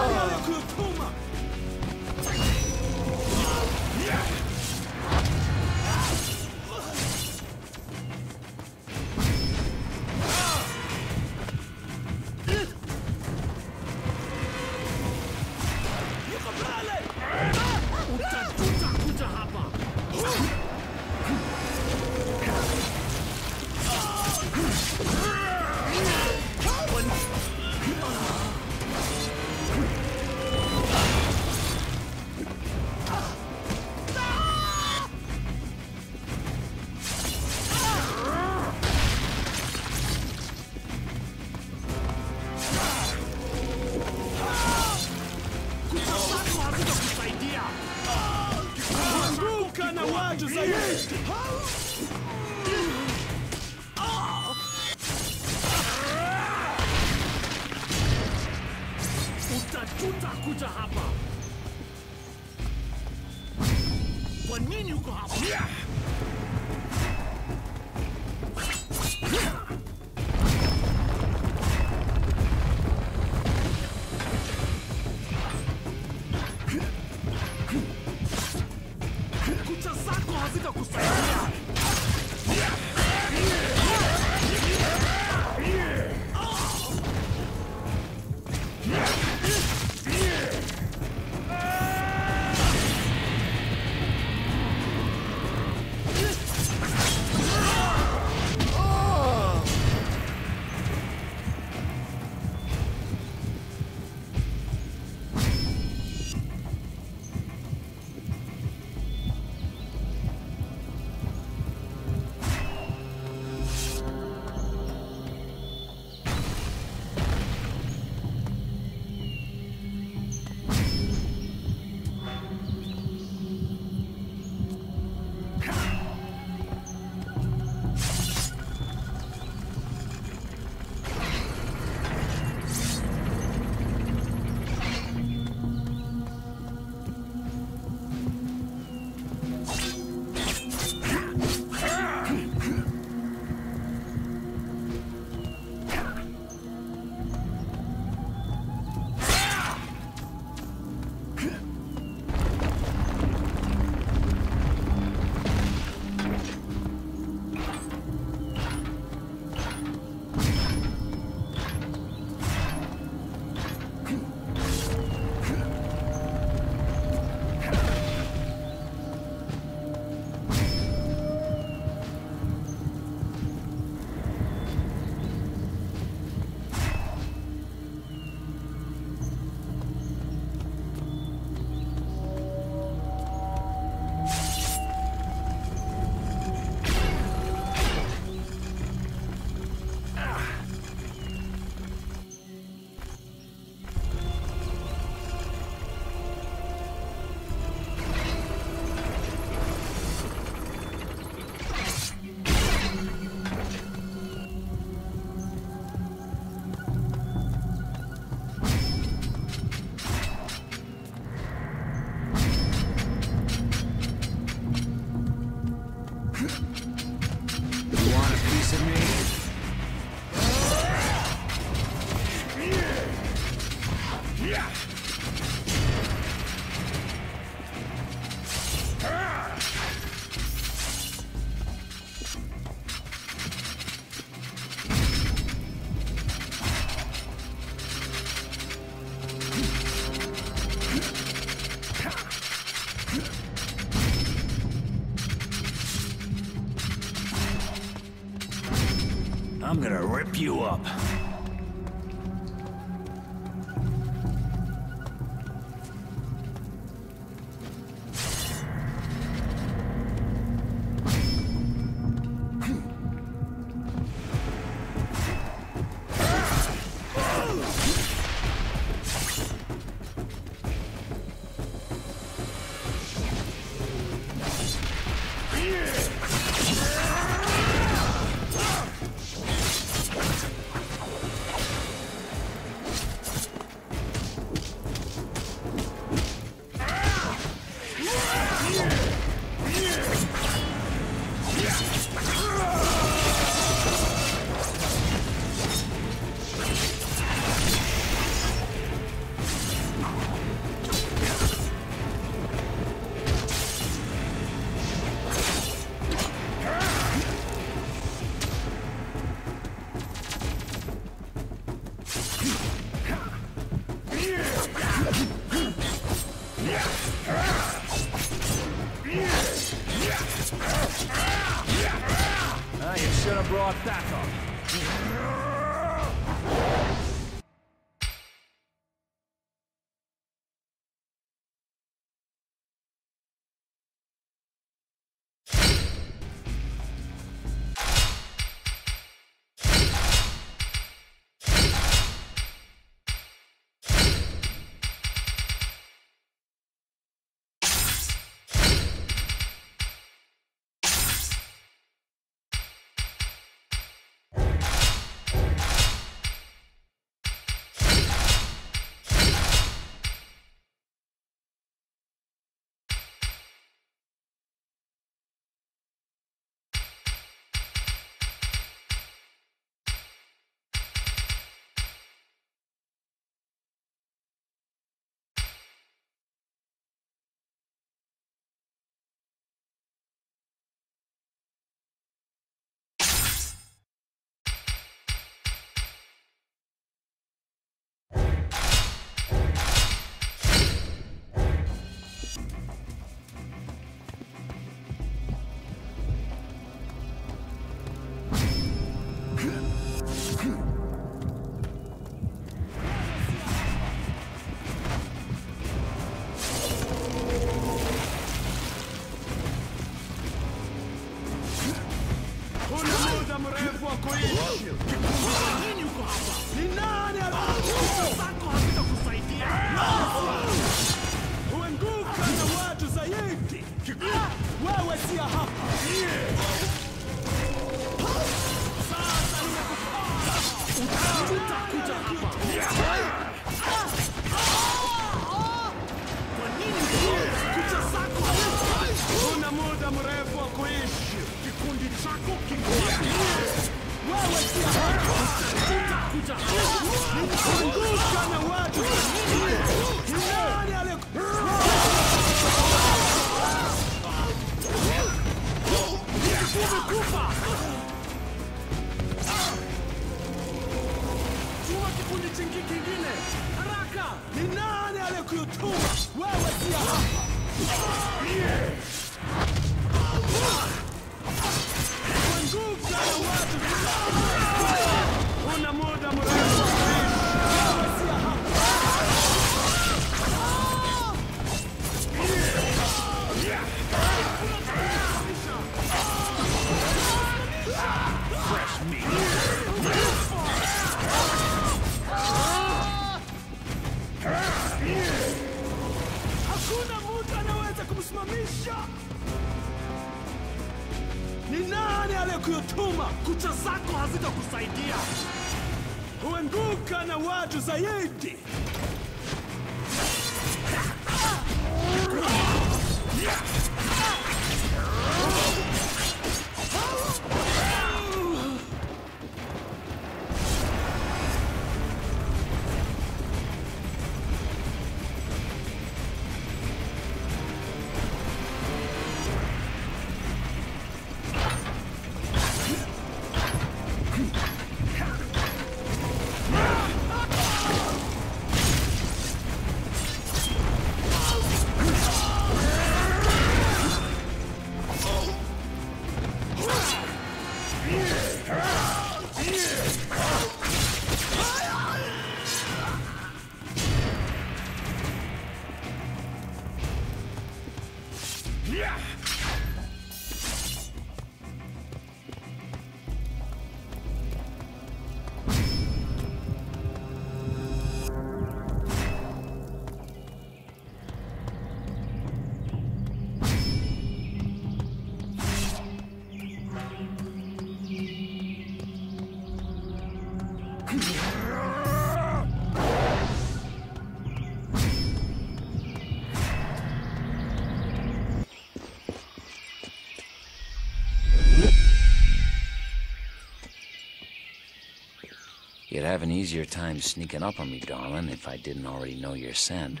Have an easier time sneaking up on me, darling, if I didn't already know your scent.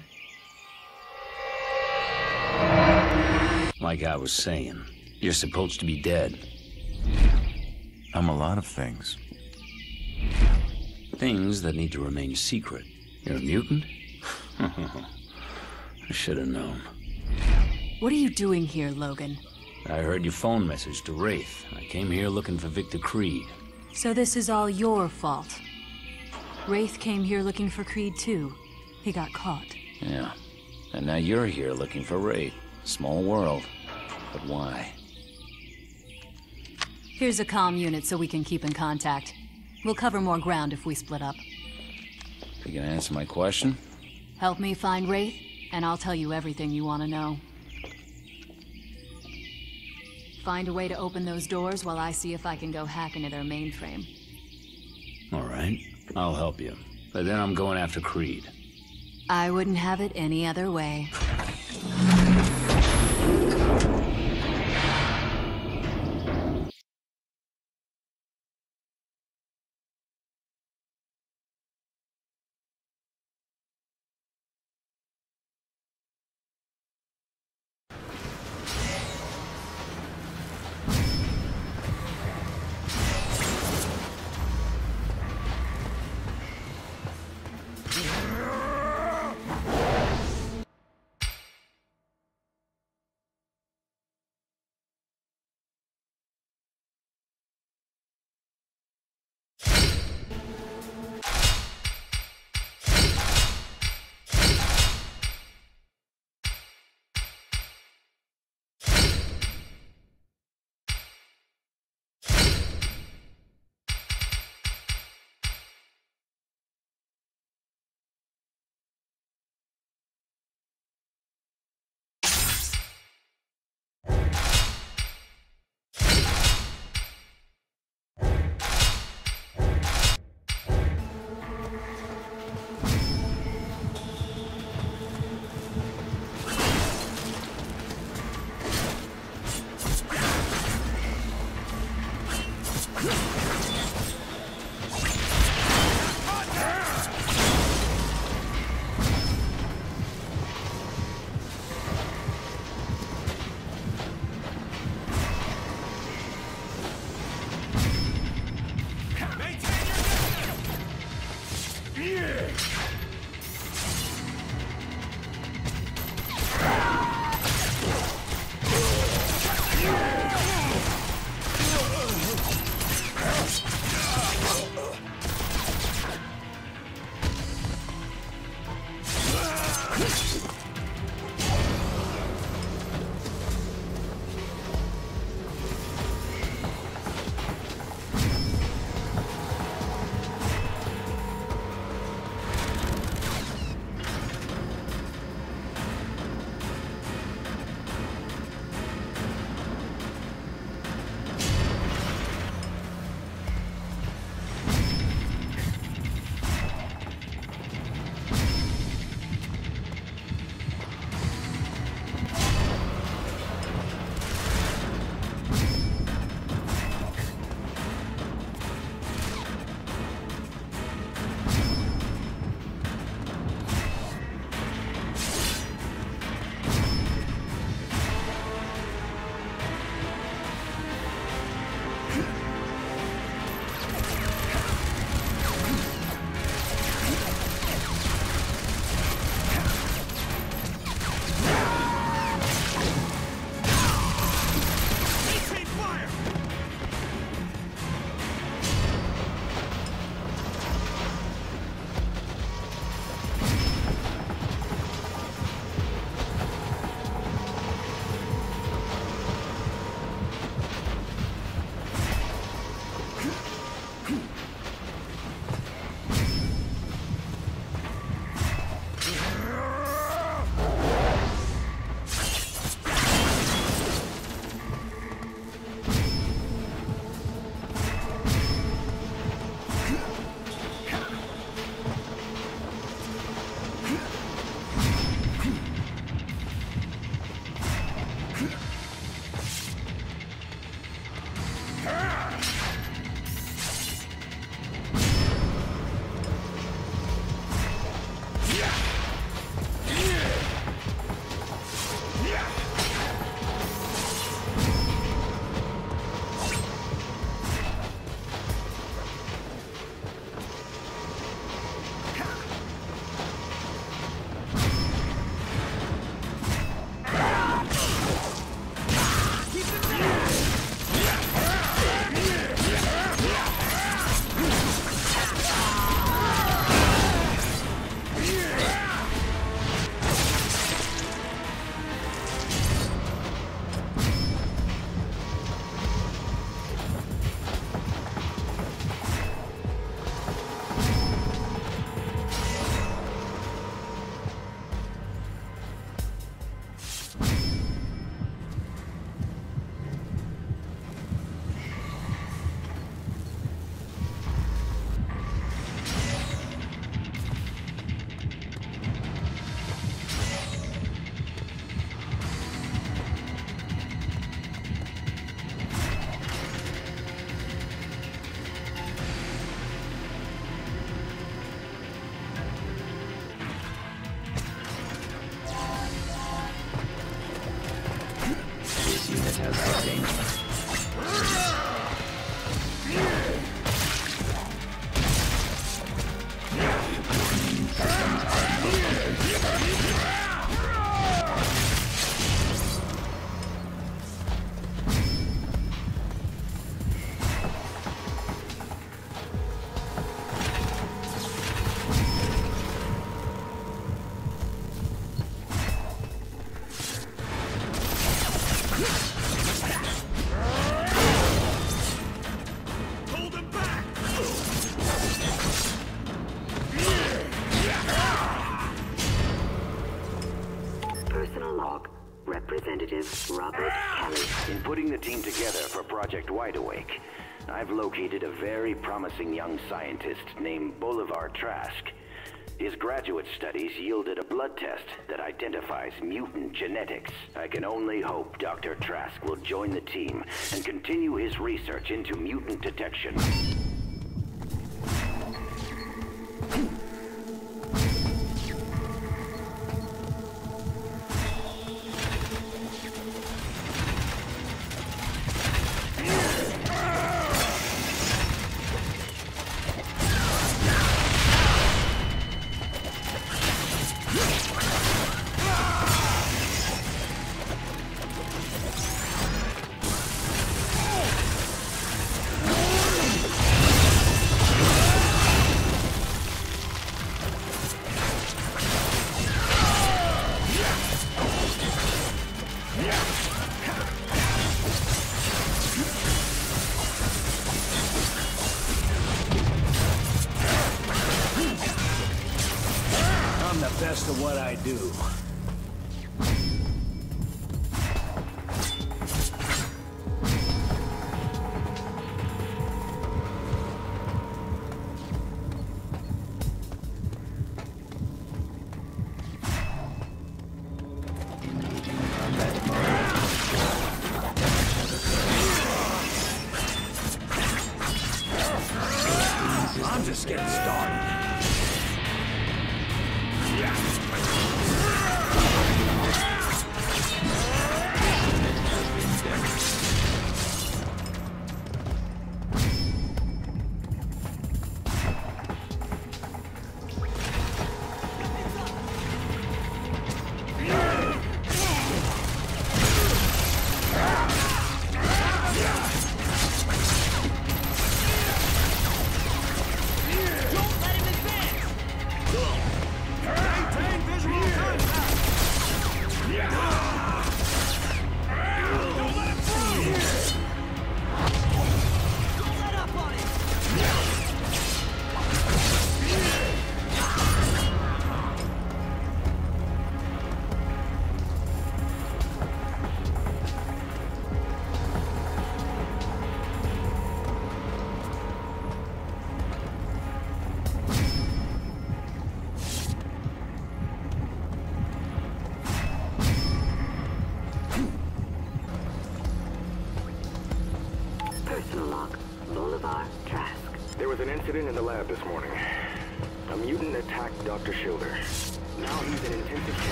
Like I was saying, you're supposed to be dead. I'm a lot of things. Things that need to remain secret. You're a mutant? I should have known. What are you doing here, Logan? I heard your phone message to Wraith. I came here looking for Victor Creed. So this is all your fault. Wraith came here looking for Creed too. He got caught. Yeah. And now you're here looking for Wraith. Small world. But why? Here's a comm unit so we can keep in contact. We'll cover more ground if we split up. You gonna answer my question? Help me find Wraith, and I'll tell you everything you want to know. Find a way to open those doors while I see if I can go hack into their mainframe. All right. I'll help you. But then I'm going after Creed. I wouldn't have it any other way. promising young scientist named Bolivar Trask. His graduate studies yielded a blood test that identifies mutant genetics. I can only hope Dr. Trask will join the team and continue his research into mutant detection.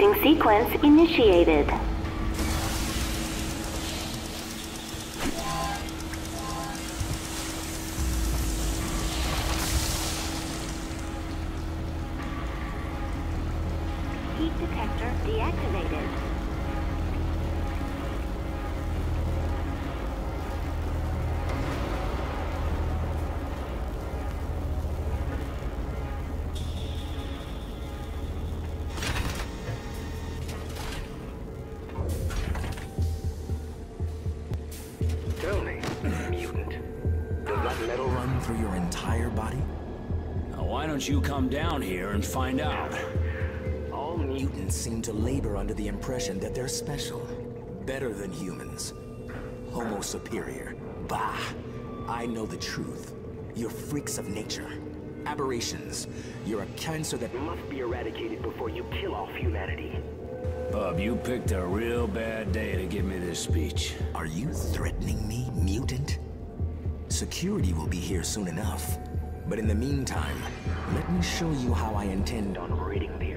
Freezing sequence initiated. And find out? All mutants seem to labor under the impression that they're special, better than humans. Homo superior. Bah! I know the truth. You're freaks of nature. Aberrations. You're a cancer that must be eradicated before you kill off humanity. Bub, you picked a real bad day to give me this speech. Are you threatening me, mutant? Security will be here soon enough. But in the meantime, let me show you how I intend on reading the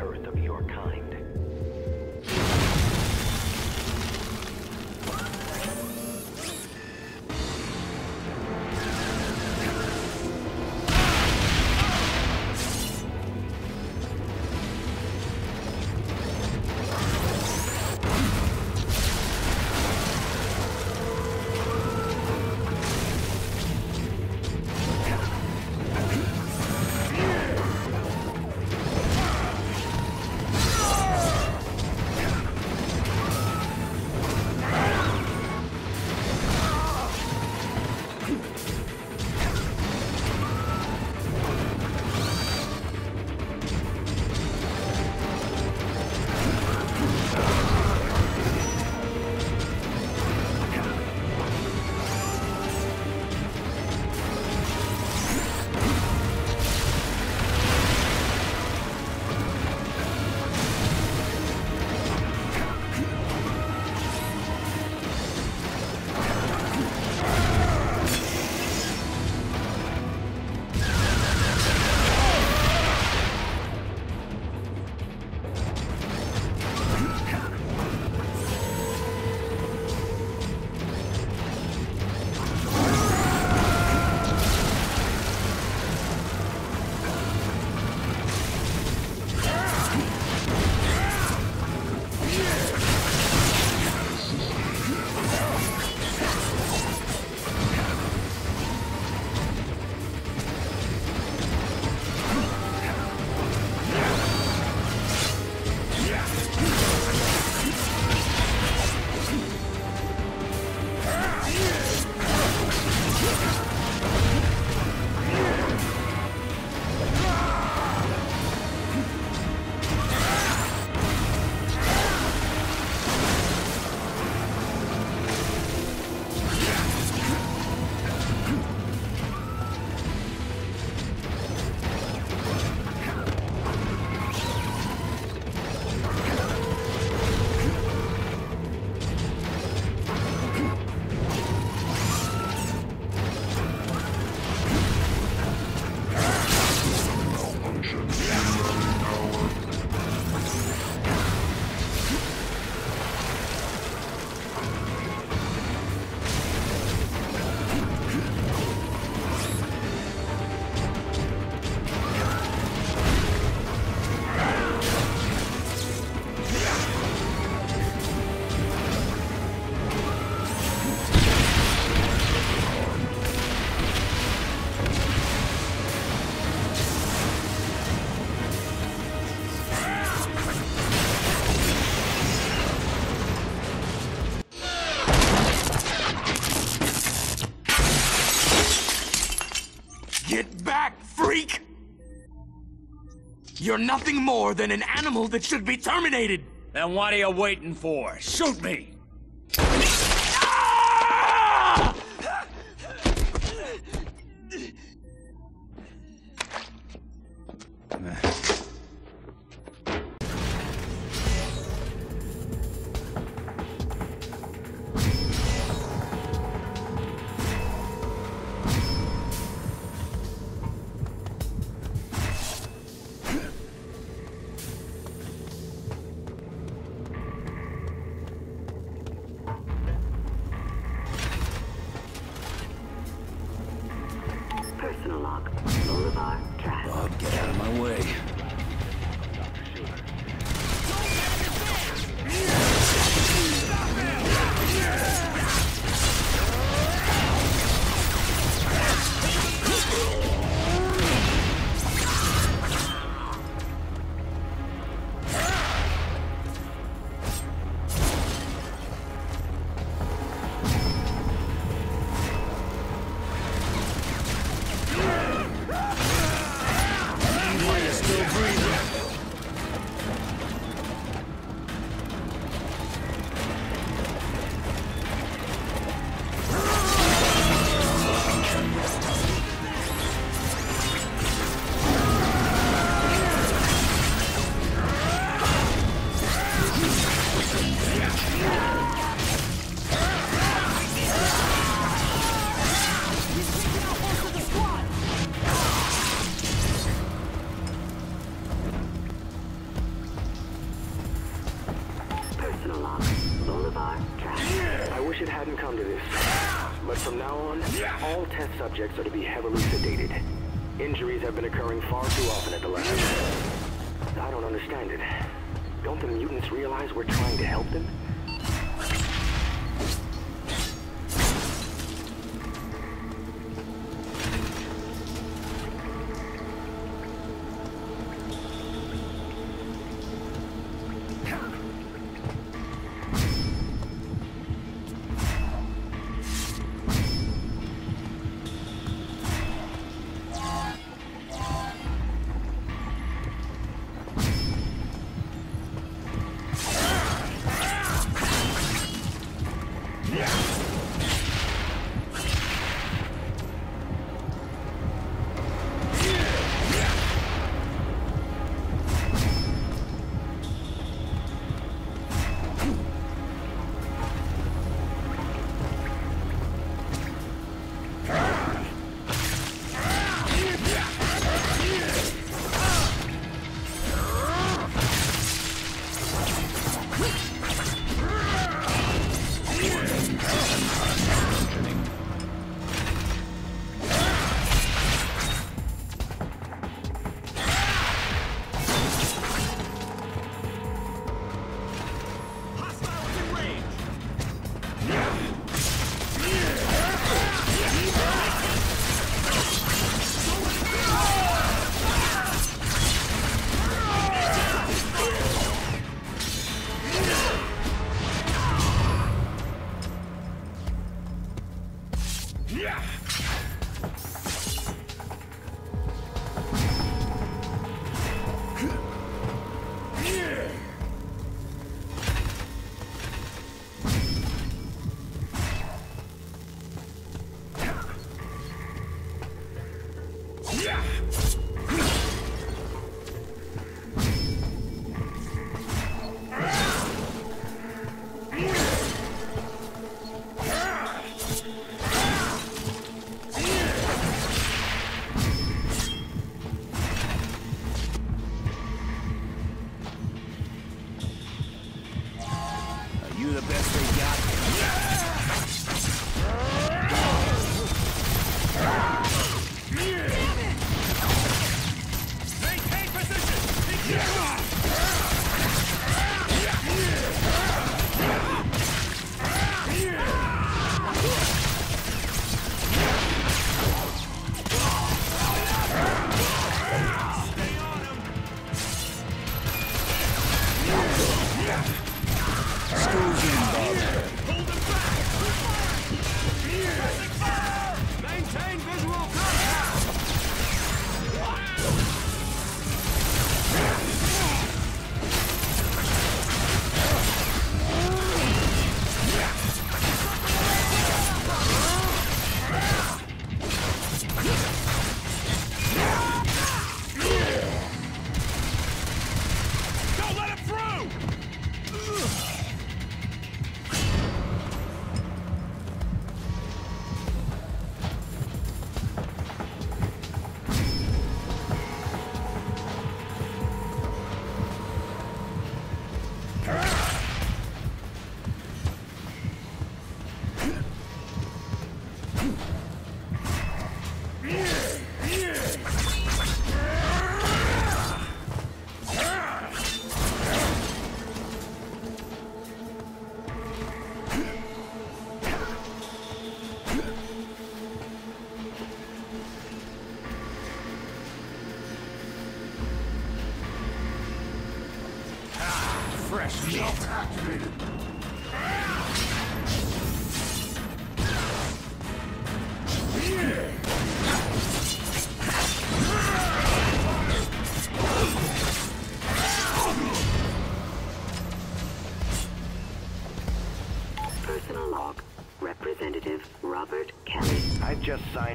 You're nothing more than an animal that should be terminated! Then what are you waiting for? Shoot me!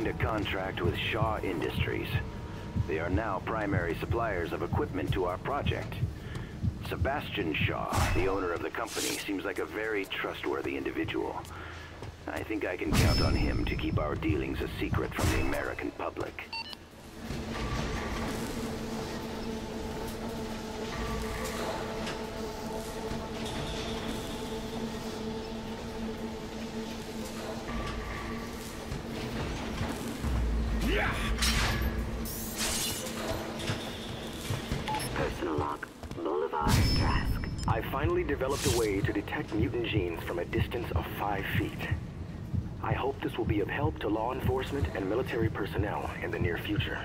Signed a contract with Shaw Industries. They are now primary suppliers of equipment to our project. Sebastian Shaw, the owner of the company, seems like a very trustworthy individual. I think I can count on him to keep our dealings a secret from the American public. Will be of help to law enforcement and military personnel in the near future.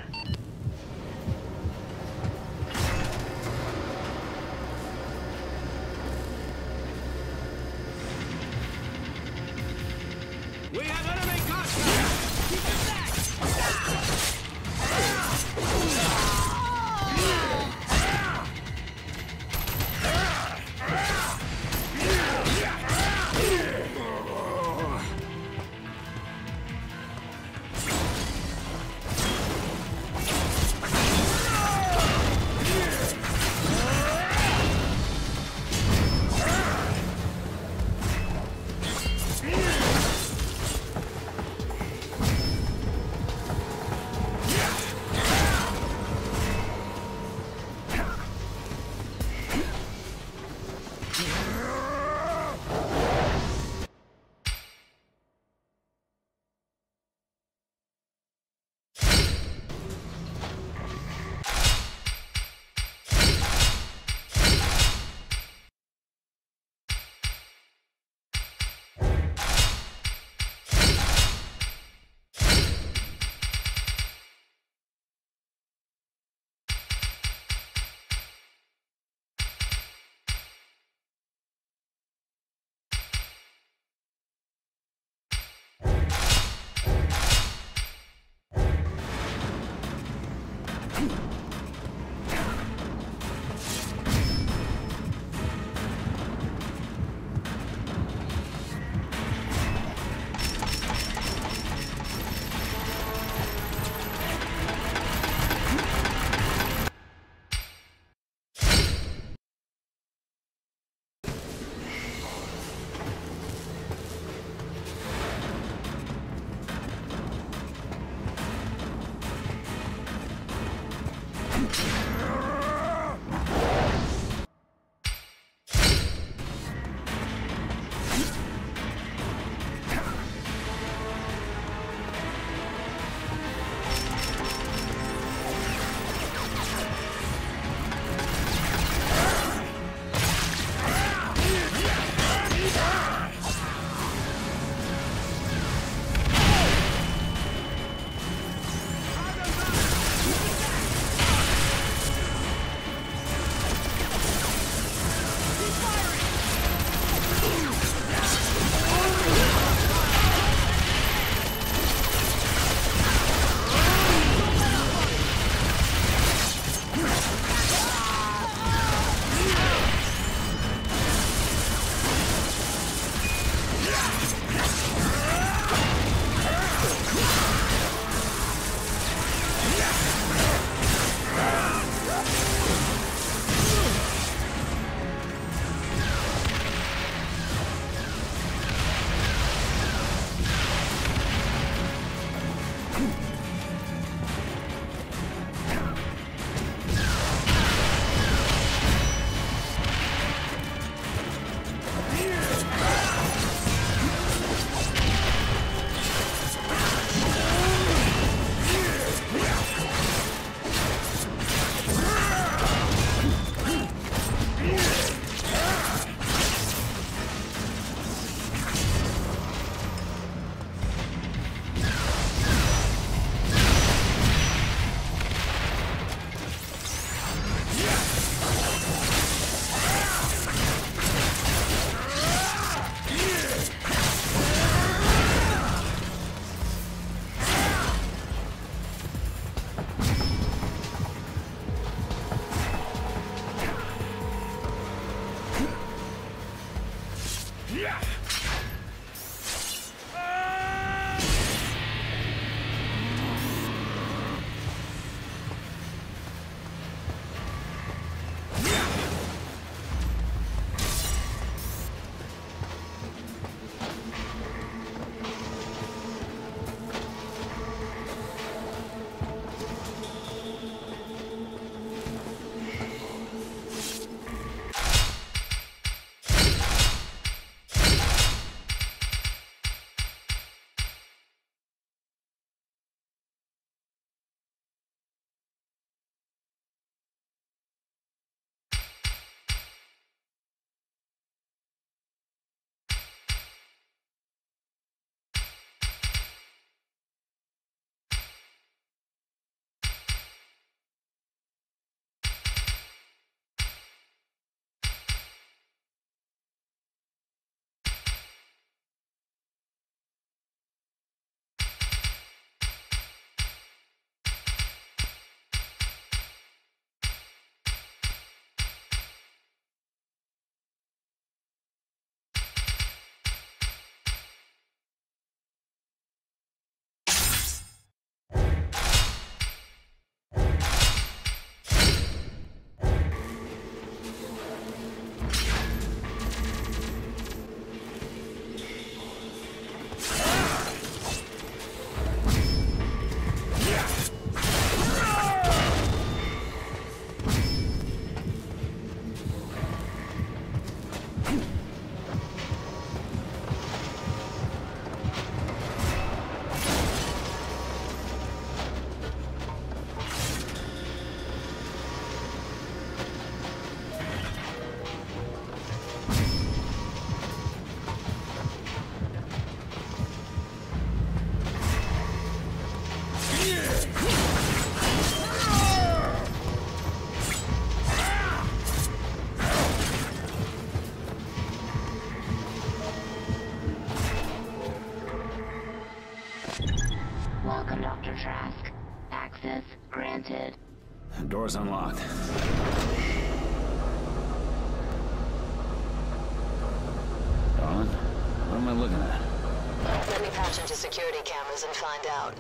Patch into security cameras and find out.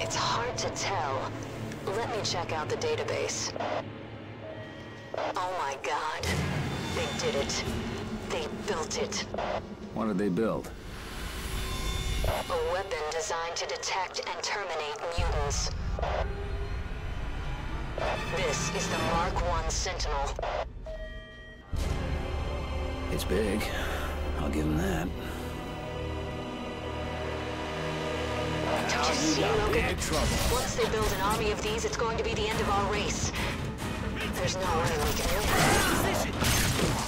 It's hard to tell. Let me check out the database. Oh my god. They did it. They built it. What did they build? A weapon designed to detect and terminate mutants. This is the Mark 1 Sentinel. It's big. I'll give him that. Don't you see, Logan? Once they build an army of these, it's going to be the end of our race. There's no way we can Personal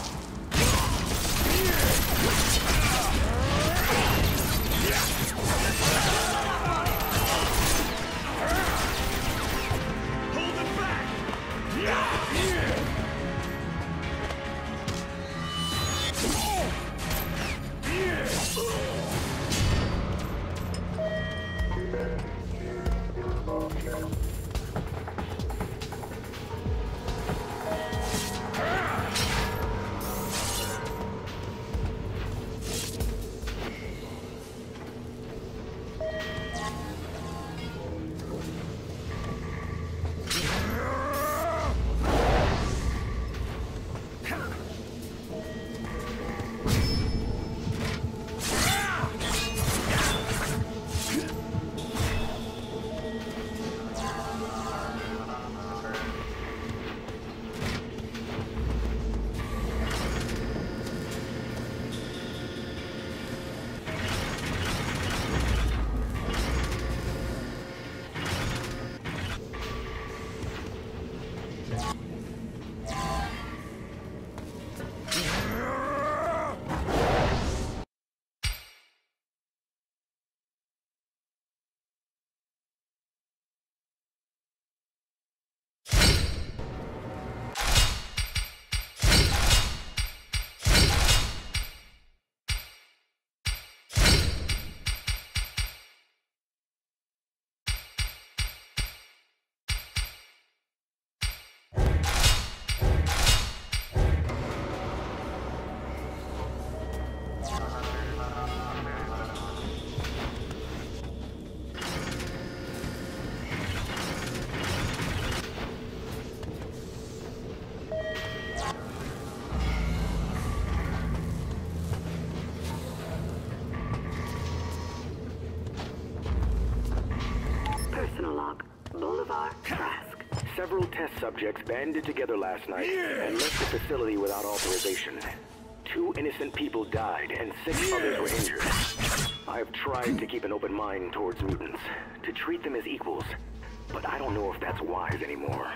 subjects banded together last night and left the facility without authorization. Two innocent people died and six others were injured. I have tried to keep an open mind towards mutants, to treat them as equals, but I don't know if that's wise anymore.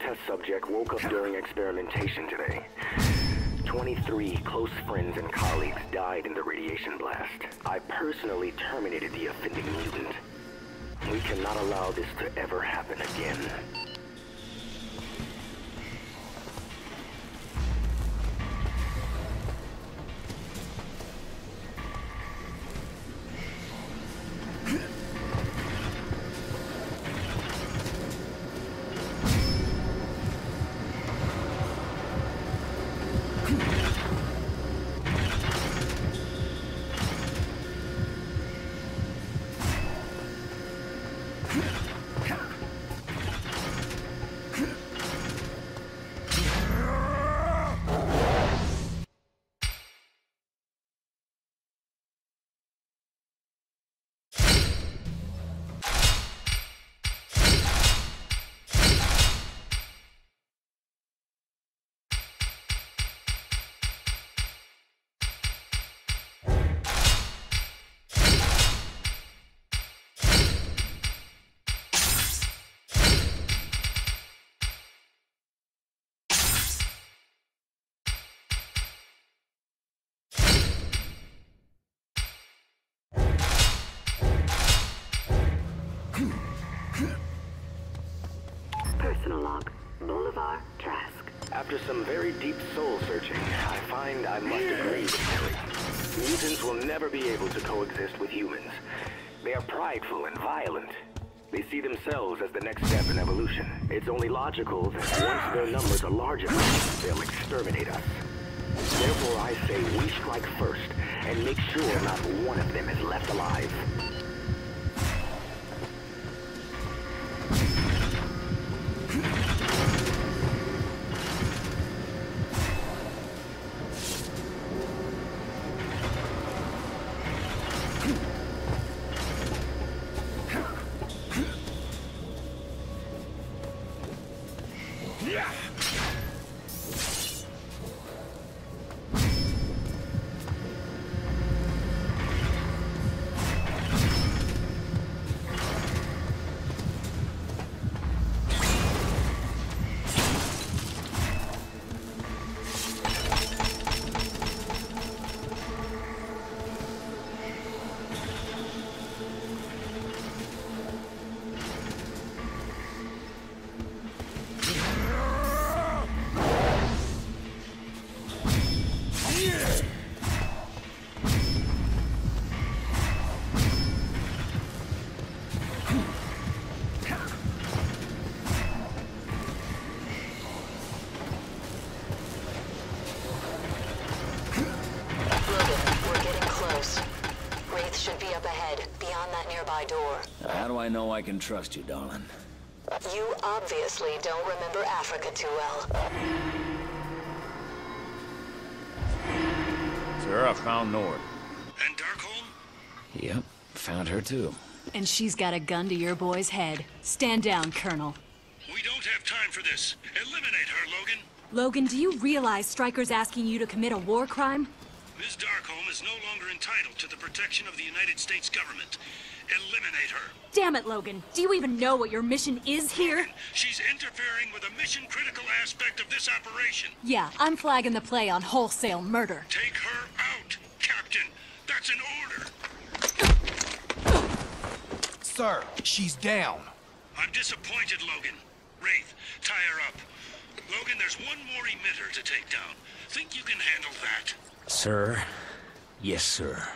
Test subject woke up during experimentation today. 23 close friends and colleagues died in the radiation blast. I personally terminated the offending mutant. We cannot allow this to ever happen again. After some very deep soul searching, I find I must agree with Harry. Mutants will never be able to coexist with humans. They are prideful and violent. They see themselves as the next step in evolution. It's only logical that once their numbers are large enough, they'll exterminate us. Therefore, I say we strike first and make sure not one of them is left alive. Know I can trust you, darling? You obviously don't remember Africa too well. Sir, I found North. And Darkholme? Yep, found her too. And she's got a gun to your boy's head. Stand down, Colonel. We don't have time for this. Eliminate her, Logan. Logan, do you realize Stryker's asking you to commit a war crime? Ms. Darkholme is no longer entitled to the protection of the United States government. Eliminate her. Damn it, Logan. Do you even know what your mission is here? She's interfering with a mission-critical aspect of this operation. Yeah, I'm flagging the play on wholesale murder. Take her out, Captain. That's an order. Sir, she's down. I'm disappointed, Logan. Wraith, tie her up. Logan, there's one more emitter to take down. Think you can handle that? Sir? Yes, sir.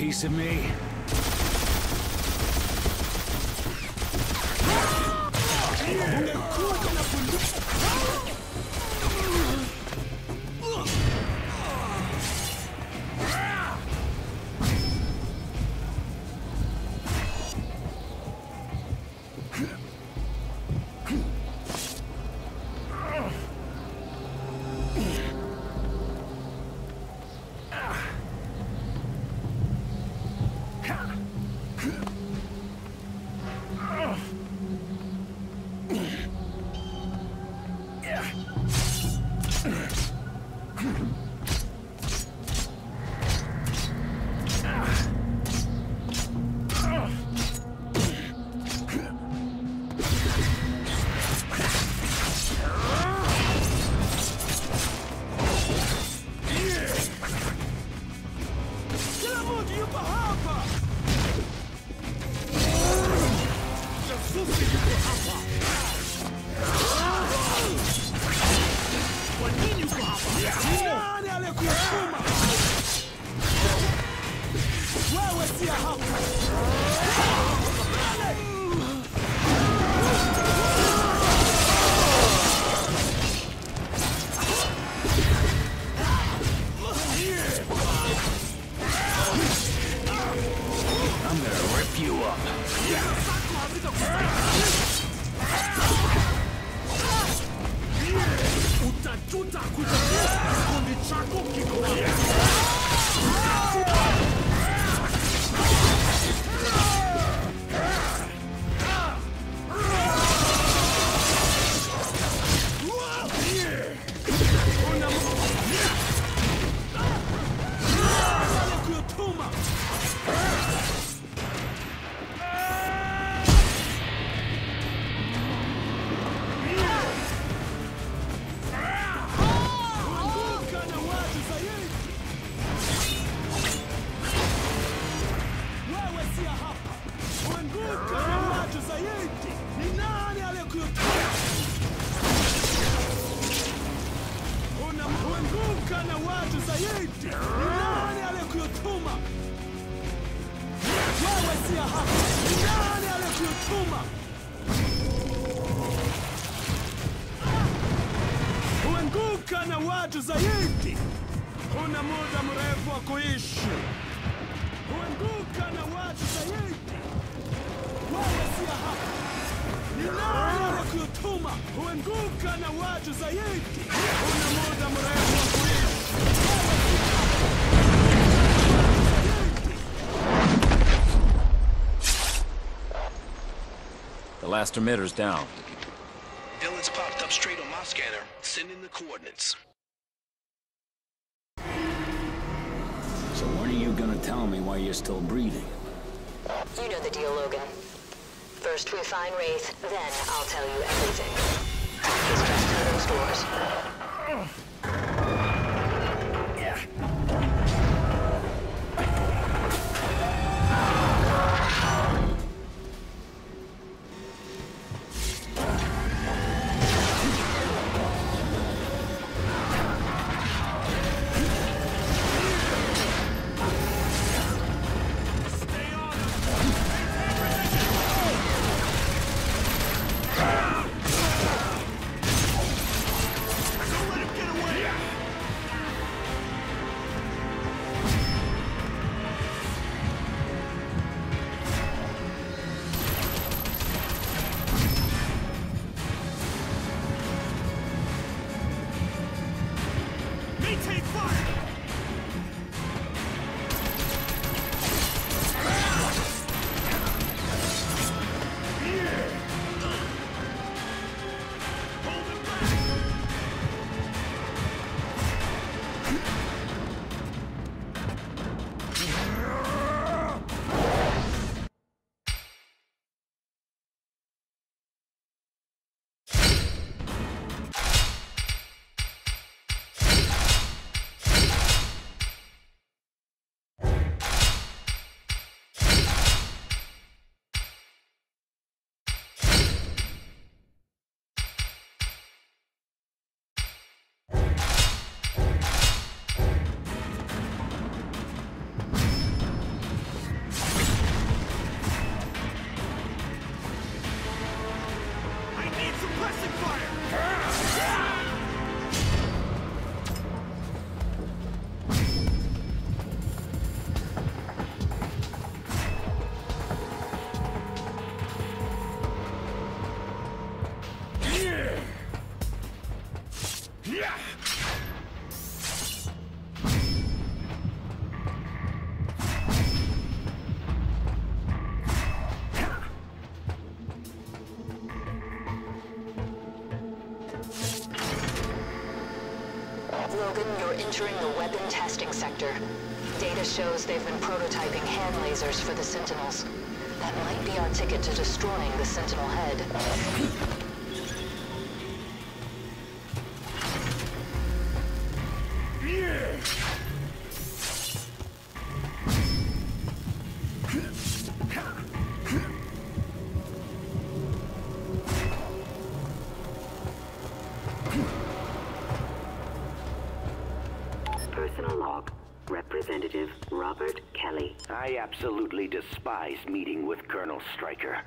piece of me? last emitter's down. Villains popped up straight on my scanner. Send in the coordinates. So when are you gonna tell me why you're still breathing? You know the deal, Logan. First we find Wraith, then I'll tell you everything. It's just through those doors. Entering the weapon testing sector. Data shows they've been prototyping hand lasers for the Sentinels. That might be our ticket to destroying the Sentinel head. Meeting with Colonel Stryker.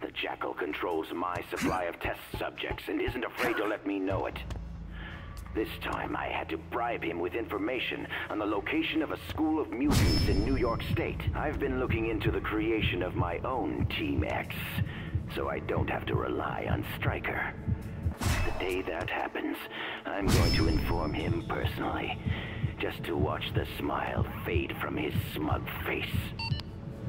The Jackal controls my supply of test subjects and isn't afraid to let me know it. This time I had to bribe him with information on the location of a school of mutants in New York State. I've been looking into the creation of my own Team X, so I don't have to rely on Stryker. The day that happens, I'm going to inform him personally, just to watch the smile fade from his smug face.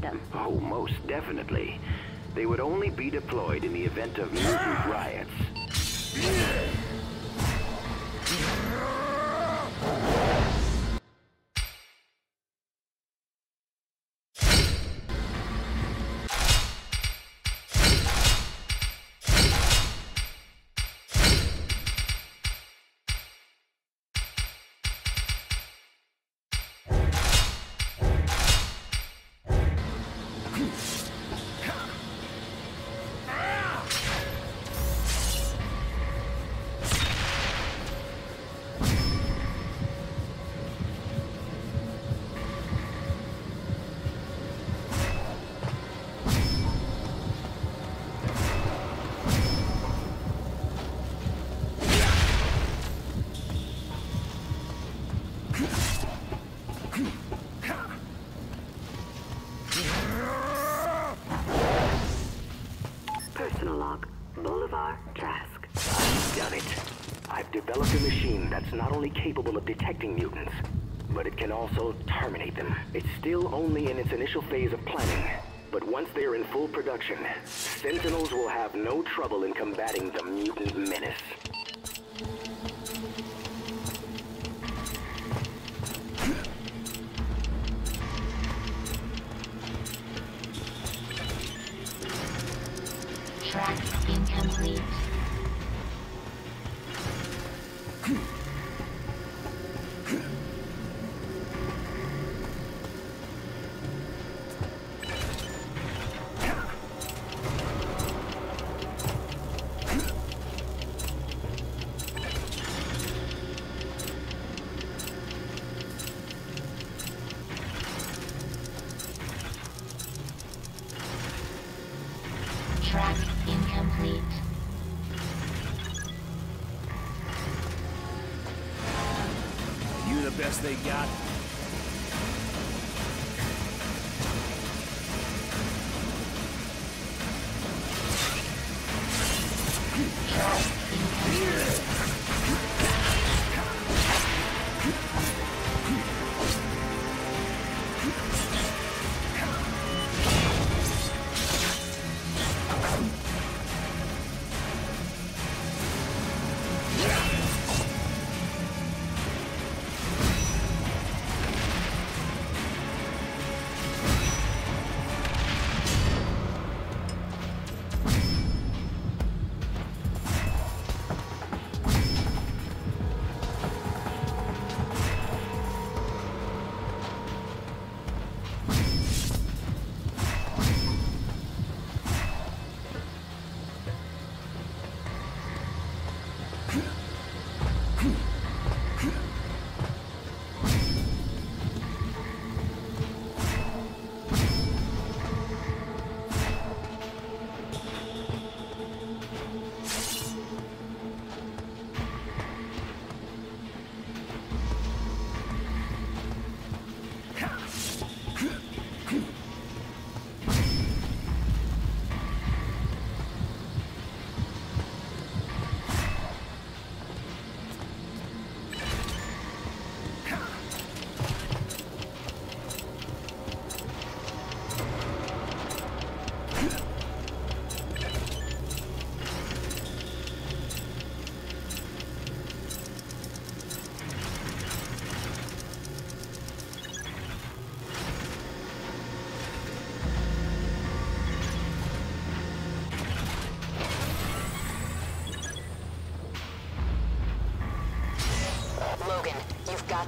system. Oh, most definitely. They would only be deployed in the event of mutant riots. Initial phase of planning. But once they're in full production, Sentinels will have no trouble in combating the mutant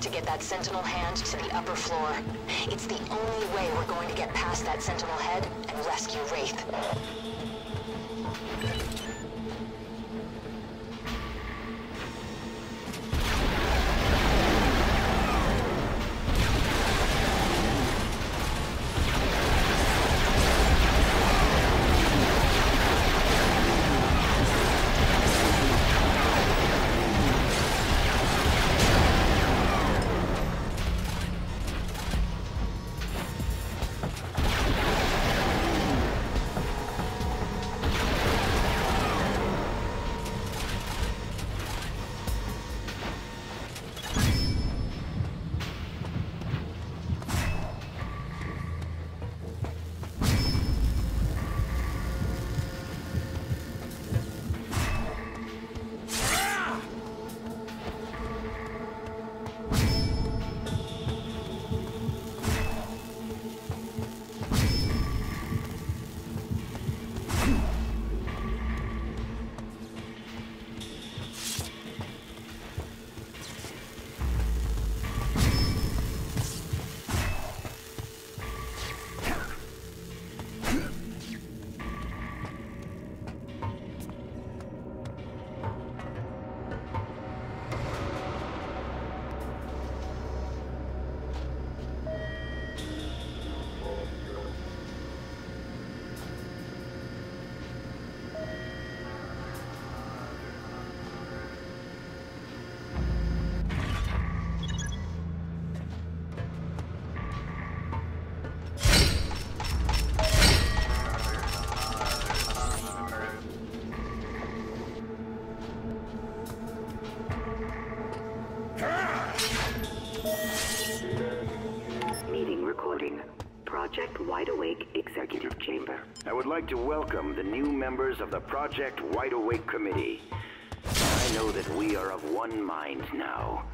to get that Sentinel hand to the upper floor. It's the only way we're going to get past that Sentinel head the new members of the Project Wide Awake Committee. I know that we are of one mind now,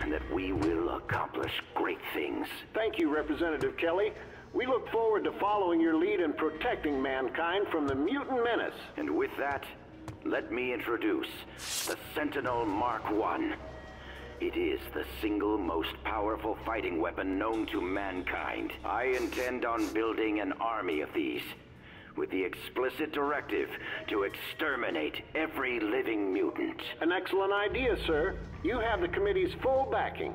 and that we will accomplish great things. Thank you, Representative Kelly. We look forward to following your lead in protecting mankind from the mutant menace. And with that, let me introduce the Sentinel Mark I. It is the single most powerful fighting weapon known to mankind. I intend on building an army of these, with the explicit directive to exterminate every living mutant. An excellent idea, sir. You have the committee's full backing.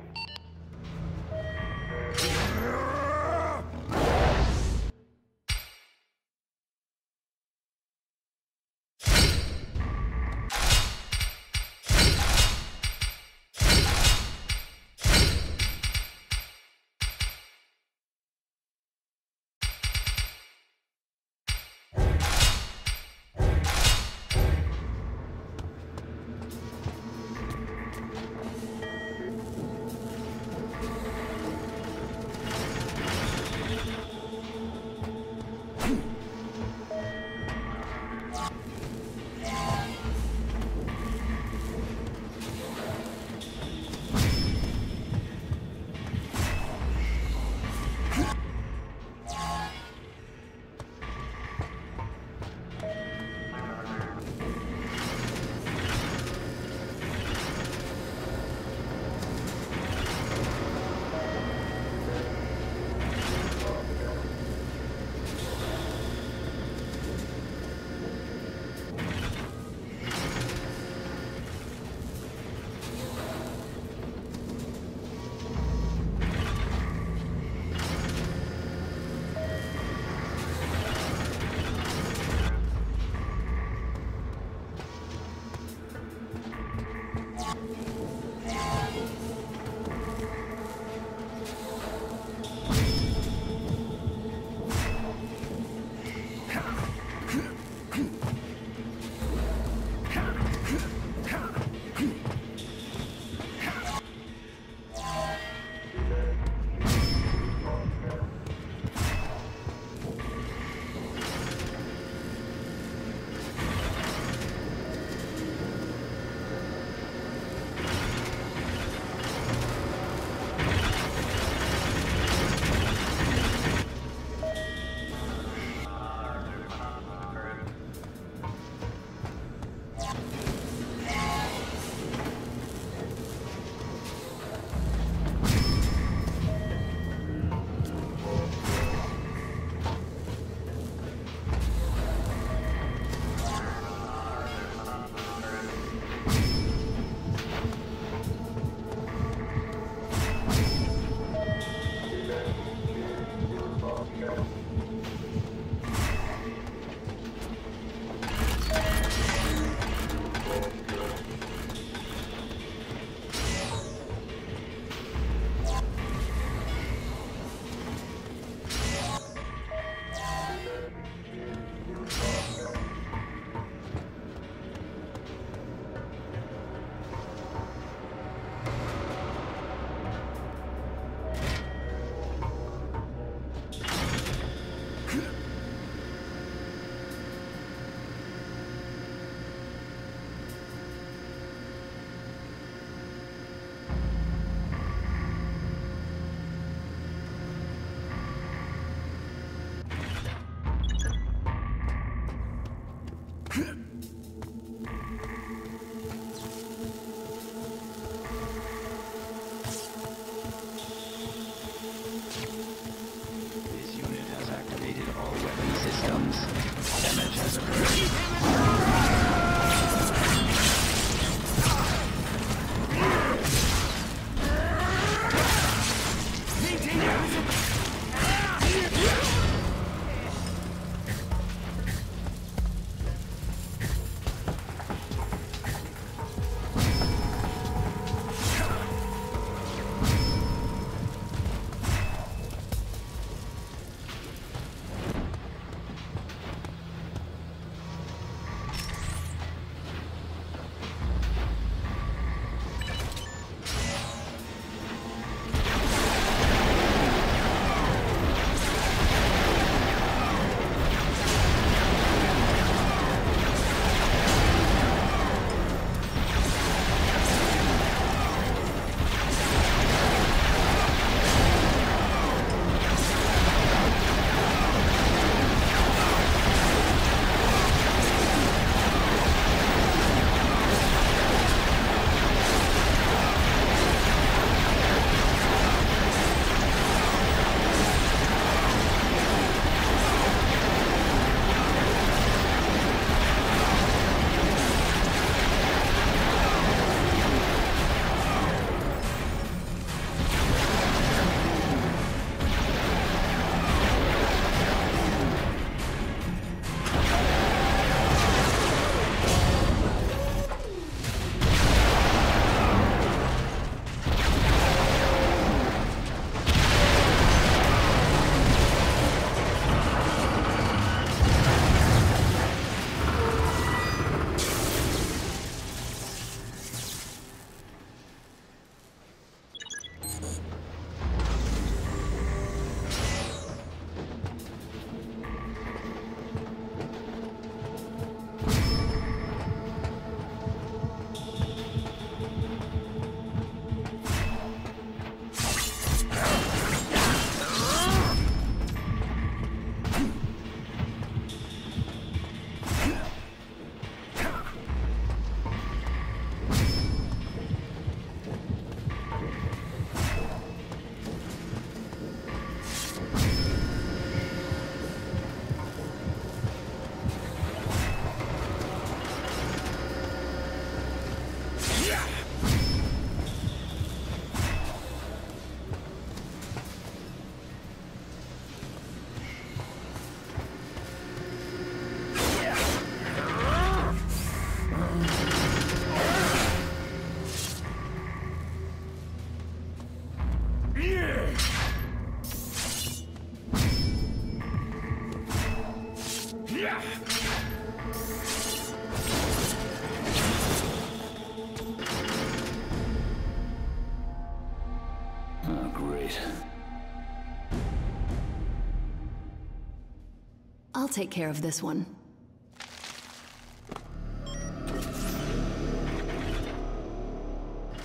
Take care of this one.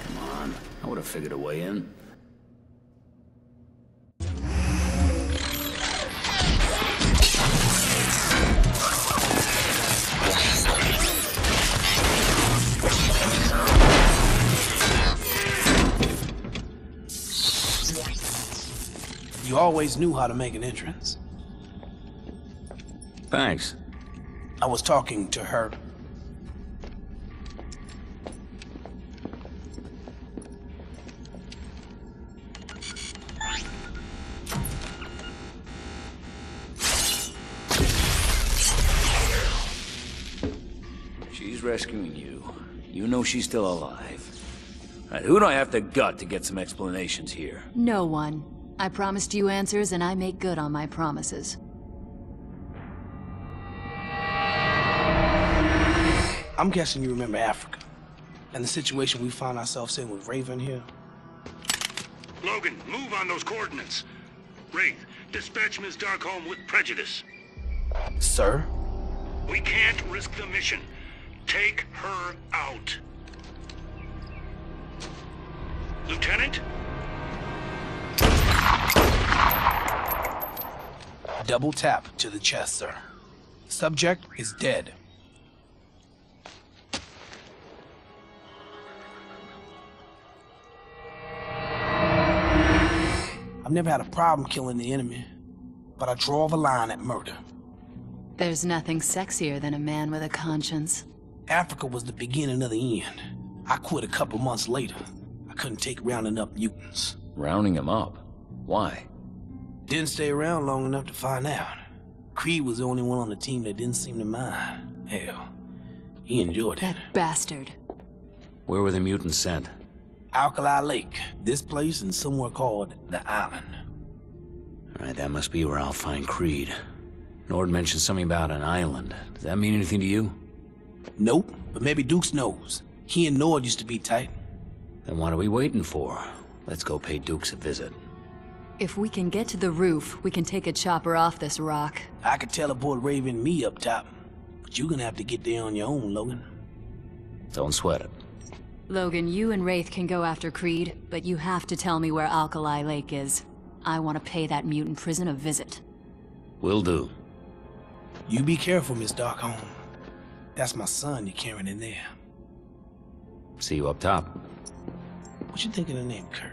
Come on. I would have figured a way in. You always knew how to make an entrance. Thanks. I was talking to her. She's rescuing you. You know she's still alive. Right, who do I have to gut to get some explanations here? No one. I promised you answers, and I make good on my promises. I'm guessing you remember Africa. And the situation we found ourselves in with Raven here. Logan, move on those coordinates. Wraith, dispatch Ms. Darkholme with prejudice. Sir? We can't risk the mission. Take her out. Lieutenant? Double tap to the chest, sir. Subject is dead. I've never had a problem killing the enemy, but I draw the line at murder. There's nothing sexier than a man with a conscience. Africa was the beginning of the end. I quit a couple months later. I couldn't take rounding up mutants. Rounding them up? Why? Didn't stay around long enough to find out. Creed was the only one on the team that didn't seem to mind. Hell, he enjoyed it. That bastard. Where were the mutants sent? Alkali Lake, this place, and somewhere called the Island. Alright, that must be where I'll find Creed. North mentioned something about an island. Does that mean anything to you? Nope, but maybe Dukes knows. He and North used to be tight. Then what are we waiting for? Let's go pay Dukes a visit. If we can get to the roof, we can take a chopper off this rock. I could teleport Raven me up top, but you're gonna have to get there on your own, Logan. Don't sweat it. Logan, you and Wraith can go after Creed, but you have to tell me where Alkali Lake is. I want to pay that mutant prison a visit. Will do. You be careful, Miss Darkholme. That's my son you're carrying in there. See you up top. What you think of the name, Kurt?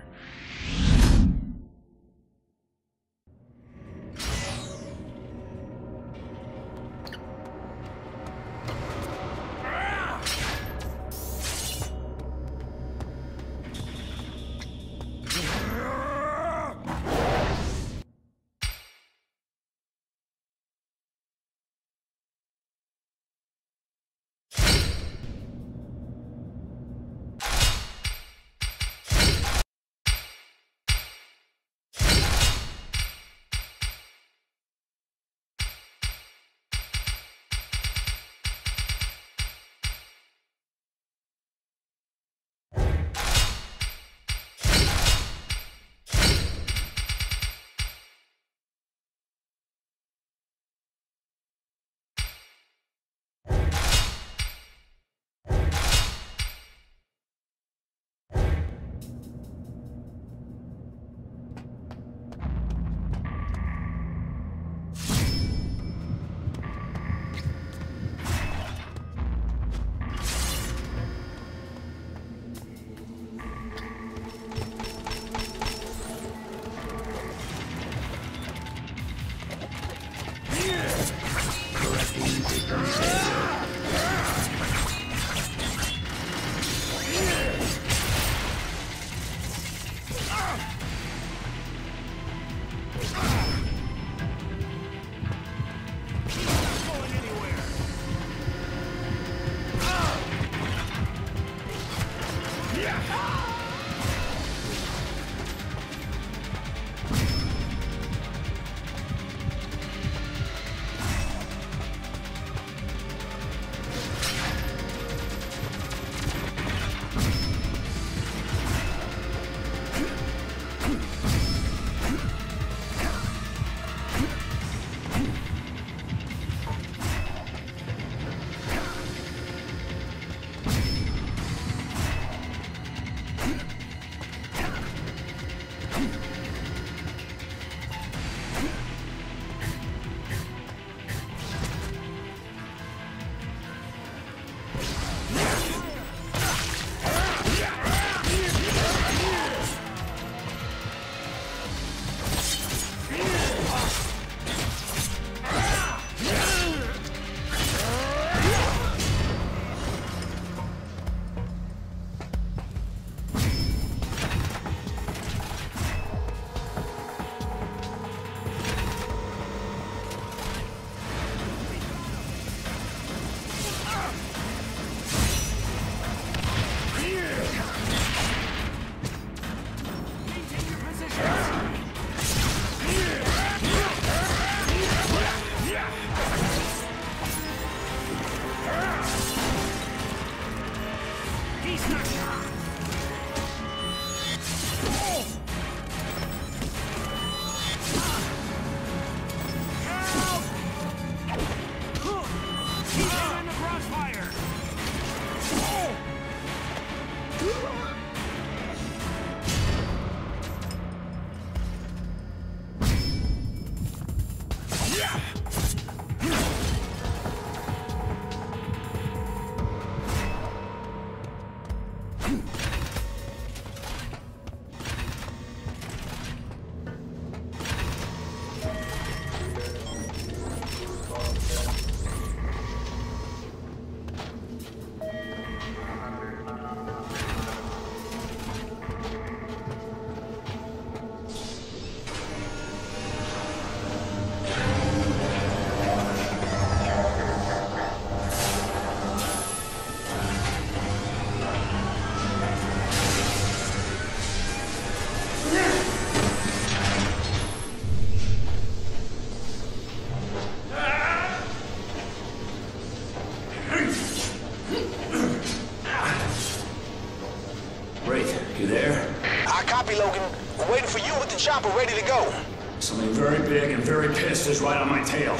Something very big and very pissed is right on my tail.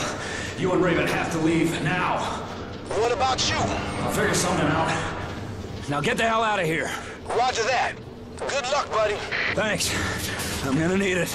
You and Raven have to leave now. What about you? I'll figure something out. Now get the hell out of here. Roger that. Good luck, buddy. Thanks. I'm gonna need it.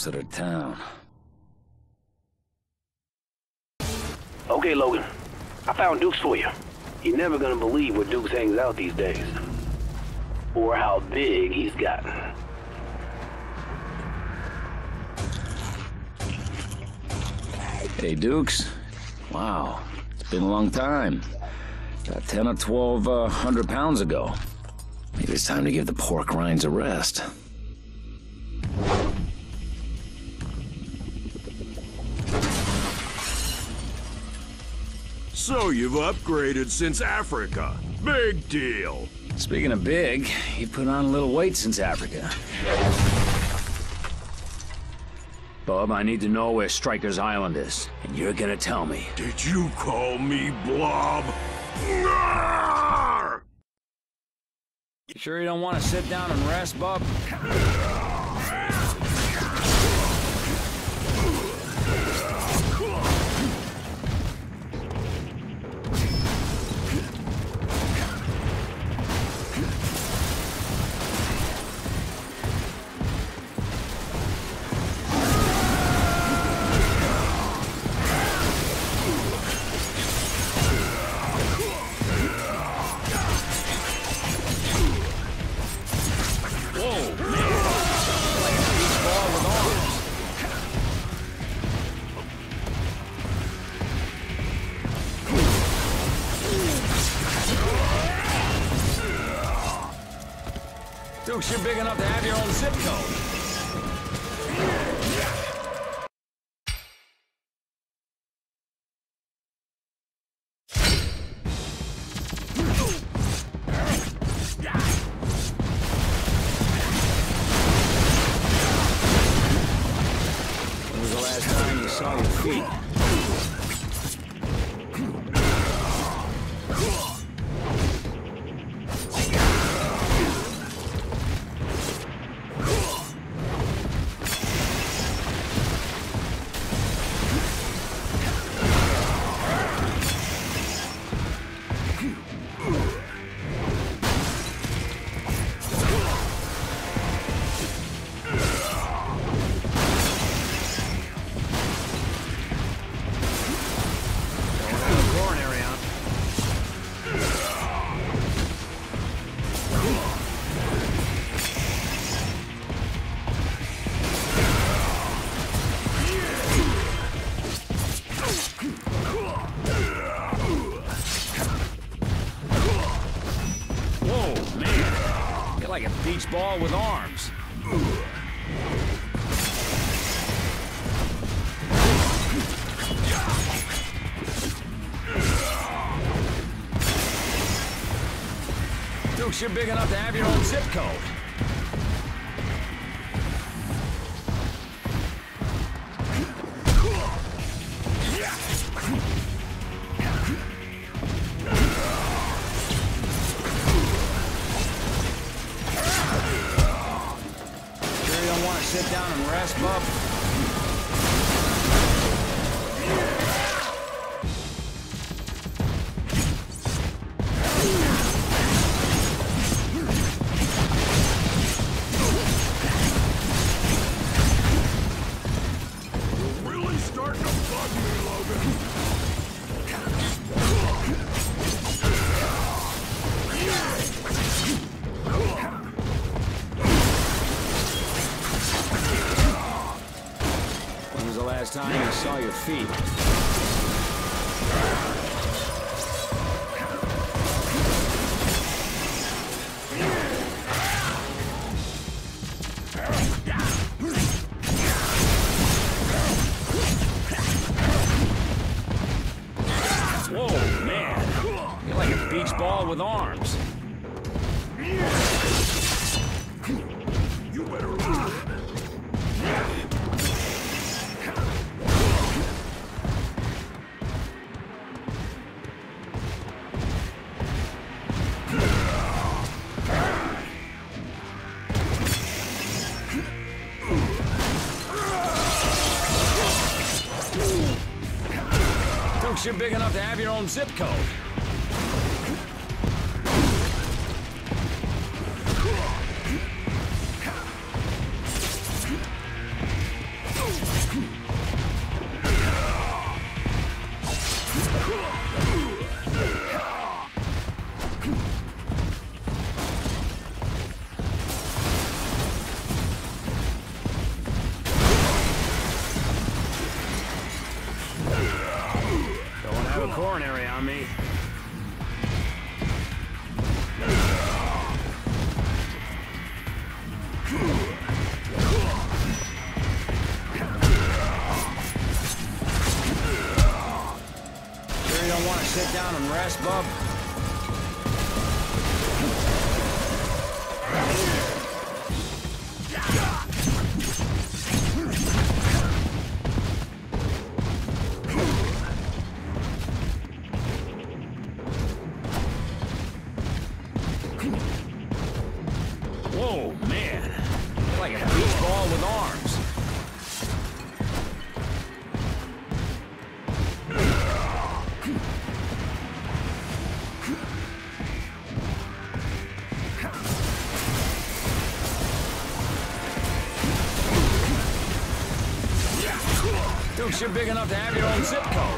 Closer to town. Okay, Logan. I found Dukes for you. You're never gonna believe where Dukes hangs out these days. Or how big he's gotten. Hey, Dukes. Wow, it's been a long time. About 10 or 12 uh, hundred pounds ago. Maybe it's time to give the pork rinds a rest. So you've upgraded since Africa. Big deal. Speaking of big, you put on a little weight since Africa. Bub, I need to know where Stryker's Island is, and you're gonna tell me. Did you call me Blob? You sure you don't want to sit down and rest, Bub? You're big enough to have your own zip code. Ball with arms. Dukes, you're big enough to have your own zip code. Feet? Big enough to have your own zip code. You're big enough to have your own zip code.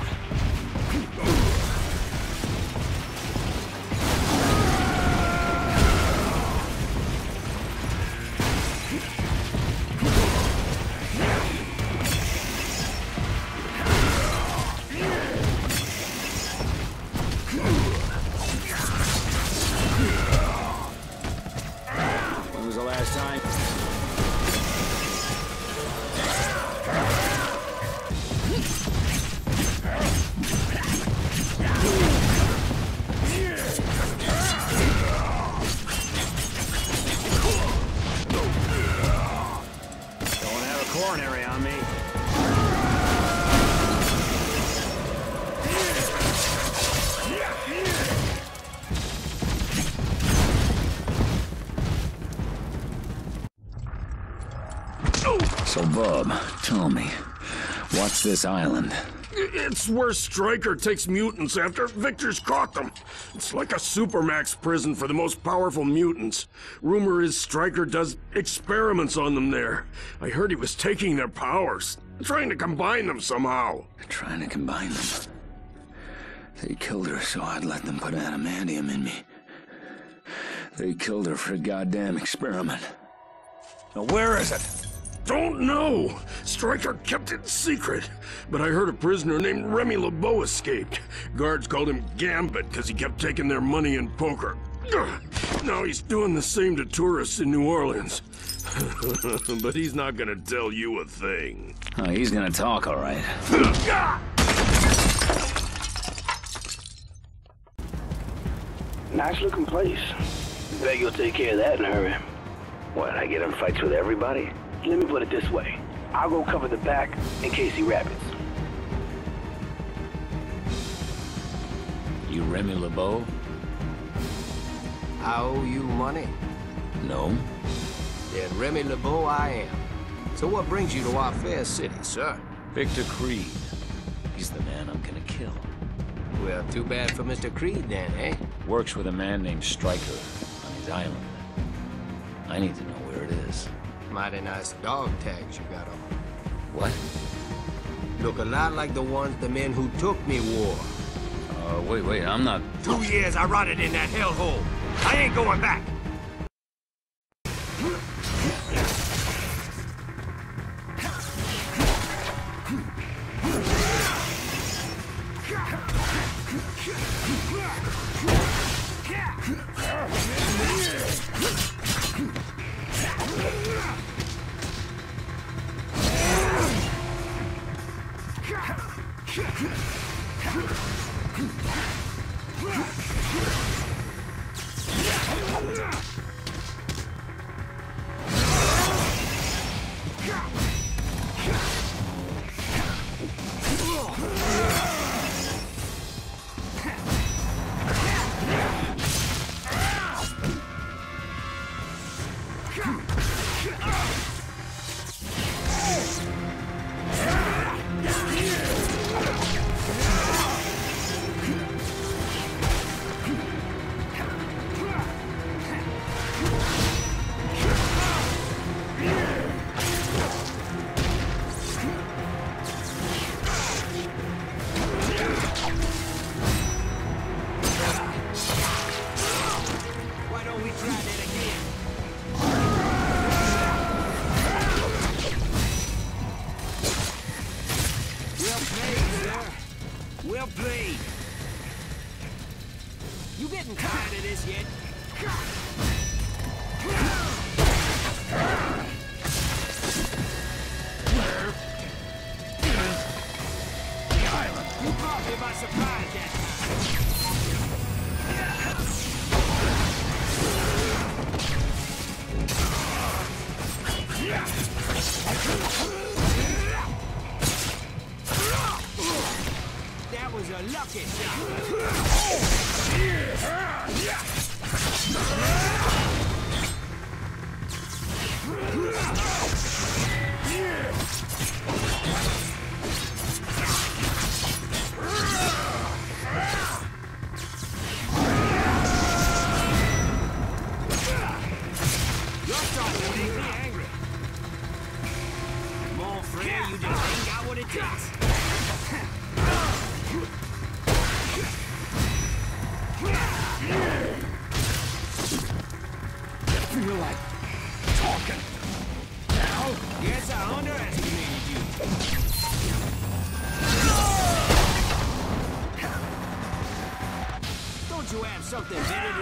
Tell me, what's this island? It's where Stryker takes mutants after Victor's caught them. It's like a supermax prison for the most powerful mutants. Rumor is Stryker does experiments on them there. I heard he was taking their powers, trying to combine them somehow. Trying to combine them. They killed her so I'd let them put adamantium in me. They killed her for a goddamn experiment. Now, where is it? Don't know. Stryker kept it secret. But I heard a prisoner named Remy LeBeau escaped. Guards called him Gambit because he kept taking their money in poker. Now he's doing the same to tourists in New Orleans. but he's not gonna tell you a thing. Oh, he's gonna talk, all right. Nice looking place. Bet you'll take care of that in a hurry. What, I get in fights with everybody? Let me put it this way. I'll go cover the back in case he rabbits. You Remy LeBeau? I owe you money. No. Then Remy LeBeau I am. So what brings you to our fair city, sir? Victor Creed. He's the man I'm gonna kill. Well, too bad for Mr. Creed then, eh? Works with a man named Stryker on his island. I need to know where it is. Mighty nice dog tags you got on. What? Look a lot like the ones the men who took me wore. Uh, wait, wait, I'm not... Two years I rotted in that hellhole. I ain't going back.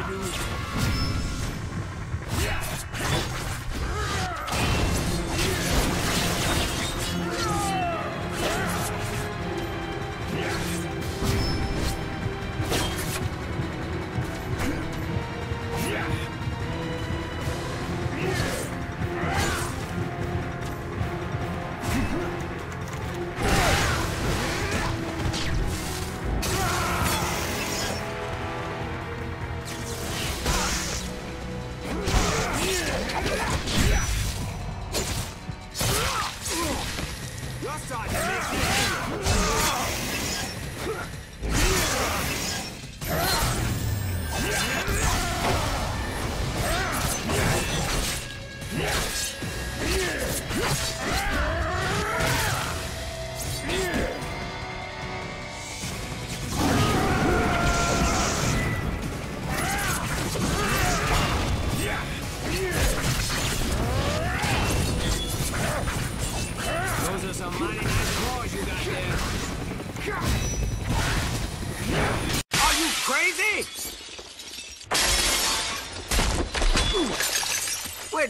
To do?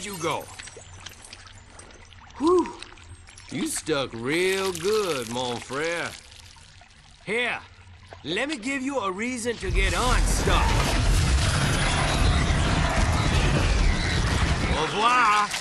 Where'd you go? Whew. You stuck real good, mon frere. Here, let me give you a reason to get unstuck. Au revoir.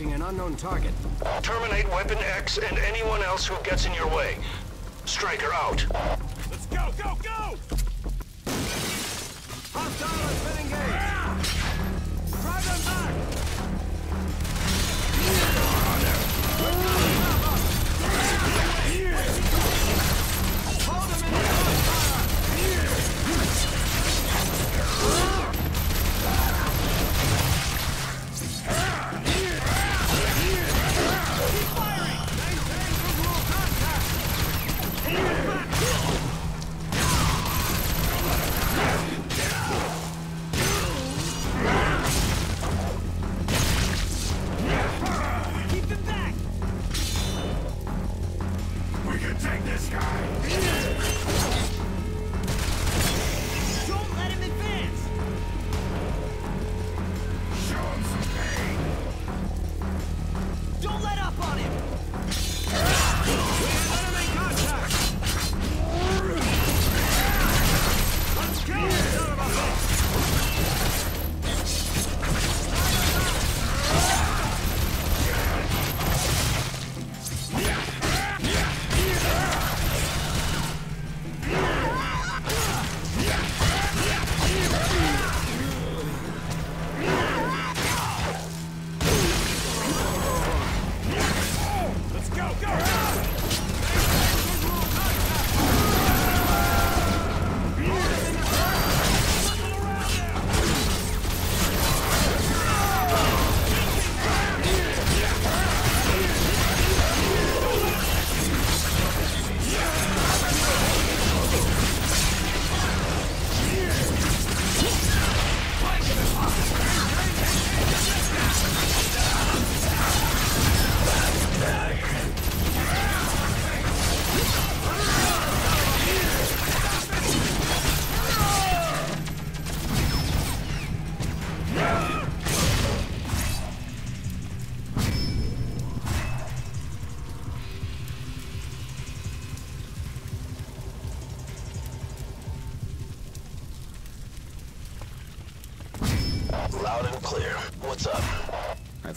An unknown target. Terminate Weapon X and anyone else who gets in your way. Stryker out.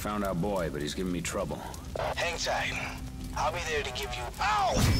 Found our boy, but he's giving me trouble. Hang tight. I'll be there to give you. Ow!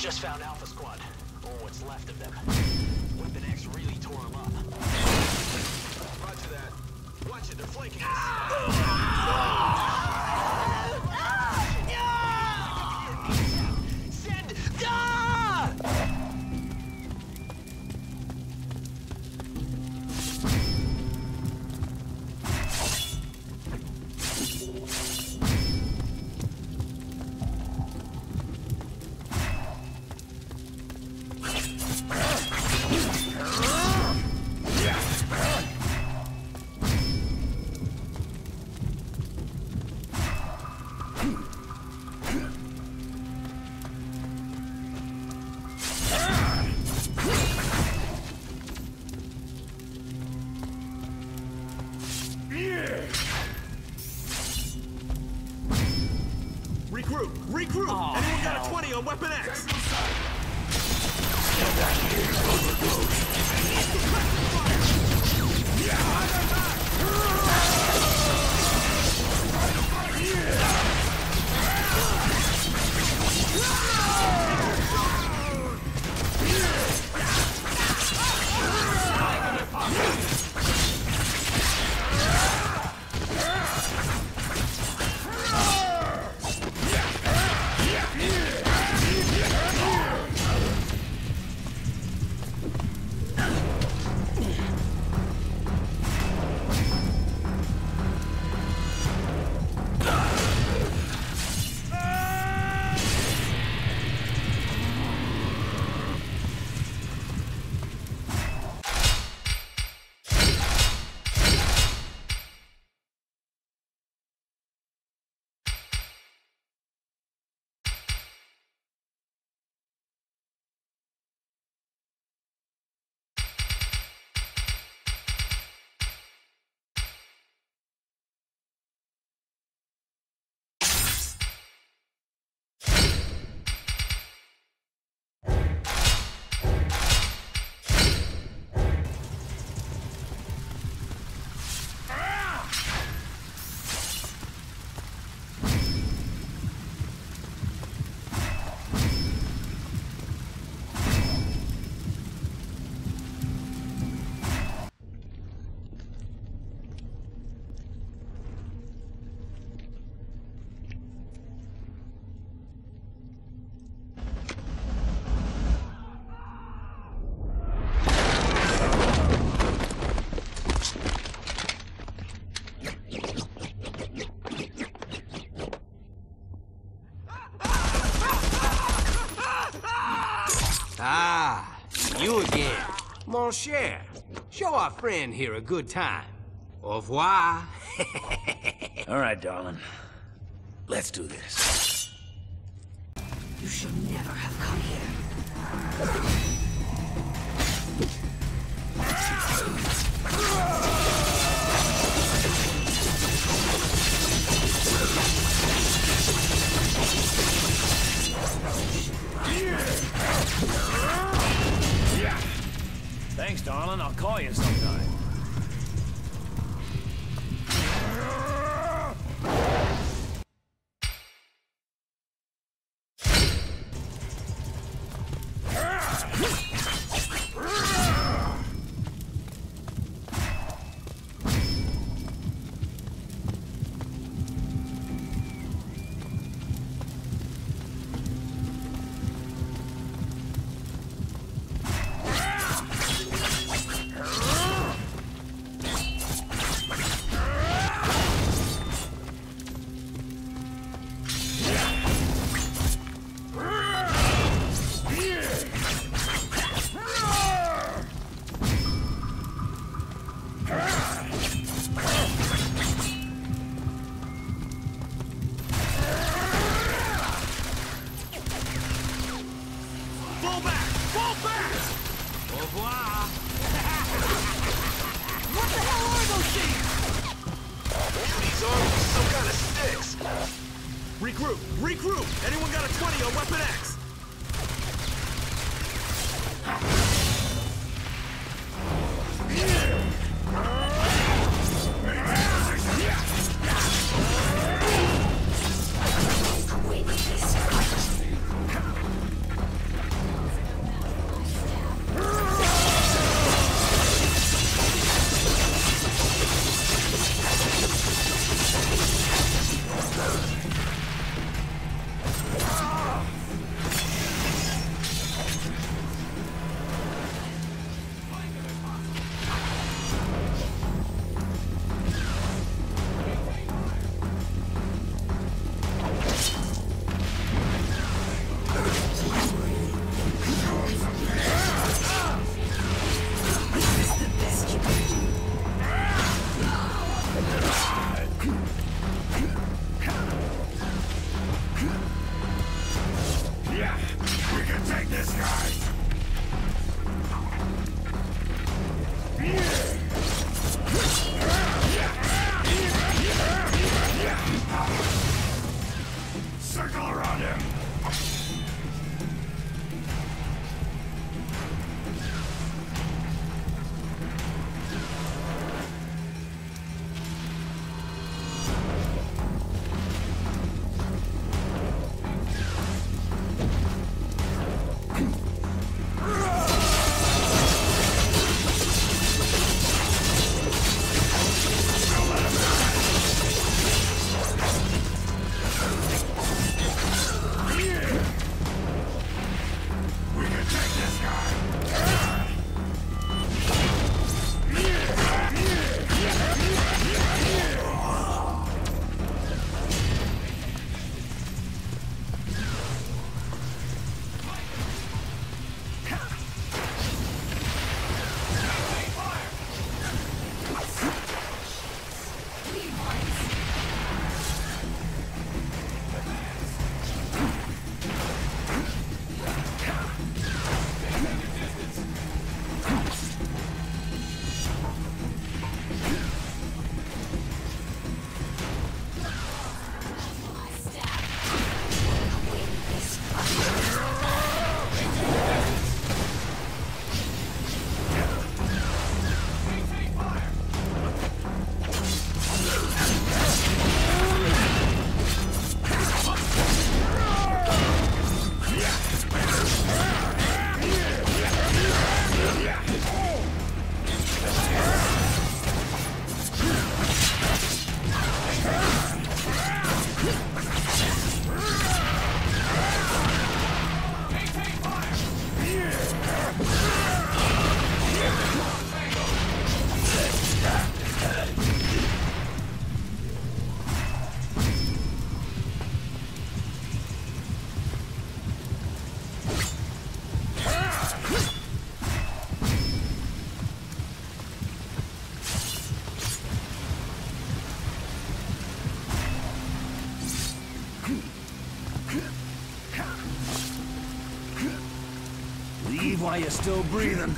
just found out. share. Show our friend here a good time. Au revoir. All right, darling. Let's do this. You're still breathing.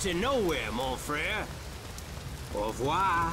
To nowhere, mon frere. Au revoir.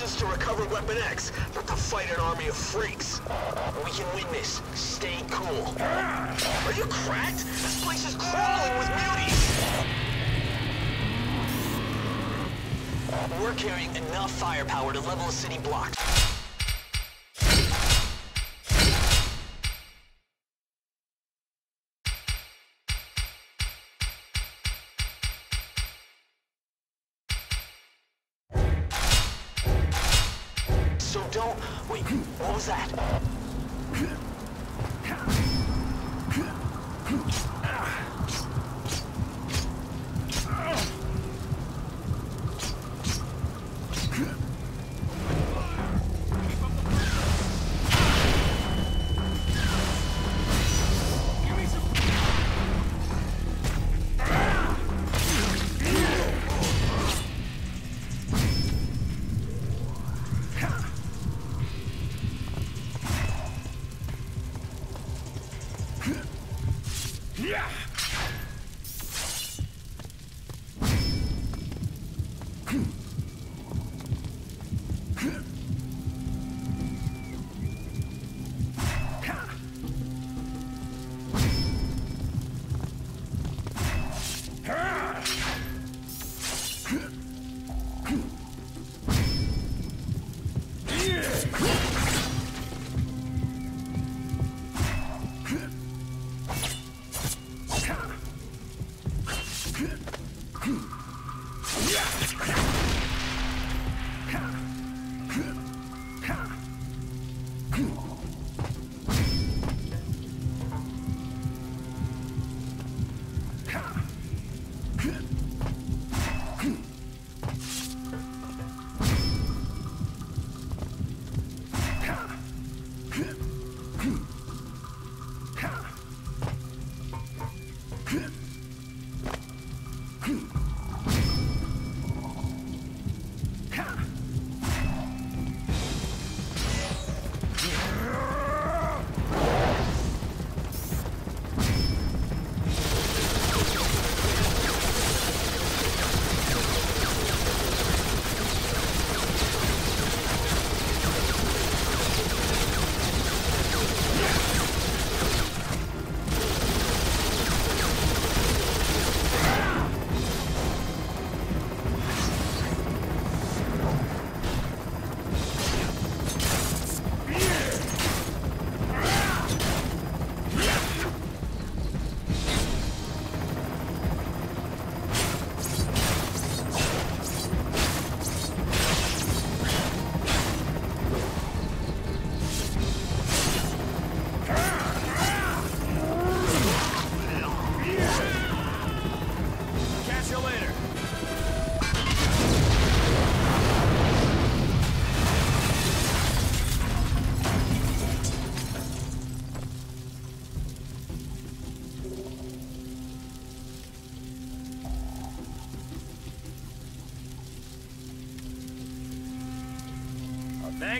Mission's to recover Weapon X, not to fight an army of freaks. We can win this. Stay cool. Are you cracked? This place is crawling with muties! We're carrying enough firepower to level a don't... Wait, what was that?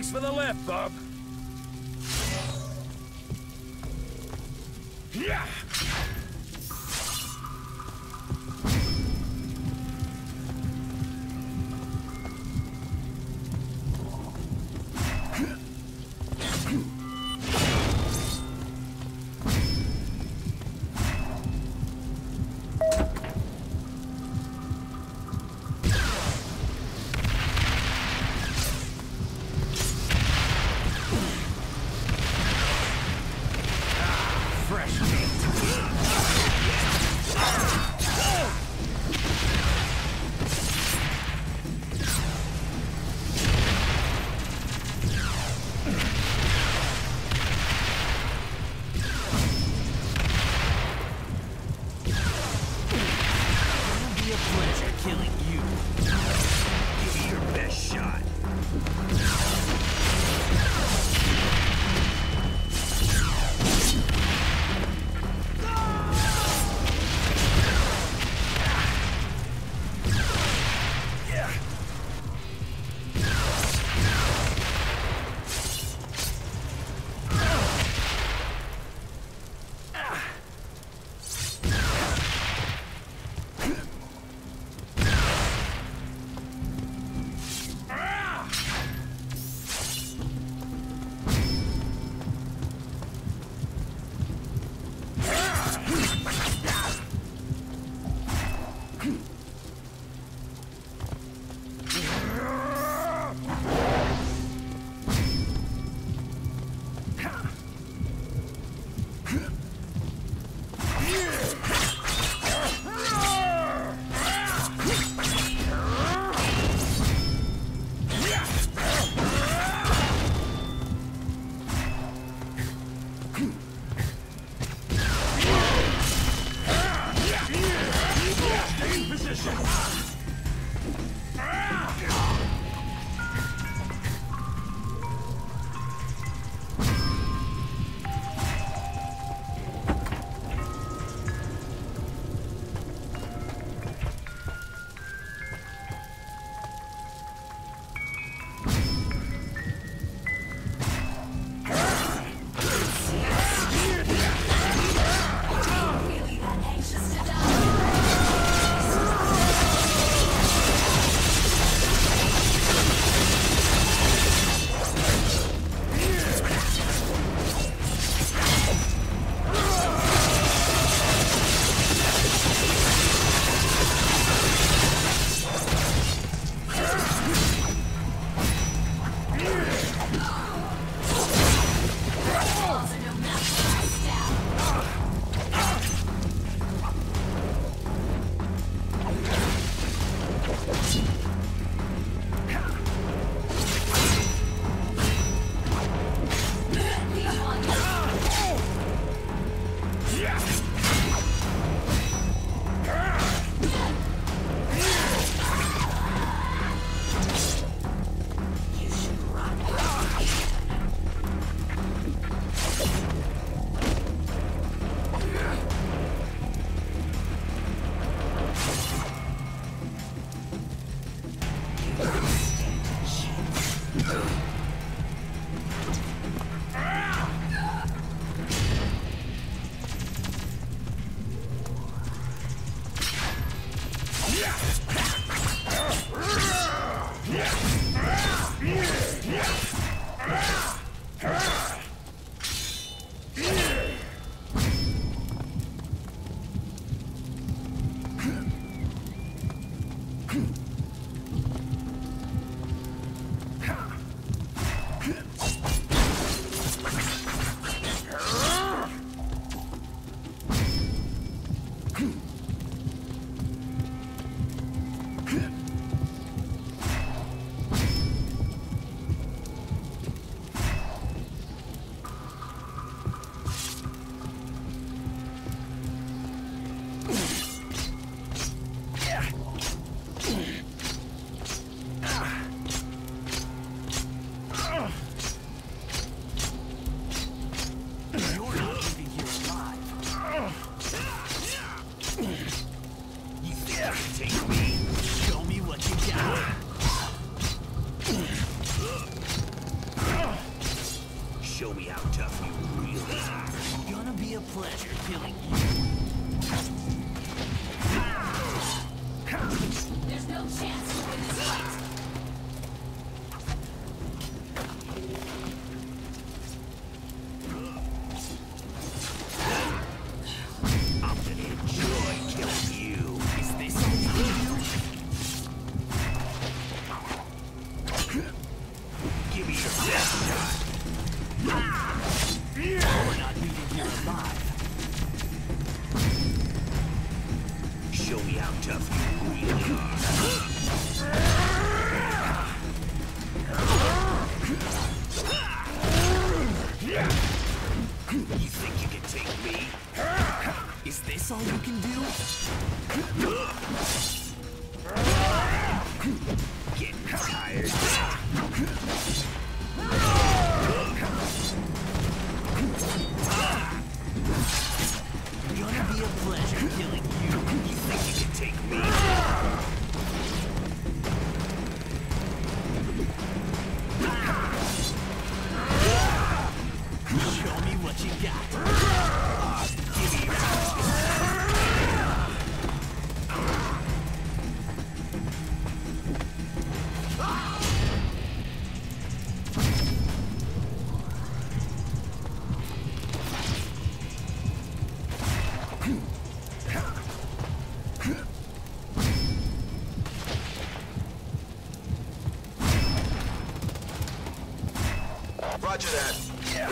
Thanks for the lift, bub.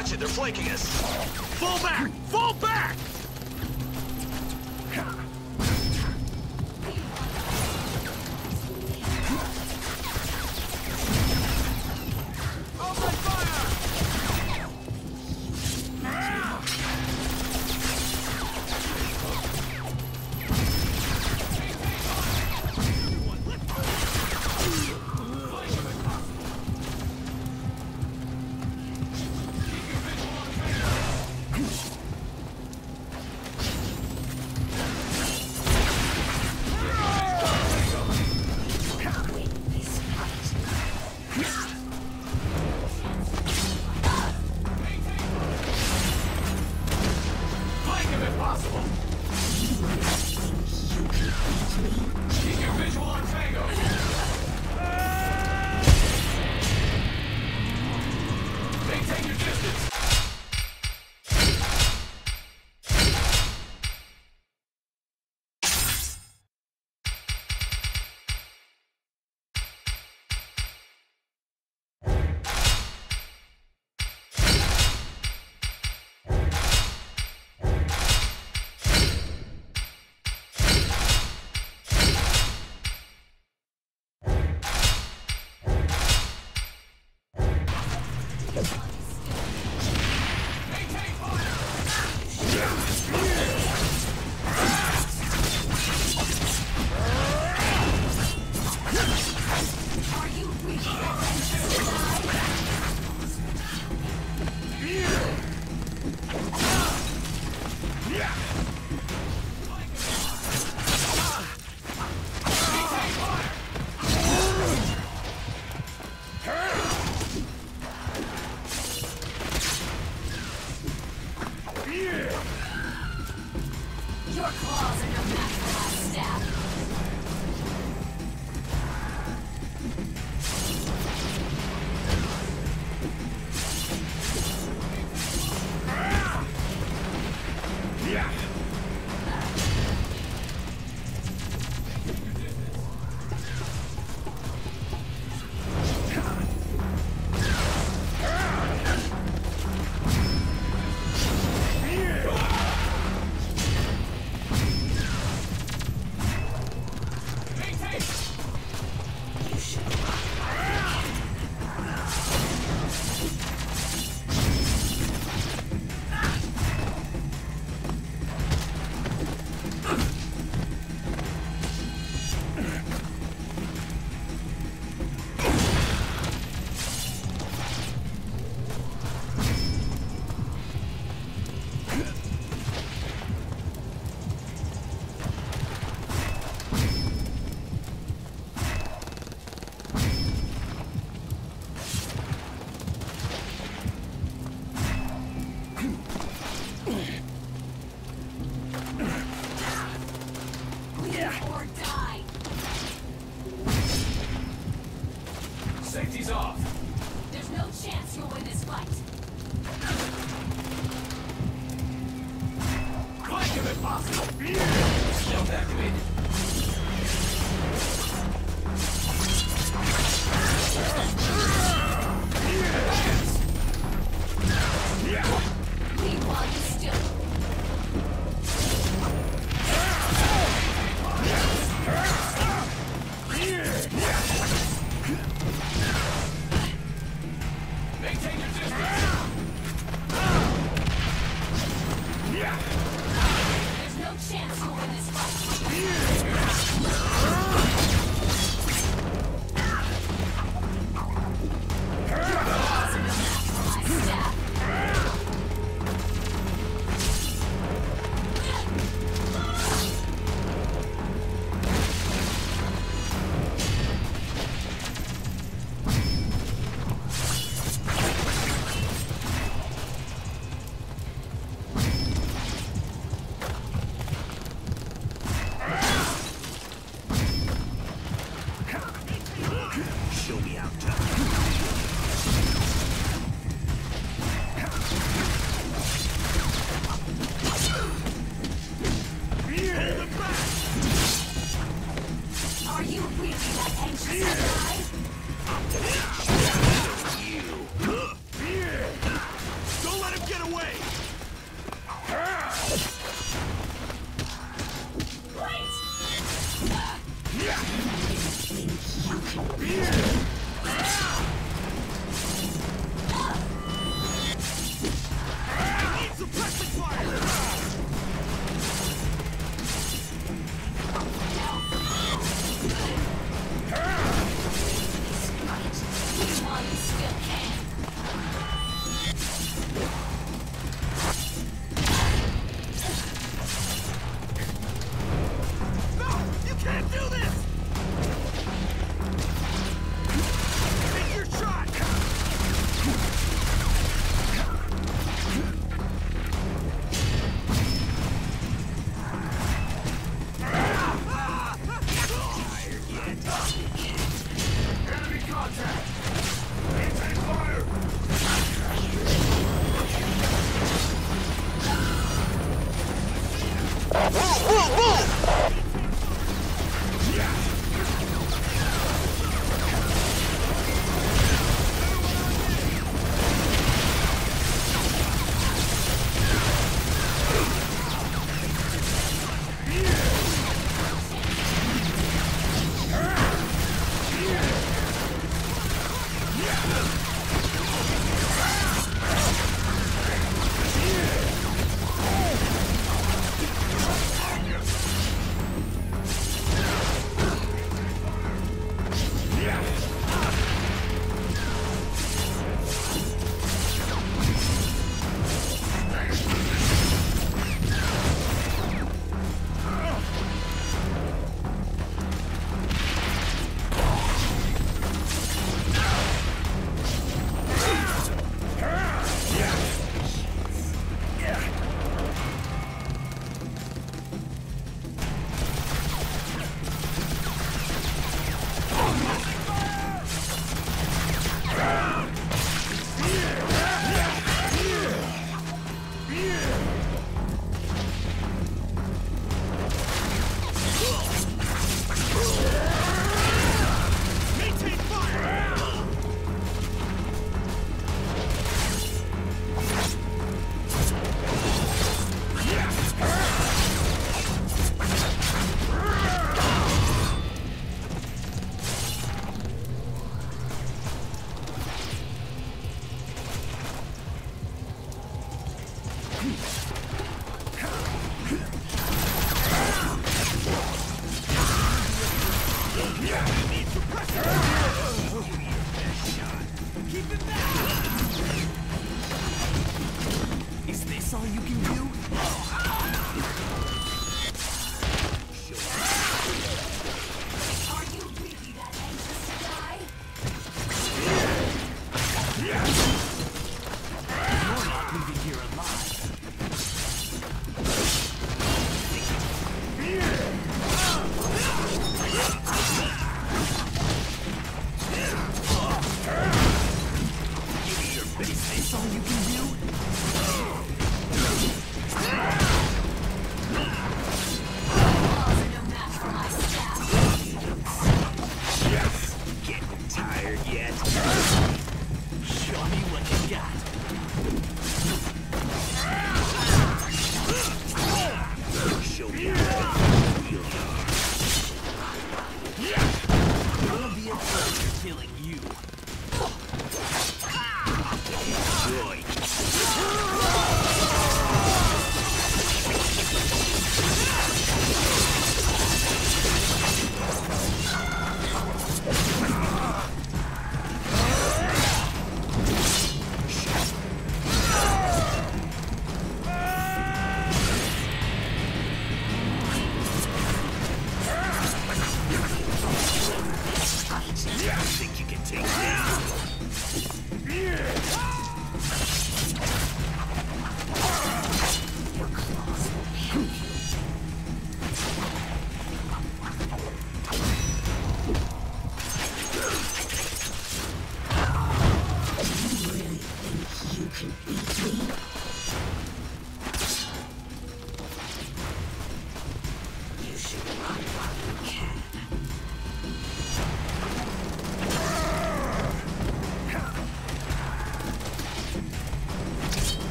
Watch it, they're flanking us. Fall back!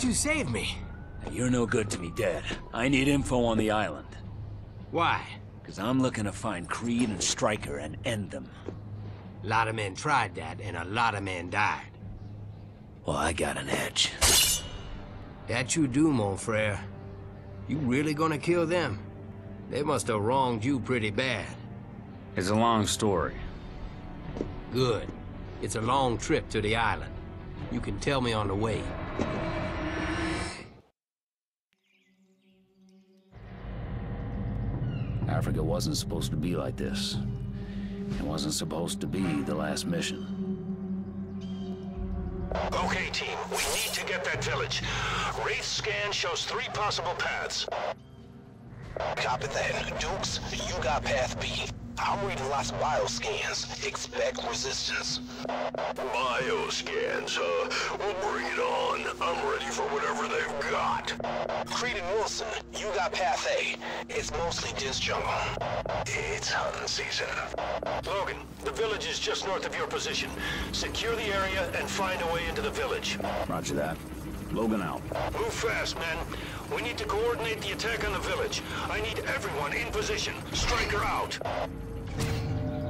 You save me? You're no good to me dead. I need info on the island. Why? Because I'm looking to find Creed and Stryker and end them. A lot of men tried that, and a lot of men died. Well, I got an edge. That you do, mon frere. You really gonna kill them? They must have wronged you pretty bad. It's a long story. Good. It's a long trip to the island. You can tell me on the way. Wasn't supposed to be like this. It wasn't supposed to be the last mission. Okay, team, we need to get that village. Wraith scan shows three possible paths. Copy that. Dukes, you got path B. I'm reading lots of bioscans. Expect resistance. Bioscans, huh? Well, bring it on. I'm ready for whatever they've got. Creed and Wilson, you got path A. It's mostly dense jungle. It's hunting season. Logan, the village is just north of your position. Secure the area and find a way into the village. Roger that. Logan out. Move fast, men. We need to coordinate the attack on the village. I need everyone in position. Stryker out.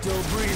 still breathing.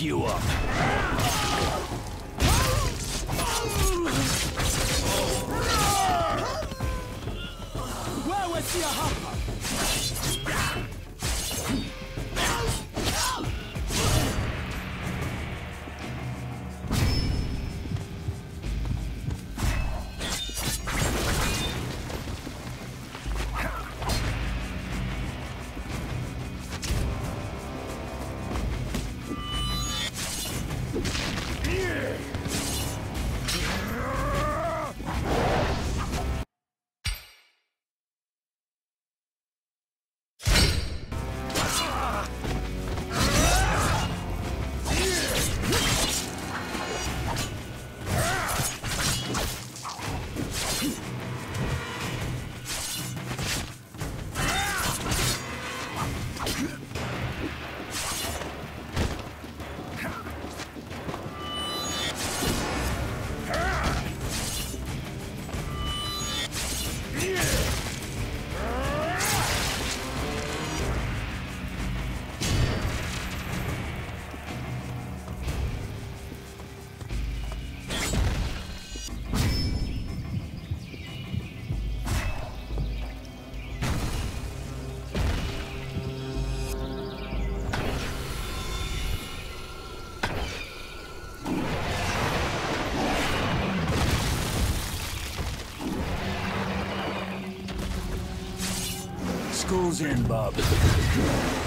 You up. School's in, Bob.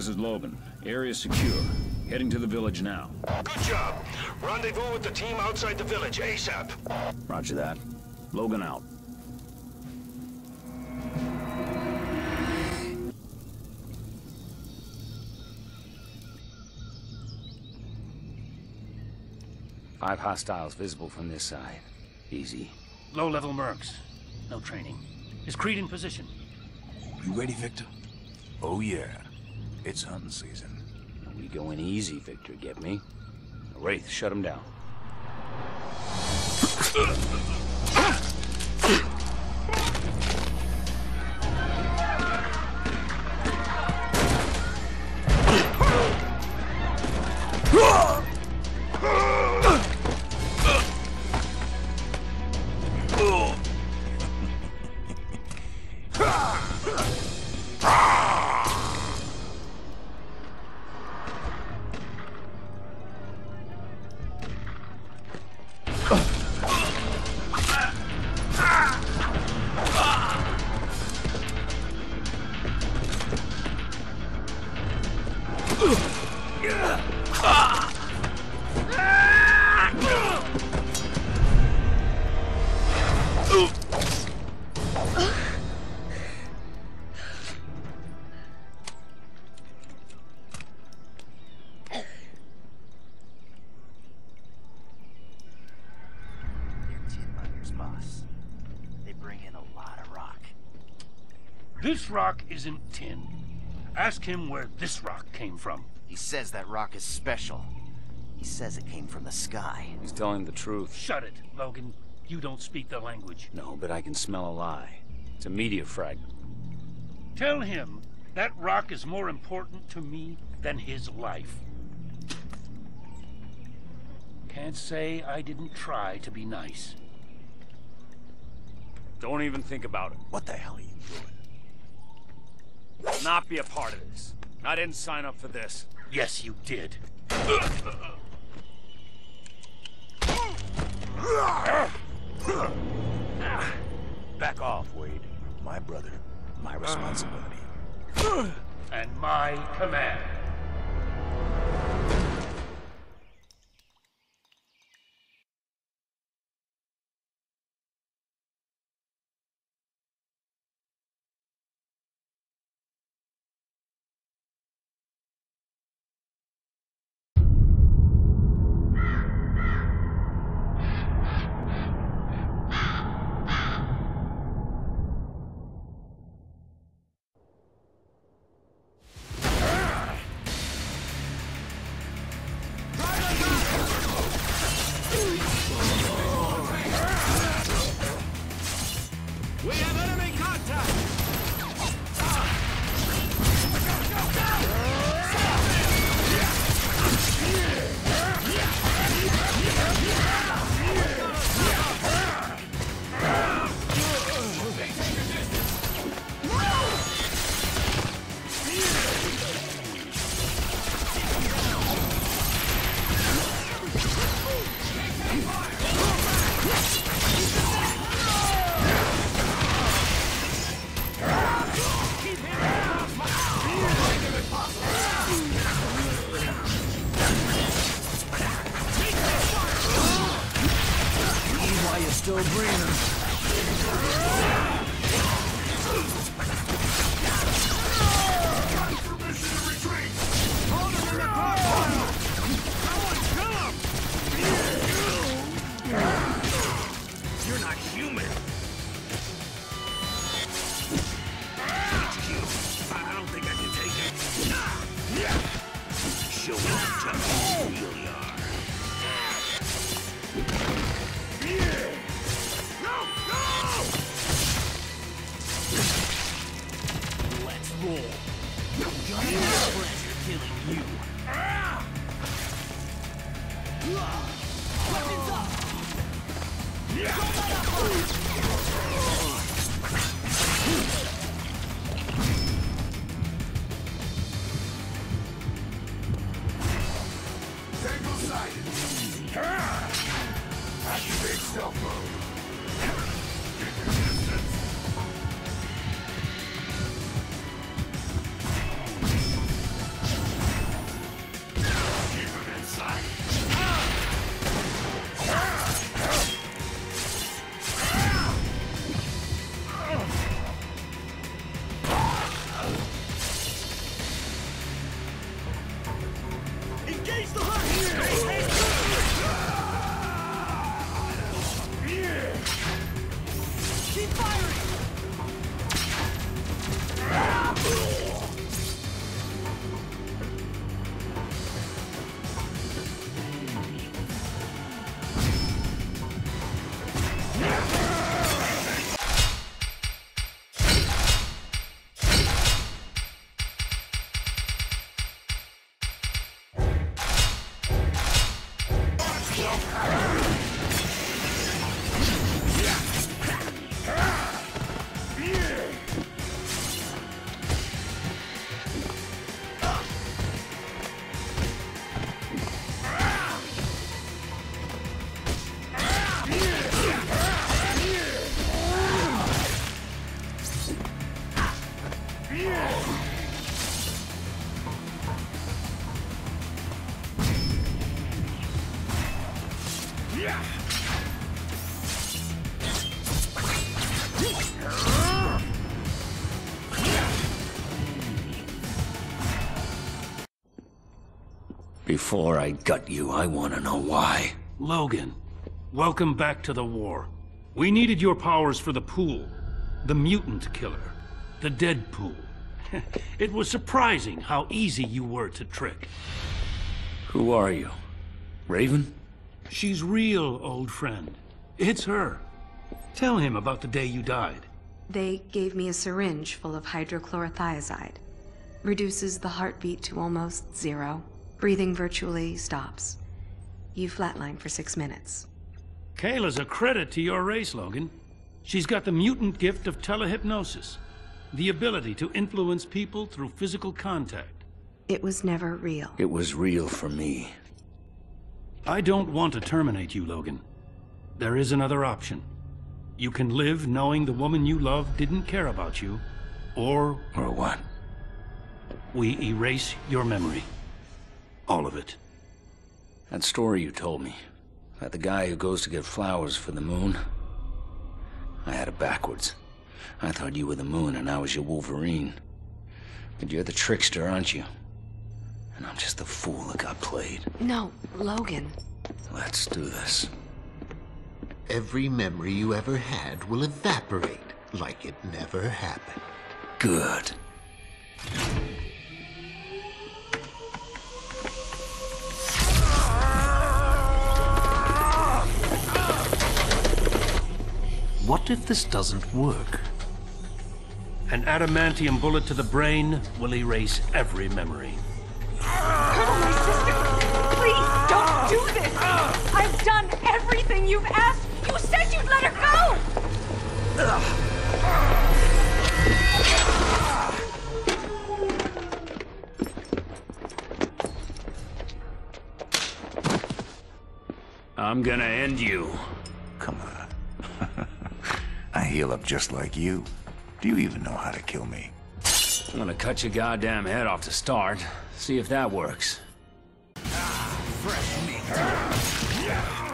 This is Logan. Area secure. Heading to the village now. Good job. Rendezvous with the team outside the village ASAP. Roger that. Logan out. Five hostiles visible from this side. Easy. Low-level mercs. No training. Is Creed in position? You ready, Victor? Oh, yeah. It's hunting season. We going easy, Victor, get me? Wraith, shut him down. He says that rock is special. He says it came from the sky. He's telling the truth. Shut it, Logan. You don't speak the language. No, but I can smell a lie. It's a meteor fragment. Tell him that rock is more important to me than his life. Can't say I didn't try to be nice. Don't even think about it. What the hell are you doing? Not be a part of this. I didn't sign up for this. Yes, you did. Back off, Wade. My brother, my responsibility. And my command. Before I gut you, I want to know why. Logan, welcome back to the war. We needed your powers for the pool. The mutant killer. The dead pool. it was surprising how easy you were to trick. Who are you? Raven? She's real, old friend. It's her. Tell him about the day you died. They gave me a syringe full of hydrochlorothiazide. Reduces the heartbeat to almost zero. Breathing virtually stops. You flatline for six minutes. Kayla's a credit to your race, Logan. She's got the mutant gift of telehypnosis. The ability to influence people through physical contact. It was never real. It was real for me. I don't want to terminate you, Logan. There is another option. You can live knowing the woman you love didn't care about you, or... Or what? We erase your memory. All of it. That story you told me. About the guy who goes to get flowers for the moon. I had it backwards. I thought you were the moon and I was your Wolverine. But you're the trickster, aren't you? And I'm just the fool that got played. No, Logan. Let's do this. Every memory you ever had will evaporate like it never happened. Good. What if this doesn't work? An adamantium bullet to the brain will erase every memory. Colonel, my sister! Please, don't do this! I've done everything you've asked! You said you'd let her go! I'm gonna end you. Come on. I heal up just like you. Do you even know how to kill me? I'm gonna cut your goddamn head off to start. See if that works. Ah, fresh meat.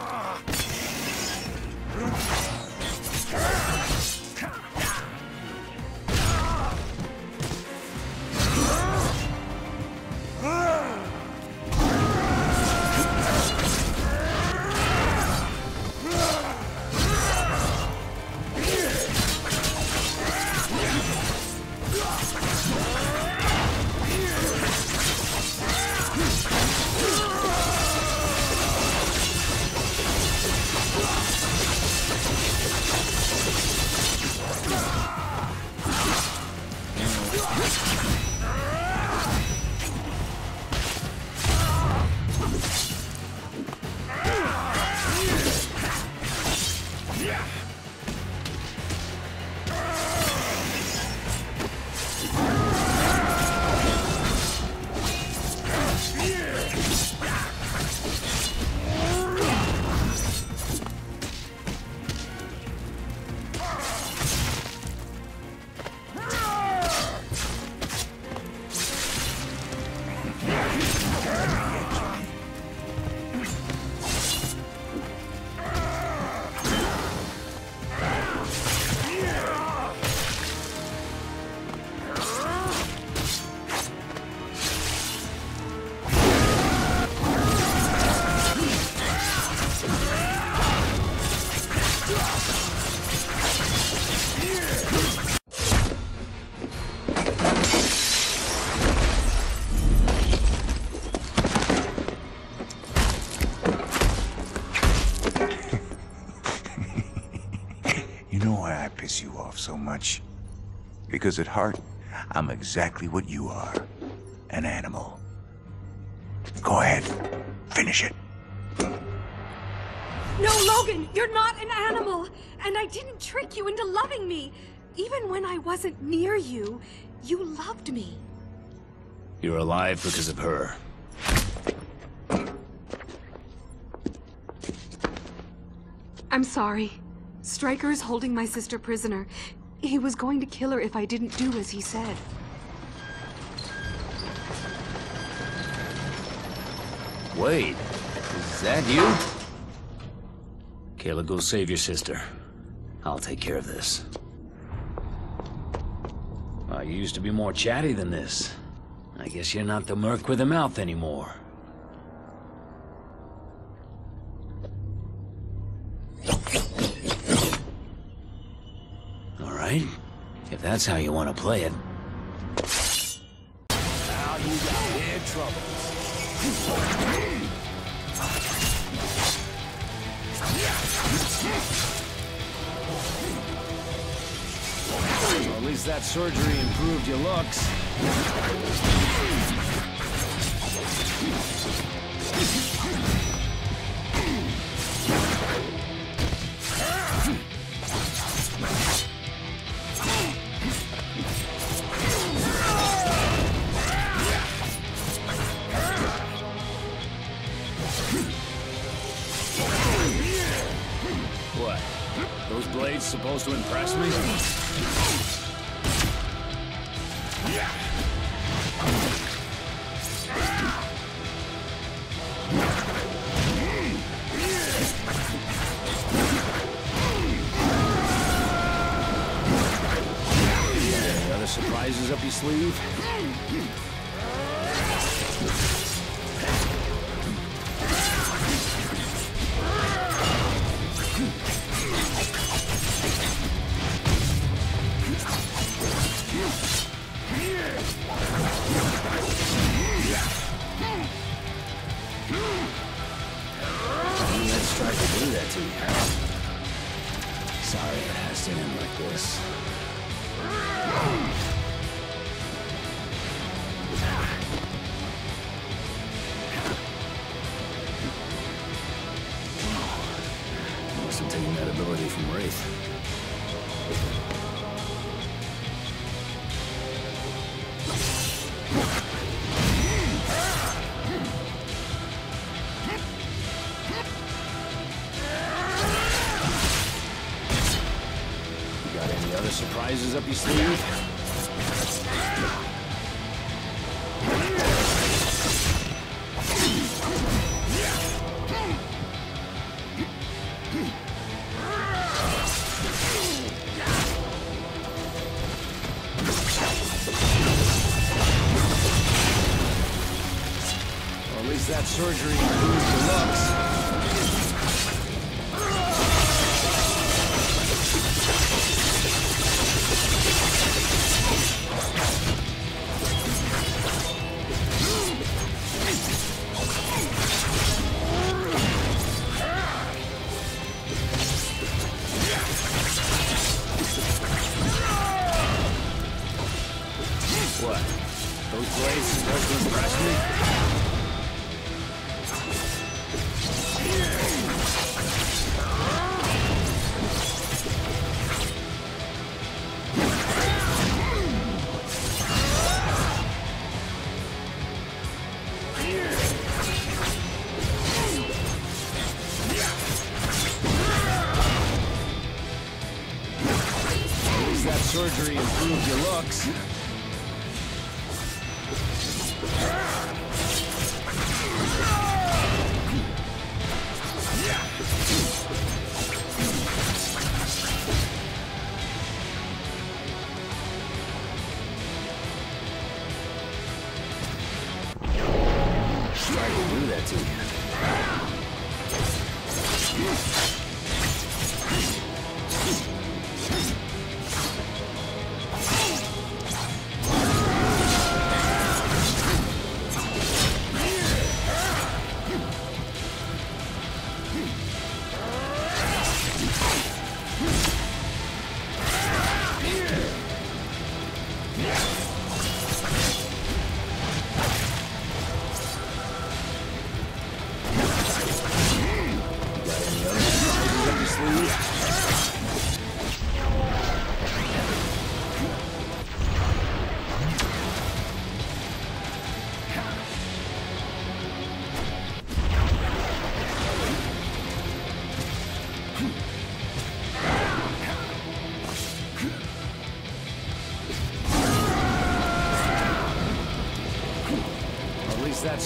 Because at heart, I'm exactly what you are. An animal. Go ahead. Finish it. No, Logan, you're not an animal. And I didn't trick you into loving me. Even when I wasn't near you, you loved me. You're alive because of her. I'm sorry. Stryker is holding my sister prisoner. He was going to kill her if I didn't do as he said. Wait, is that you? Kayla, go save your sister. I'll take care of this. Well, you used to be more chatty than this. I guess you're not the merc with a mouth anymore. If that's how you want to play it. Now you got big trouble. Well, at least that surgery improved your looks. Blades supposed to impress me? Any other surprises up your sleeve?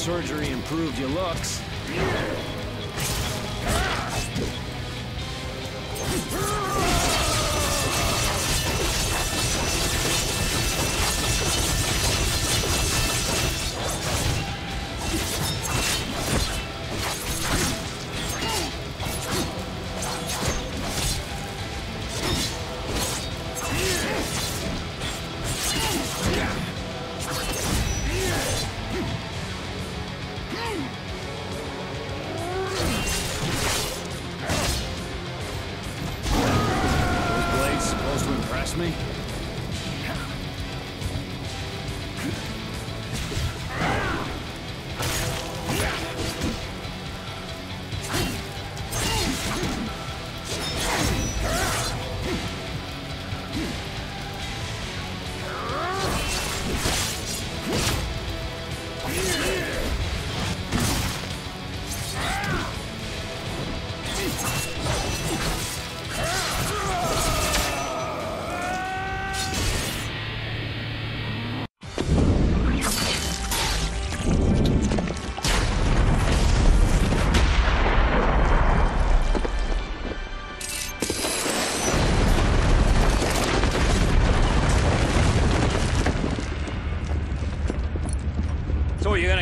Surgery improved your looks.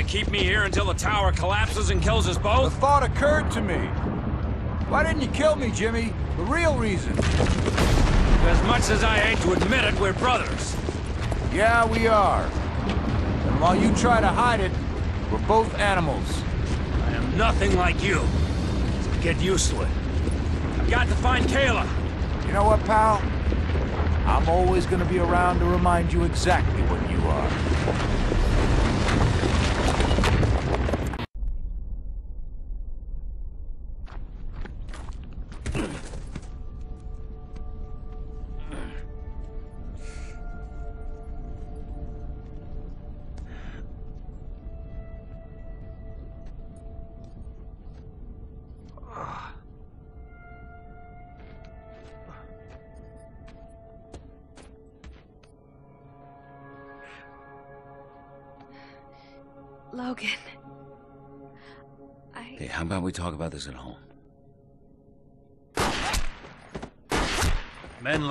Keep me here until the tower collapses and kills us both? The thought occurred to me. Why didn't you kill me, Jimmy? The real reason. As much as I hate to admit it, we're brothers. Yeah, we are. And while you try to hide it, we're both animals. I am nothing like you. So get used to it. I've got to find Kayla. You know what, pal? I'm always gonna be around to remind you exactly what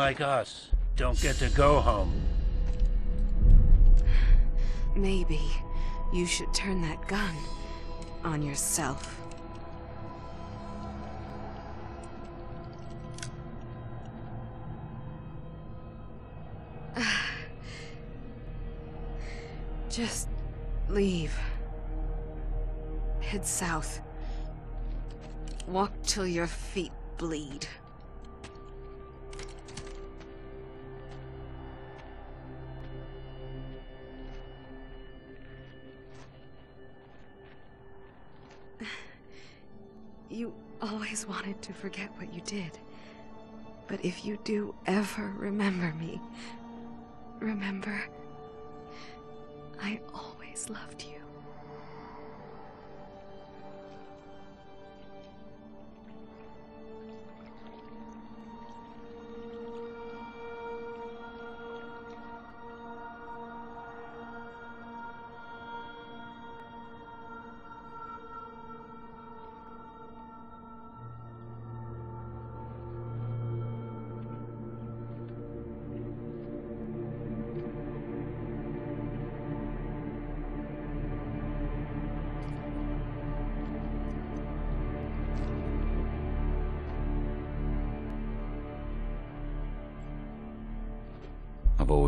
like us don't get to go home. Maybe you should turn that gun on yourself. Just leave. Head south. Walk till your feet bleed. You always wanted to forget what you did. But if you do ever remember me, remember, I always loved you.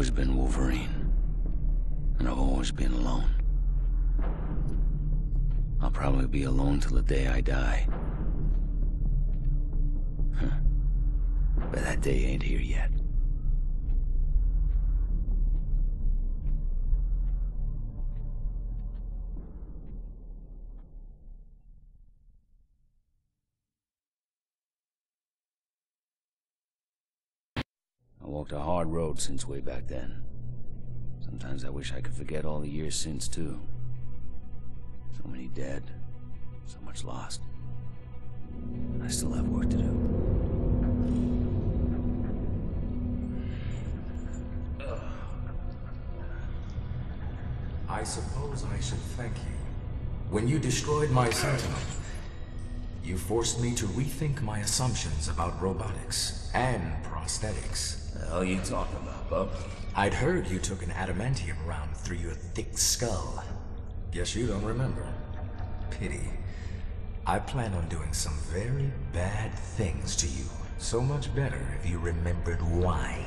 Always been Wolverine. And I've always been alone. I'll probably be alone till the day I die. Huh. But that day ain't here yet. Walked a hard road since way back then. Sometimes I wish I could forget all the years since, too. So many dead, so much lost. I still have work to do. I suppose I should thank you. When you destroyed my Sentinel, you forced me to rethink my assumptions about robotics and prosthetics. The hell you talking about, bub? I'd heard you took an adamantium round through your thick skull. Guess you don't remember. Pity. I plan on doing some very bad things to you. So much better if you remembered why.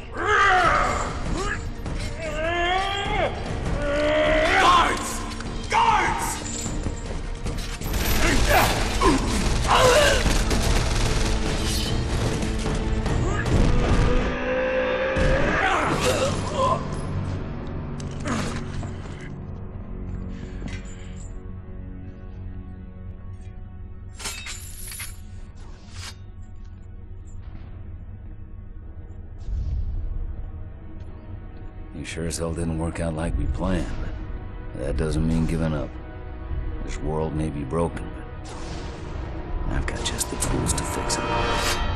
sure as hell didn't work out like we planned. That doesn't mean giving up. This world may be broken, but I've got just the tools to fix it.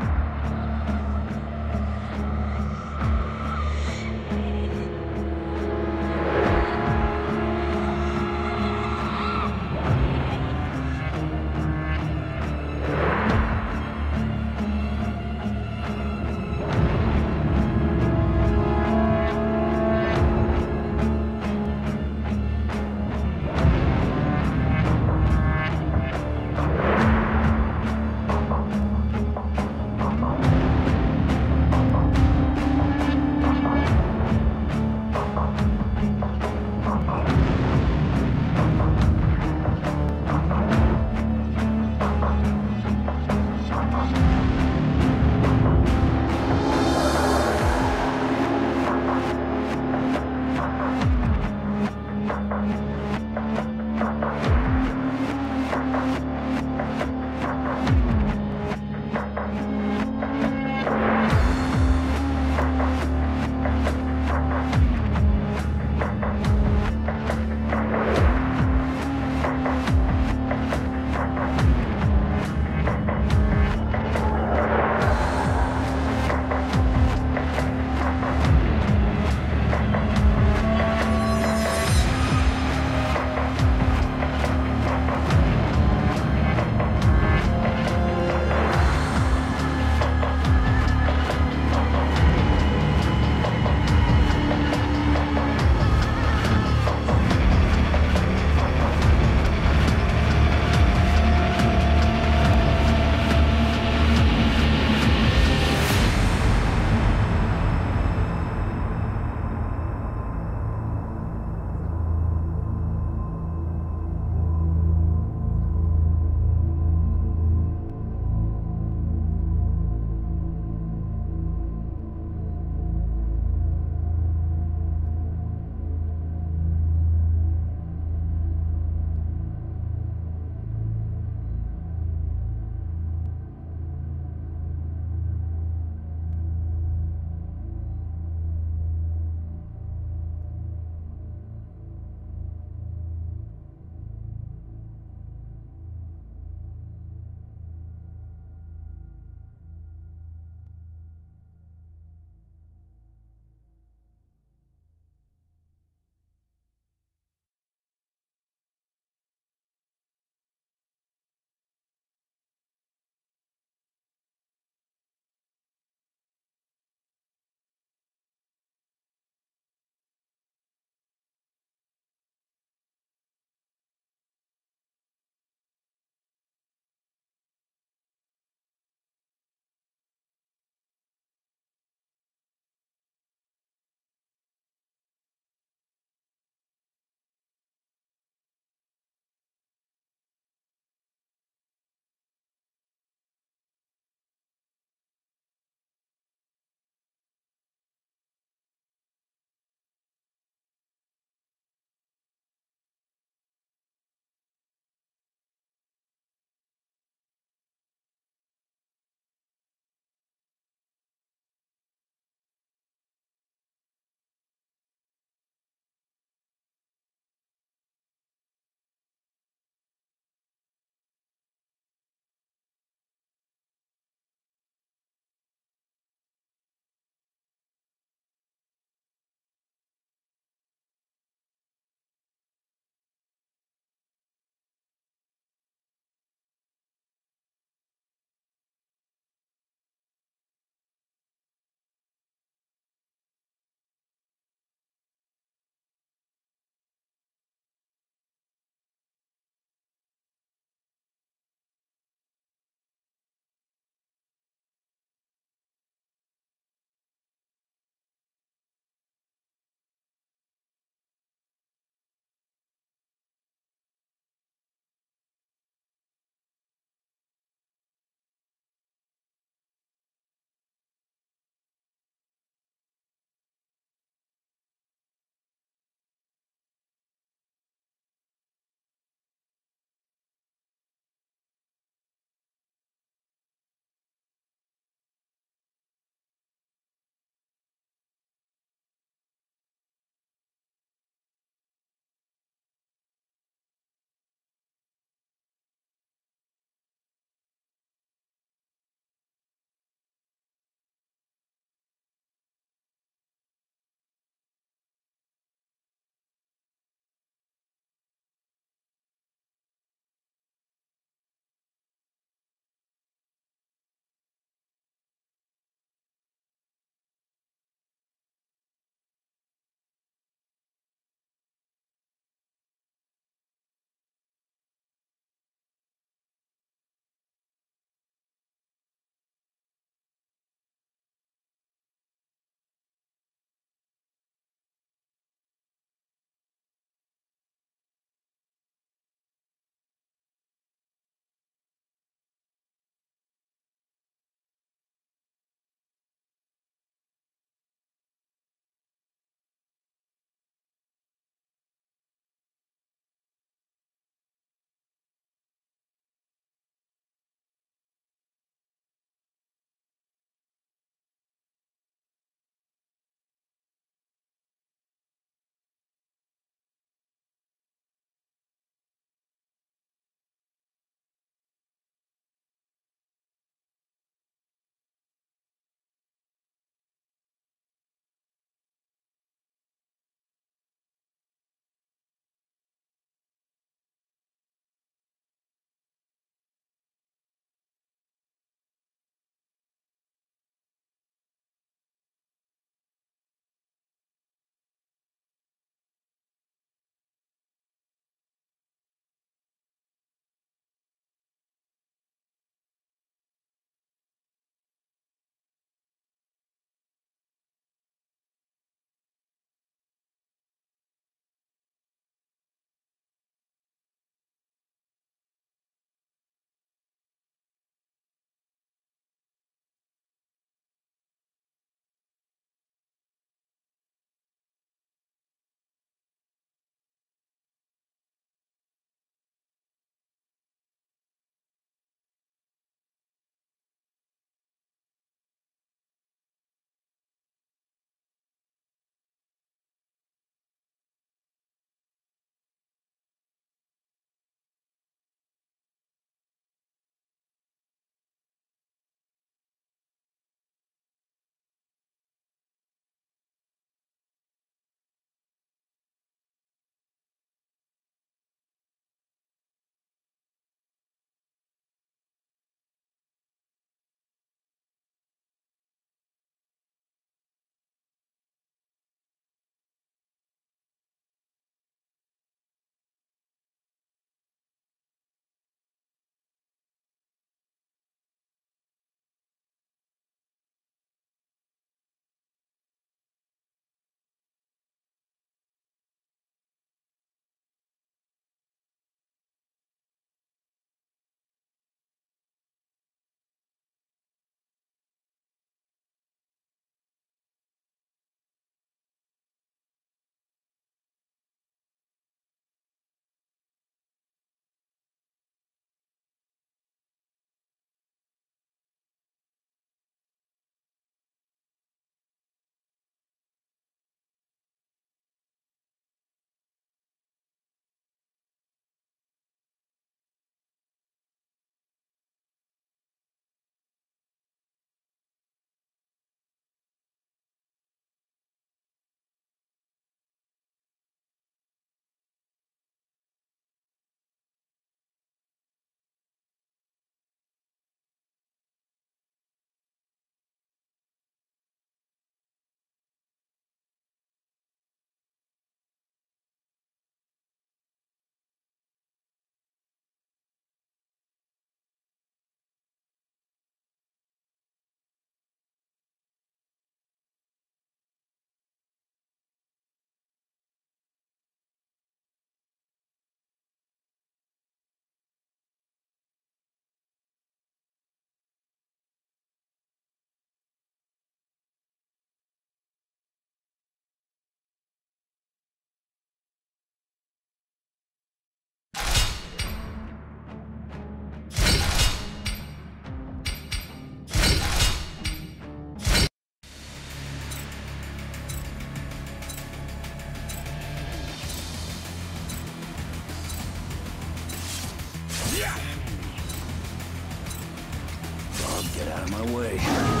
Get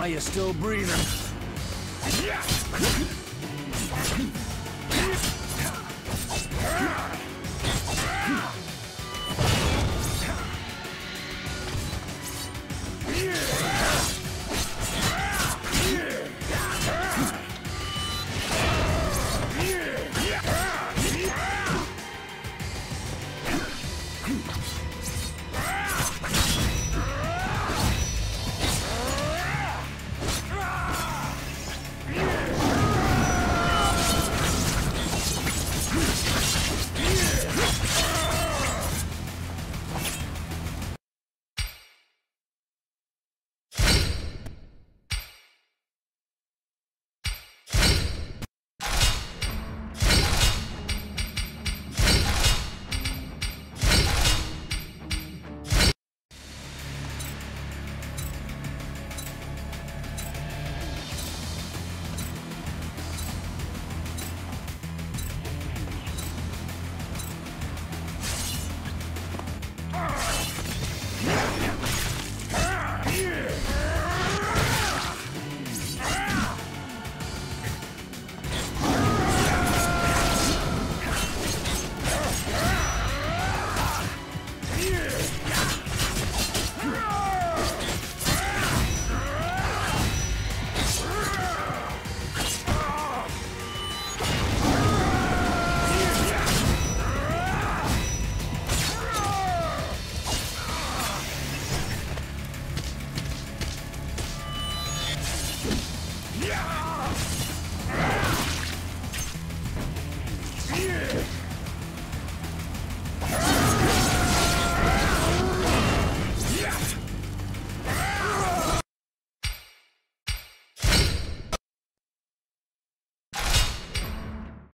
While you're still breathing.